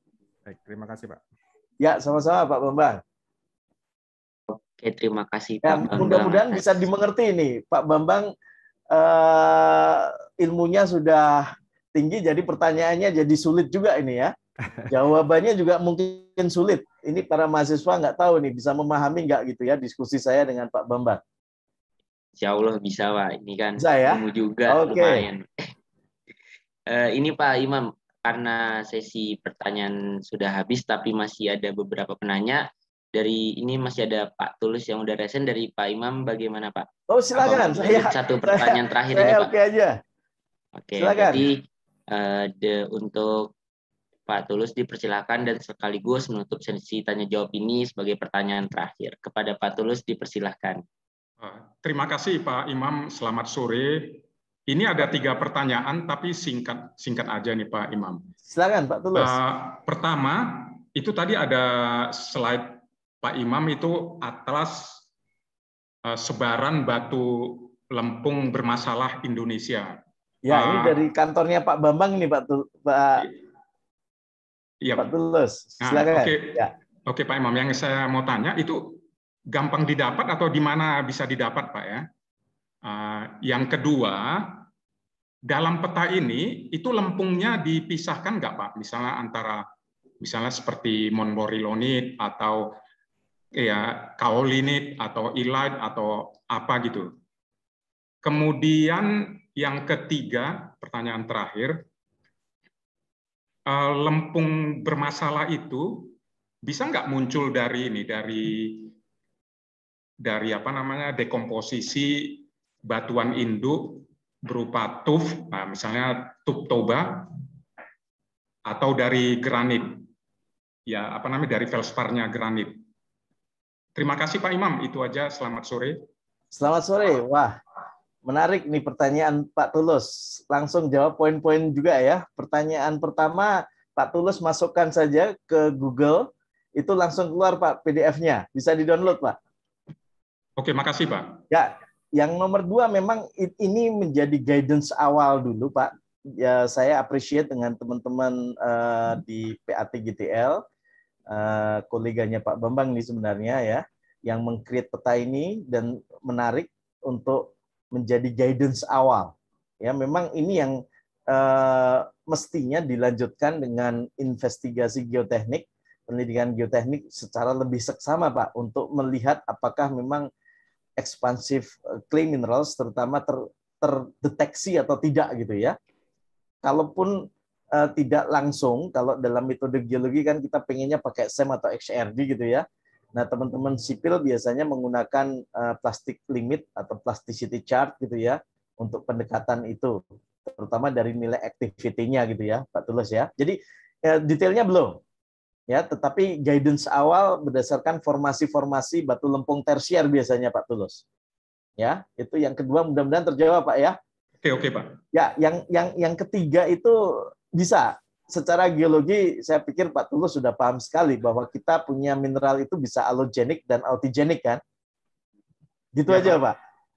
Baik, terima kasih Pak. Ya, sama-sama Pak Bambang. Oke, terima kasih ya, Pak Mudah-mudahan bisa dimengerti ini, Pak Bambang uh, ilmunya sudah tinggi, jadi pertanyaannya jadi sulit juga ini ya. [laughs] Jawabannya juga mungkin sulit. Ini para mahasiswa nggak tahu nih bisa memahami nggak gitu ya diskusi saya dengan Pak Bambang. Insya Allah bisa Pak. Ini kan bisa, ya? ilmu juga okay. lumayan. uh, [laughs] ini Pak Imam, karena sesi pertanyaan sudah habis tapi masih ada beberapa penanya, dari ini masih ada Pak Tulus yang udah resen dari Pak Imam bagaimana Pak? Oh silakan. Saya satu pertanyaan saya, terakhir saya ini Pak. Oke aja. Oke. Silakan. Jadi uh, de, untuk Pak Tulus dipersilakan dan sekaligus menutup sesi tanya jawab ini sebagai pertanyaan terakhir kepada Pak Tulus dipersilahkan. Ah, terima kasih Pak Imam. Selamat sore. Ini ada tiga pertanyaan tapi singkat singkat aja nih Pak Imam. Silakan Pak Tulus. Uh, pertama itu tadi ada slide Pak Imam itu atlas uh, sebaran batu lempung bermasalah Indonesia. Ya, ini dari kantornya Pak Bambang nih Pak Pak Iya, Pak Tulus. Nah, Silakan. Nah, Oke, okay. ya. Oke Pak Imam, yang saya mau tanya itu gampang didapat atau di mana bisa didapat Pak ya? Uh, yang kedua, dalam peta ini itu lempungnya dipisahkan nggak Pak? Misalnya antara misalnya seperti Monborilonit atau ya kaolinit atau ilite atau apa gitu. Kemudian yang ketiga, pertanyaan terakhir, eh, lempung bermasalah itu bisa nggak muncul dari ini dari dari apa namanya dekomposisi batuan induk berupa tuf, nah misalnya tuf toba atau dari granit, ya apa namanya dari felsparnya granit. Terima kasih Pak Imam, itu aja. Selamat sore. Selamat sore. Wah, menarik nih pertanyaan Pak Tulus. Langsung jawab poin-poin juga ya. Pertanyaan pertama, Pak Tulus masukkan saja ke Google, itu langsung keluar Pak PDF-nya. Bisa di-download Pak. Oke, makasih Pak. Ya, yang nomor dua memang ini menjadi guidance awal dulu Pak. Ya, saya appreciate dengan teman-teman uh, di PAT GTL uh, koleganya Pak Bambang nih sebenarnya ya, yang mengcreate peta ini dan menarik untuk menjadi guidance awal. Ya, memang ini yang uh, mestinya dilanjutkan dengan investigasi geoteknik, penelitian geoteknik secara lebih seksama Pak untuk melihat apakah memang expansive eh, clay minerals terutama ter, terdeteksi atau tidak gitu ya. Kalaupun uh, tidak langsung kalau dalam metode geologi kan kita pengennya pakai SEM atau XRD gitu ya. Nah, teman-teman sipil biasanya menggunakan uh, plastik limit atau plasticity chart gitu ya untuk pendekatan itu, terutama dari nilai activity-nya gitu ya, Pak Tulus ya. Jadi ya, detailnya belum. Ya, tetapi guidance awal berdasarkan formasi-formasi batu lempung tersier biasanya Pak Tulus. Ya, itu yang kedua mudah-mudahan terjawab Pak ya. Oke, oke, Pak. Ya, yang yang yang ketiga itu bisa. Secara geologi, saya pikir Pak Tulus sudah paham sekali bahwa kita punya mineral itu bisa alogenik dan autogenik kan. Gitu ya, aja Pak. Pak.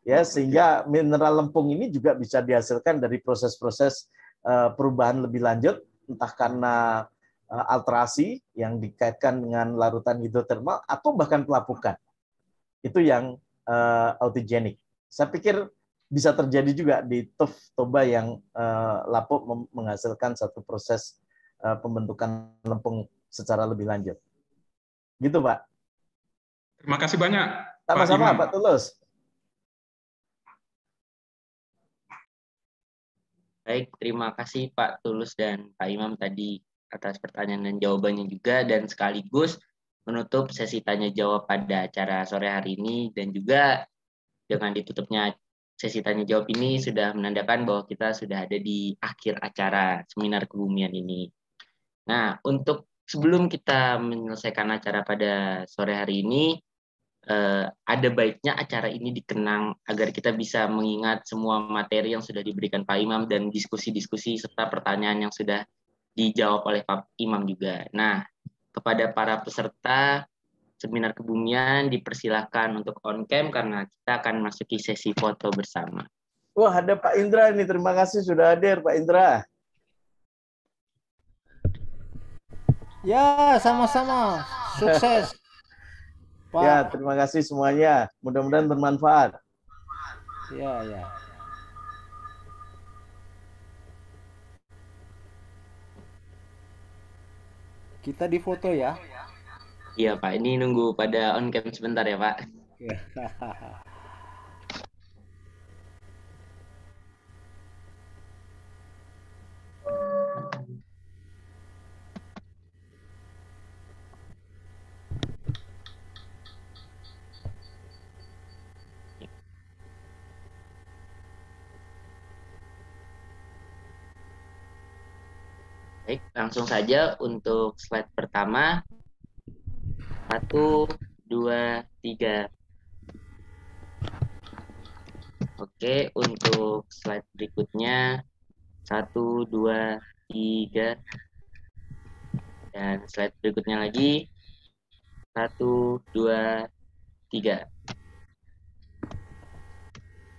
Ya, sehingga mineral lempung ini juga bisa dihasilkan dari proses-proses eh, perubahan lebih lanjut, entah karena eh, alterasi yang dikaitkan dengan larutan hidrotermal atau bahkan pelapukan. Itu yang uh, autogenik. Saya pikir bisa terjadi juga di tuf toba yang uh, lapuk menghasilkan satu proses uh, pembentukan lempung secara lebih lanjut. Gitu, Pak. Terima kasih banyak. Sama-sama, Pak, Pak Tulus. Baik, terima kasih Pak Tulus dan Pak Imam tadi atas pertanyaan dan jawabannya juga dan sekaligus menutup sesi tanya jawab pada acara sore hari ini dan juga dengan ditutupnya sesi tanya jawab ini sudah menandakan bahwa kita sudah ada di akhir acara seminar kebumian ini. Nah, untuk sebelum kita menyelesaikan acara pada sore hari ini, uh, ada baiknya acara ini dikenang agar kita bisa mengingat semua materi yang sudah diberikan Pak Imam dan diskusi-diskusi serta pertanyaan yang sudah dijawab oleh Pak Imam juga. Nah, kepada para peserta seminar kebumian dipersilahkan untuk on cam karena kita akan masuki sesi foto bersama. Wah, ada Pak Indra ini. Terima kasih sudah hadir, Pak Indra. Ya, sama-sama. Sukses. [laughs] Pak. Ya, terima kasih semuanya. Mudah-mudahan bermanfaat. Ya, ya. Kita di foto ya. Iya Pak, ini nunggu pada on cam sebentar ya Pak. Ya. Baik, langsung saja untuk slide pertama. Satu, dua, tiga. Oke, untuk slide berikutnya. Satu, dua, tiga. Dan slide berikutnya lagi. Satu, dua, tiga.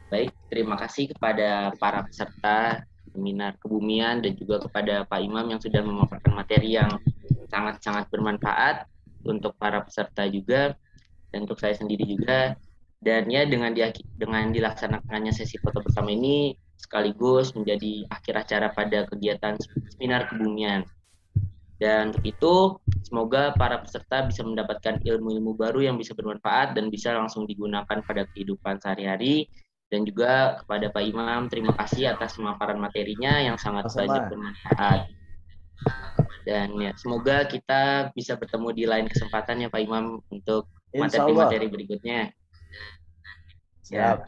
Baik, terima kasih kepada para peserta seminar kebumian dan juga kepada Pak Imam yang sudah memaparkan materi yang sangat-sangat bermanfaat untuk para peserta juga dan untuk saya sendiri juga. Dan ya dengan di, dengan dilaksanakannya sesi foto bersama ini sekaligus menjadi akhir acara pada kegiatan seminar kebumian. Dan untuk itu semoga para peserta bisa mendapatkan ilmu-ilmu baru yang bisa bermanfaat dan bisa langsung digunakan pada kehidupan sehari-hari. Dan juga kepada Pak Imam terima kasih atas pemaparan materinya yang sangat banyak bermanfaat. Dan ya semoga kita bisa bertemu di lain kesempatan ya Pak Imam untuk materi-materi berikutnya. Ya,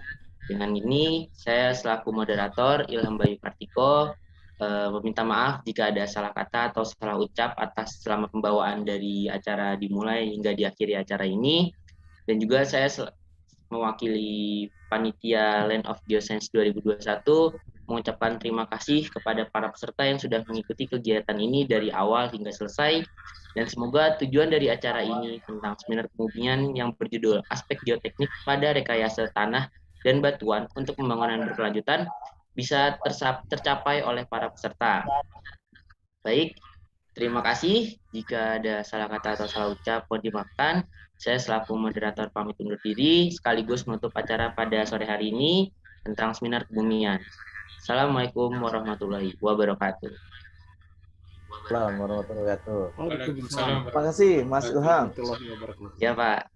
dengan ini saya selaku moderator Ilham Bayu Kartiko eh, meminta maaf jika ada salah kata atau salah ucap atas selama pembawaan dari acara dimulai hingga diakhiri acara ini. Dan juga saya mewakili panitia Land of Geoscience 2021 mengucapkan terima kasih kepada para peserta yang sudah mengikuti kegiatan ini dari awal hingga selesai dan semoga tujuan dari acara ini tentang seminar kemudian yang berjudul aspek geoteknik pada rekayasa tanah dan batuan untuk pembangunan berkelanjutan bisa tercapai oleh para peserta. Baik, terima kasih. Jika ada salah kata atau salah ucap, mohon dimaafkan. Saya selaku moderator pamit undur diri sekaligus menutup acara pada sore hari ini tentang seminar kebumian. Assalamualaikum warahmatullahi wabarakatuh. Assalamualaikum warahmatullahi wabarakatuh. Terima kasih Mas Ilham. Ya Pak.